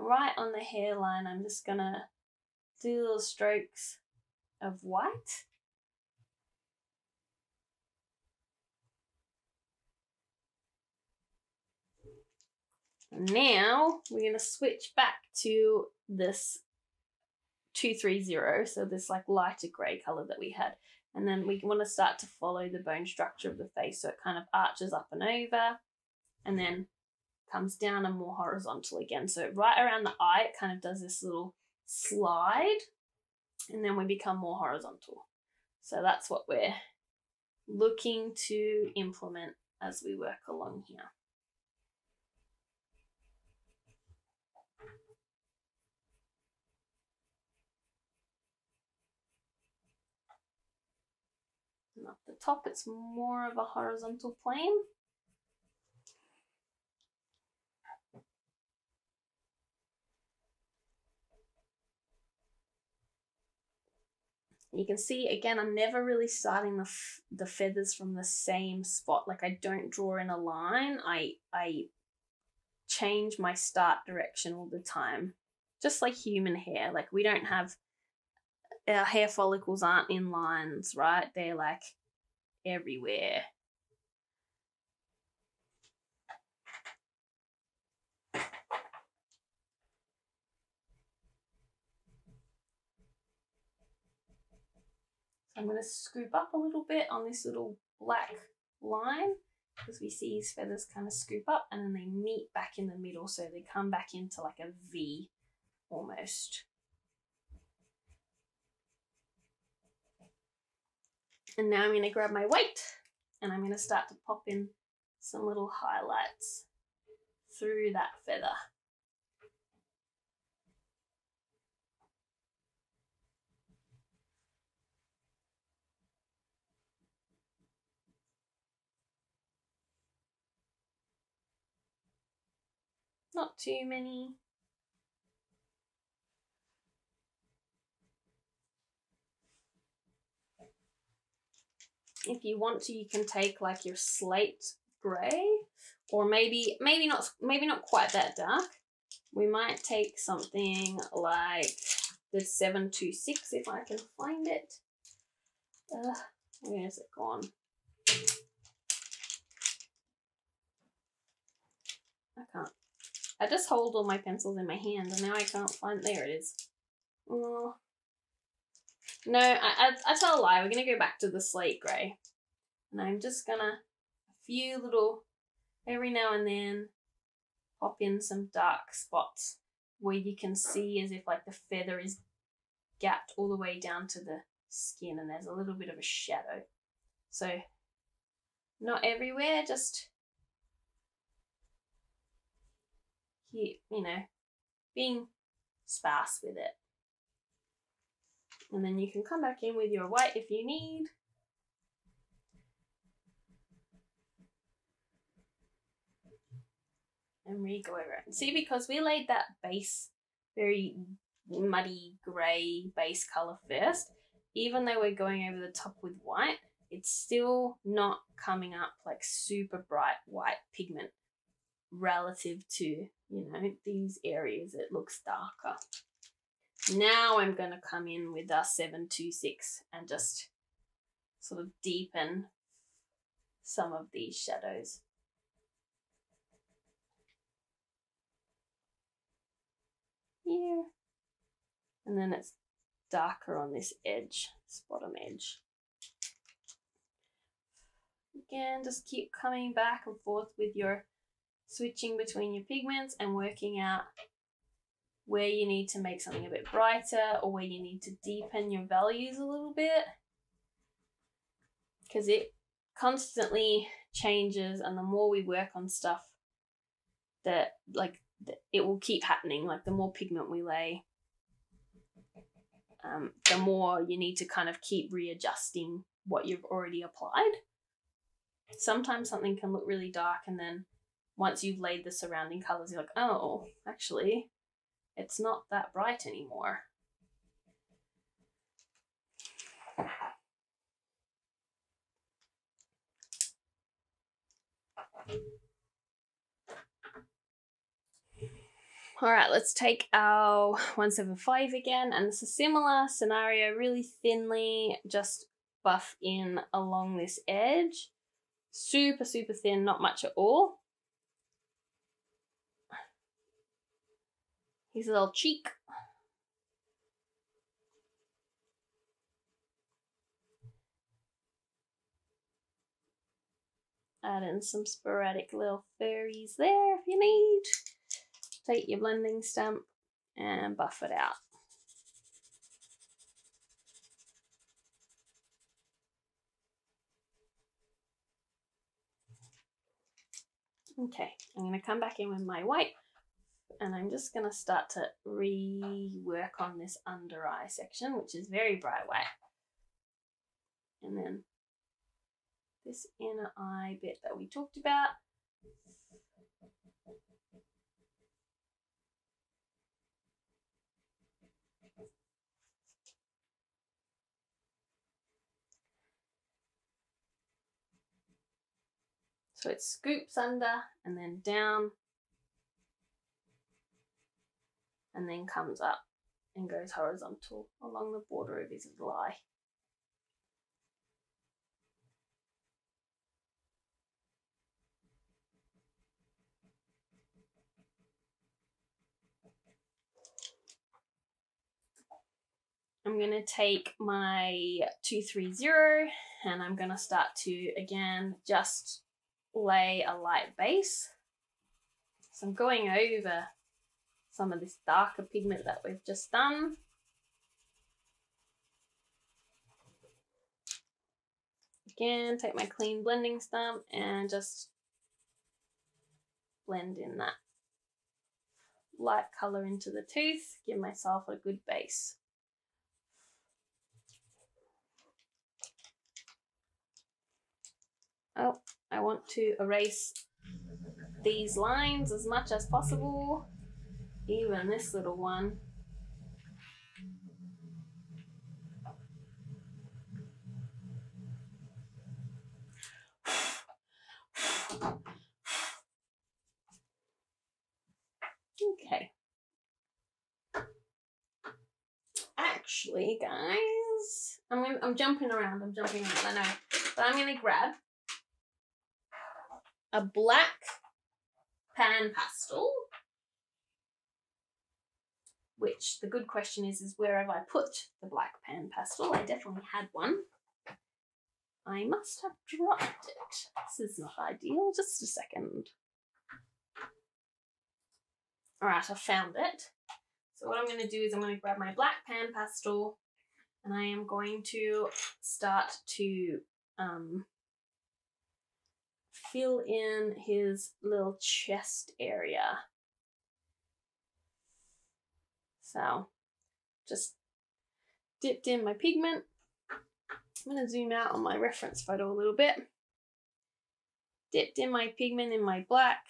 Right on the hairline, I'm just to do little strokes of white. Now we're going to switch back to this 230, so this like lighter grey colour that we had. And then we want to start to follow the bone structure of the face so it kind of arches up and over and then comes down and more horizontal again. So right around the eye, it kind of does this little slide and then we become more horizontal. So that's what we're looking to implement as we work along here. And up the top, it's more of a horizontal plane. You can see again, I'm never really starting the, the feathers from the same spot. Like I don't draw in a line. I, I change my start direction all the time. Just like human hair. Like we don't have, our hair follicles aren't in lines, right? They're like everywhere. I'm going to scoop up a little bit on this little black line because we see his feathers kind of scoop up and then they meet back in the middle so they come back into like a V almost. And now I'm going to grab my weight and I'm going to start to pop in some little highlights through that feather. Not too many. If you want to, you can take like your slate grey or maybe, maybe not, maybe not quite that dark. We might take something like the 726 if I can find it. Uh, where's it gone? I can't I just hold all my pencils in my hand and now I can't find, there it is. Oh. No, I, I, I tell a lie, we're to go back to the slate grey. And I'm just to, a few little, every now and then, pop in some dark spots where you can see as if like the feather is gapped all the way down to the skin and there's a little bit of a shadow. So not everywhere, just you, you know, being sparse with it. And then you can come back in with your white if you need. And re-go over it. See, because we laid that base, very muddy grey base colour first, even though we're going over the top with white, it's still not coming up like super bright white pigment relative to, you know, these areas it looks darker. Now I'm going to come in with a 726 and just sort of deepen some of these shadows. Here. And then it's darker on this edge, this bottom edge. Again, just keep coming back and forth with your switching between your pigments and working out where you need to make something a bit brighter or where you need to deepen your values a little bit. Because it constantly changes and the more we work on stuff that like it will keep happening like the more pigment we lay um, the more you need to kind of keep readjusting what you've already applied. Sometimes something can look really dark and then once you've laid the surrounding colors you're like oh actually it's not that bright anymore All right, let's take our 175 again, and it's a similar scenario, really thinly, just buff in along this edge. Super, super thin, not much at all. A little cheek. Add in some sporadic little fairies there if you need. Take your blending stump and buff it out. Okay, I'm going to come back in with my white and I'm just going to start to rework on this under eye section, which is very bright white. And then this inner eye bit that we talked about. So it scoops under and then down and then comes up and goes horizontal along the border of his eye. I'm going to take my 230 and I'm going to start to, again, just lay a light base. So I'm going over some of this darker pigment that we've just done. Again, take my clean blending stump and just blend in that light color into the tooth, give myself a good base. Oh, I want to erase these lines as much as possible, even this little one. Okay. Actually, guys, I'm gonna, I'm jumping around. I'm jumping around. I know, but I'm gonna grab a black PanPastel, which the good question is, is where have I put the black PanPastel? I definitely had one. I must have dropped it. This is not ideal. Just a second. All right, I found it. So what I'm going to do is I'm going to grab my black PanPastel and I am going to start to um, fill in his little chest area. So just dipped in my pigment. I'm going to zoom out on my reference photo a little bit. Dipped in my pigment in my black.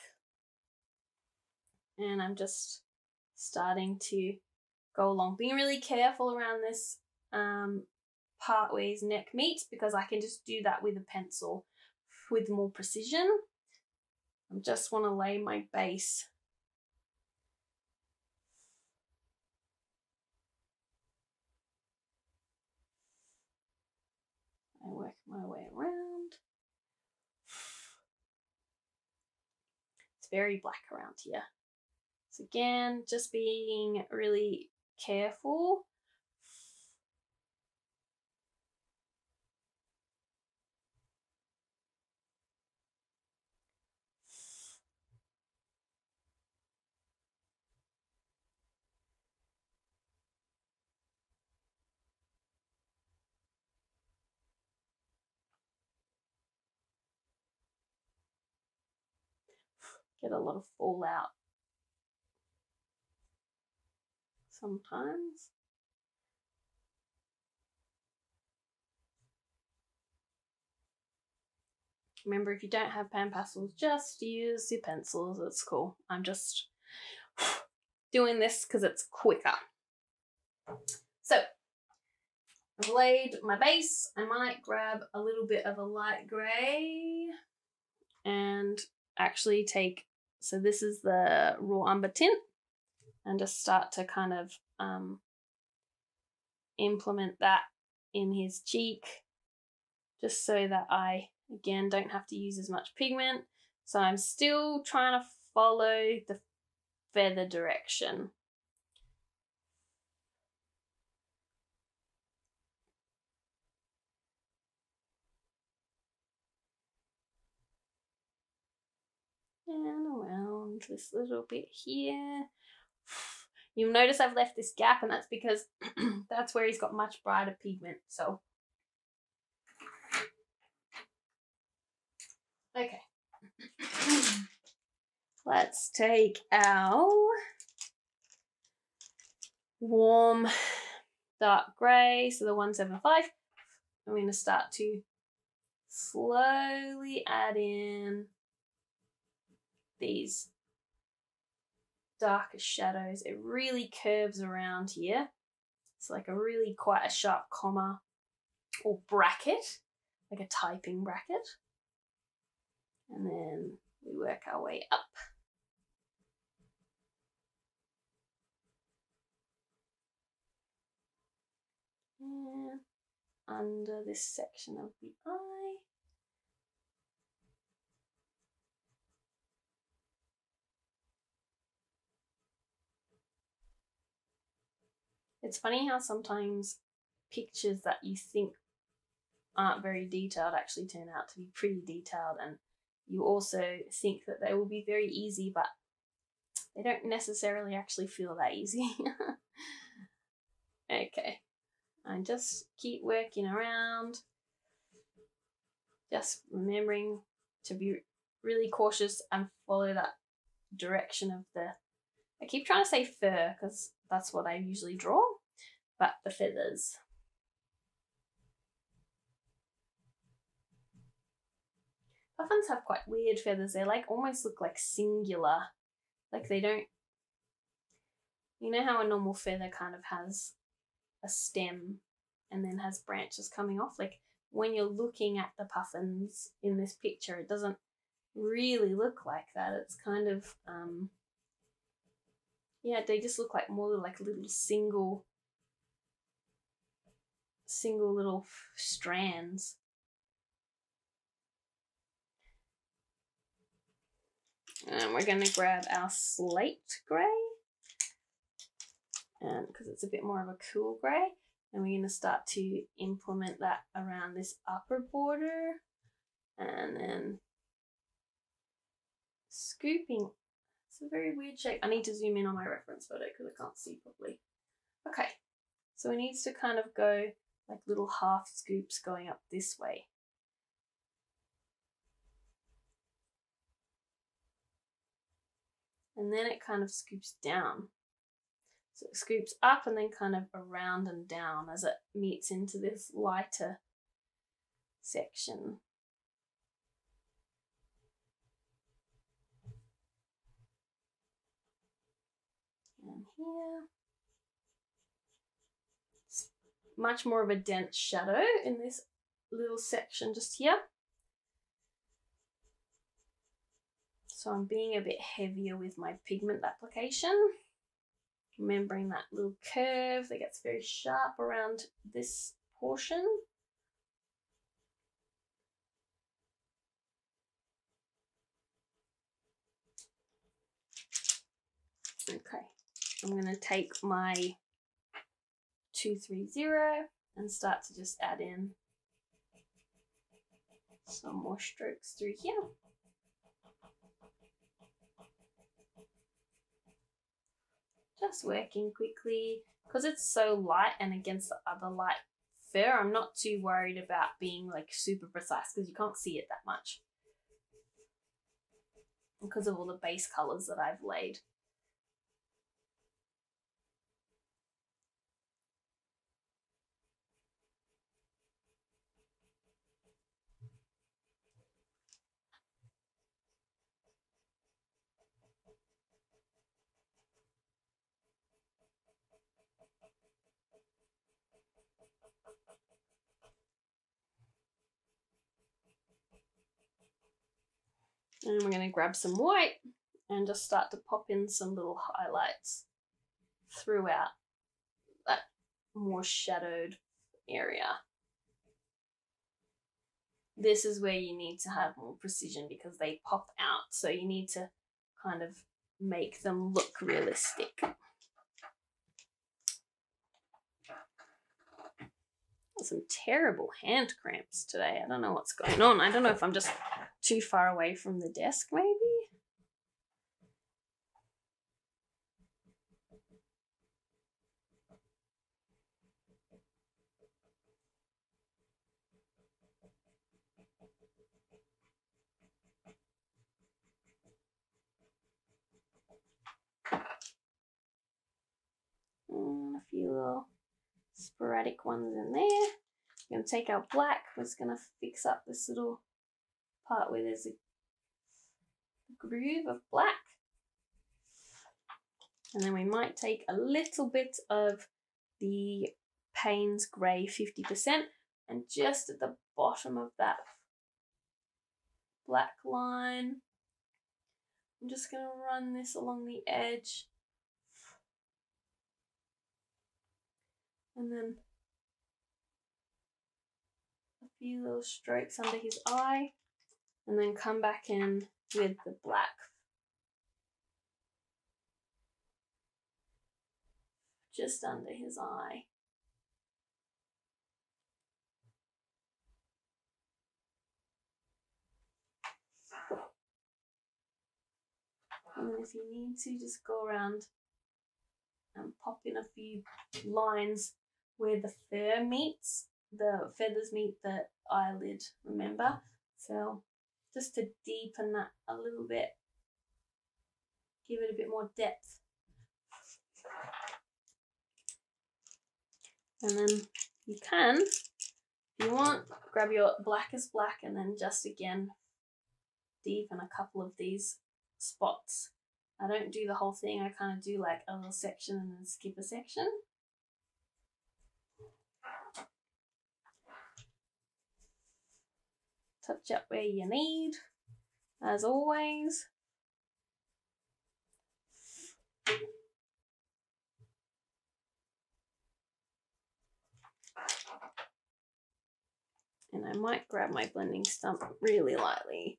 And I'm just starting to go along. Being really careful around this um, part where neck meets because I can just do that with a pencil with more precision. I just want to lay my base I work my way around. It's very black around here. So again, just being really careful. Get a lot of fallout sometimes. Remember, if you don't have PanPastels, just use your pencils. It's cool. I'm just doing this because it's quicker. So, I've laid my base. I might grab a little bit of a light grey and actually take, so this is the raw umber tint and just start to kind of um, implement that in his cheek just so that I, again, don't have to use as much pigment. So I'm still trying to follow the feather direction. And around this little bit here. You'll notice I've left this gap and that's because that's where he's got much brighter pigment. So, okay. Let's take our warm dark grey, so the 175. I'm going to start to slowly add in these darker shadows. It really curves around here. It's like a really quite a sharp comma or bracket, like a typing bracket. And then we work our way up. And under this section of the eye. It's funny how sometimes pictures that you think aren't very detailed actually turn out to be pretty detailed, and you also think that they will be very easy, but they don't necessarily actually feel that easy. okay, and just keep working around, just remembering to be really cautious and follow that direction of the. I keep trying to say fur because that's what I usually draw but the feathers. Puffins have quite weird feathers. They like almost look like singular. Like they don't you know how a normal feather kind of has a stem and then has branches coming off? Like when you're looking at the puffins in this picture, it doesn't really look like that. It's kind of um yeah, they just look like more like little single single little strands. And we're going to grab our slate grey. Because um, it's a bit more of a cool grey. And we're going to start to implement that around this upper border. And then scooping. It's a very weird shape. I need to zoom in on my reference photo because I can't see properly. Okay, so it needs to kind of go like little half scoops going up this way. And then it kind of scoops down. So it scoops up and then kind of around and down as it meets into this lighter section. And here much more of a dense shadow in this little section just here. So I'm being a bit heavier with my pigment application. Remembering that little curve that gets very sharp around this portion. Okay, I'm going to take my 230 and start to just add in some more strokes through here. Just working quickly because it's so light and against the other light fur, I'm not too worried about being like super precise because you can't see it that much because of all the base colors that I've laid. And we're going to grab some white and just start to pop in some little highlights throughout that more shadowed area. This is where you need to have more precision because they pop out. So you need to kind of make them look realistic. Some terrible hand cramps today. I don't know what's going on. I don't know if I'm just too far away from the desk, maybe. And a few little sporadic ones in there. I'm going to take our black. We're just going to fix up this little part where there's a groove of black. And then we might take a little bit of the Payne's Grey 50% and just at the bottom of that black line, I'm just going to run this along the edge and then a few little strokes under his eye and then come back in with the black just under his eye. And if you need to, just go around and pop in a few lines where the fur meets, the feathers meet the eyelid, remember? So just to deepen that a little bit, give it a bit more depth. And then you can, if you want, grab your blackest black and then just again deepen a couple of these spots. I don't do the whole thing, I kind of do like a little section and then skip a section. Touch up where you need, as always. And I might grab my blending stump really lightly.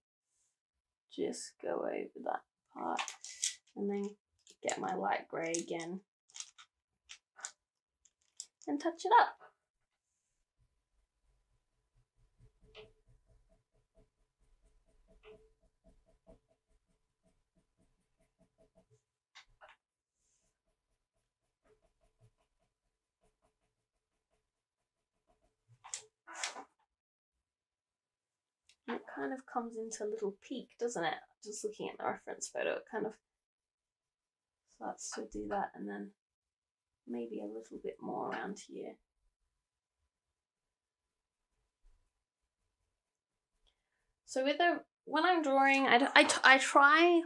Just go over that part and then get my light grey again and touch it up. it kind of comes into a little peak, doesn't it? Just looking at the reference photo, it kind of starts to do that and then maybe a little bit more around here. So with a, when I'm drawing, I, I, I try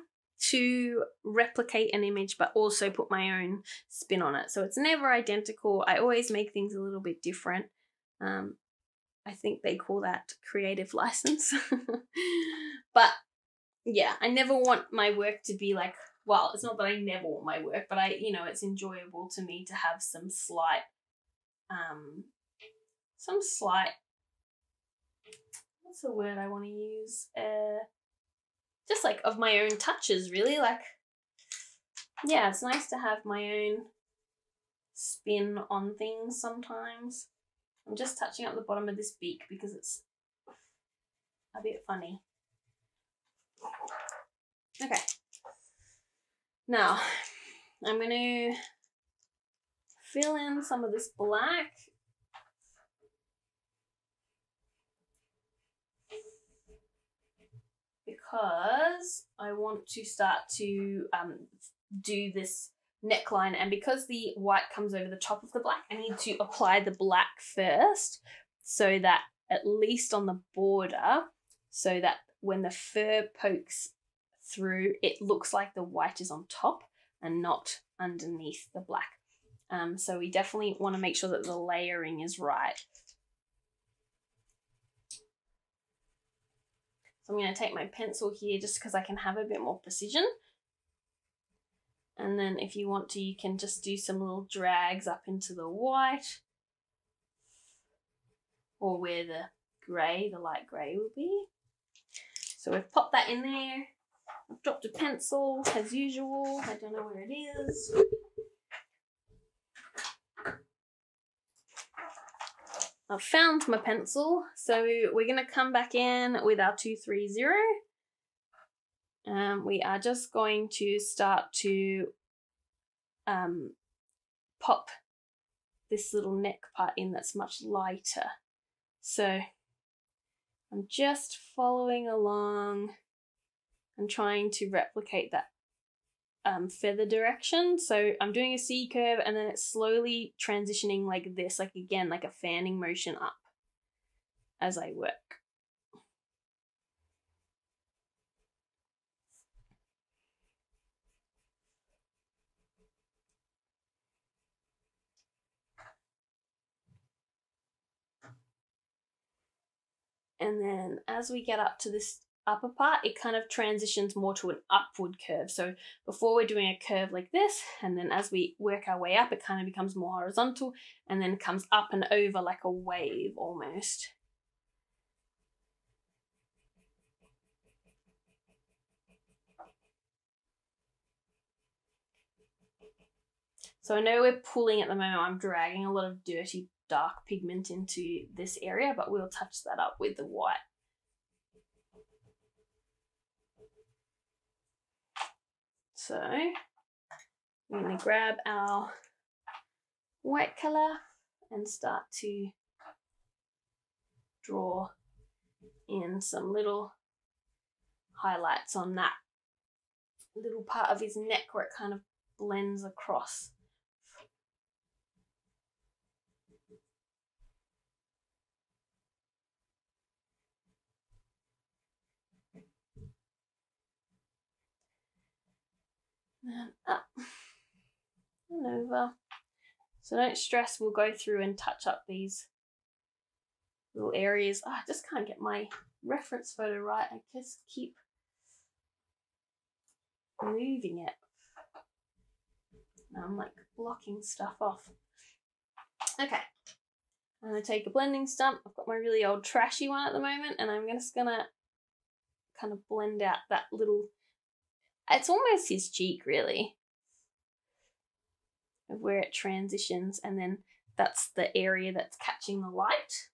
to replicate an image but also put my own spin on it. So it's never identical. I always make things a little bit different. Um, I think they call that creative license. but yeah, I never want my work to be like, well, it's not that I never want my work, but I, you know, it's enjoyable to me to have some slight, um, some slight, what's the word I want to use? Uh, just like of my own touches, really. Like, yeah, it's nice to have my own spin on things sometimes. I'm just touching up the bottom of this beak because it's a bit funny. Okay. Now, I'm going to fill in some of this black. Because I want to start to um, do this neckline and because the white comes over the top of the black, I need to apply the black first so that at least on the border, so that when the fur pokes through, it looks like the white is on top and not underneath the black. Um, so we definitely want to make sure that the layering is right. So I'm going to take my pencil here just because I can have a bit more precision. And then if you want to, you can just do some little drags up into the white or where the grey, the light grey will be. So we've popped that in there. I've dropped a pencil as usual. I don't know where it is. I've found my pencil. So we're going to come back in with our 230. Um, we are just going to start to um, pop this little neck part in that's much lighter. So I'm just following along and trying to replicate that um, feather direction. So I'm doing a C curve and then it's slowly transitioning like this, like again, like a fanning motion up as I work. And then as we get up to this upper part, it kind of transitions more to an upward curve. So before we're doing a curve like this, and then as we work our way up, it kind of becomes more horizontal and then comes up and over like a wave almost. So I know we're pulling at the moment, I'm dragging a lot of dirty dark pigment into this area, but we'll touch that up with the white. So we're going to grab our white colour and start to draw in some little highlights on that little part of his neck where it kind of blends across. Ah. and up and over. So don't stress, we'll go through and touch up these little areas. Oh, I just can't get my reference photo right. I just keep moving it. Now I'm like blocking stuff off. Okay. I'm gonna take a blending stump. I've got my really old trashy one at the moment, and I'm just gonna kind of blend out that little it's almost his cheek, really, of where it transitions, and then that's the area that's catching the light.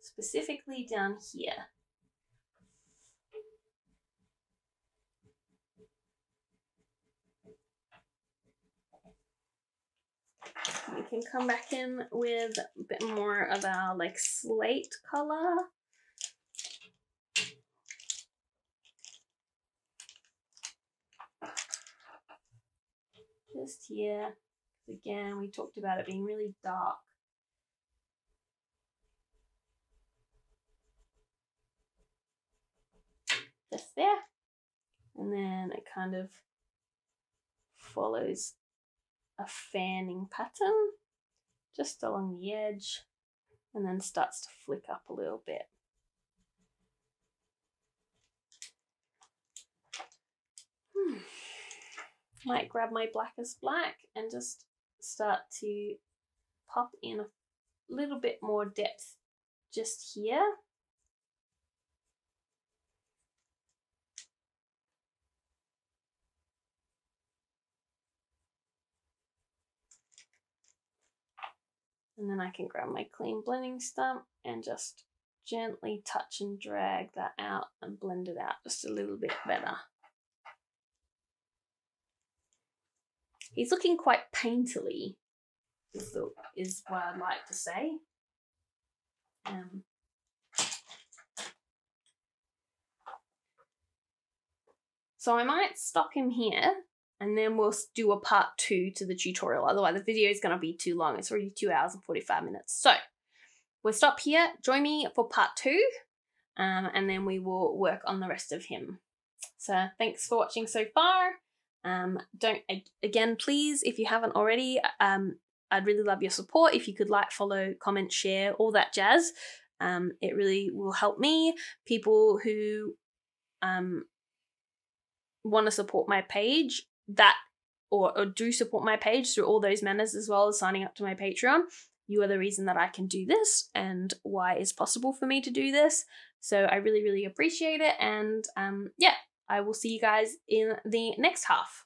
Specifically down here. We can come back in with a bit more of our like slate color. Just here. Again, we talked about it being really dark. Just there. And then it kind of follows a fanning pattern just along the edge and then starts to flick up a little bit. might grab my blackest black and just start to pop in a little bit more depth just here. And then I can grab my clean blending stump and just gently touch and drag that out and blend it out just a little bit better. He's looking quite painterly, is, the, is what I'd like to say. Um, so I might stop him here and then we'll do a part two to the tutorial. Otherwise, the video is going to be too long. It's already two hours and 45 minutes. So we'll stop here. Join me for part two, um, and then we will work on the rest of him. So thanks for watching so far. Um, don't again, please, if you haven't already, um, I'd really love your support. If you could like, follow, comment, share, all that jazz. Um, it really will help me. People who um, want to support my page, that or, or do support my page through all those manners as well as signing up to my Patreon. You are the reason that I can do this and why it's possible for me to do this. So I really, really appreciate it. And um, yeah, I will see you guys in the next half.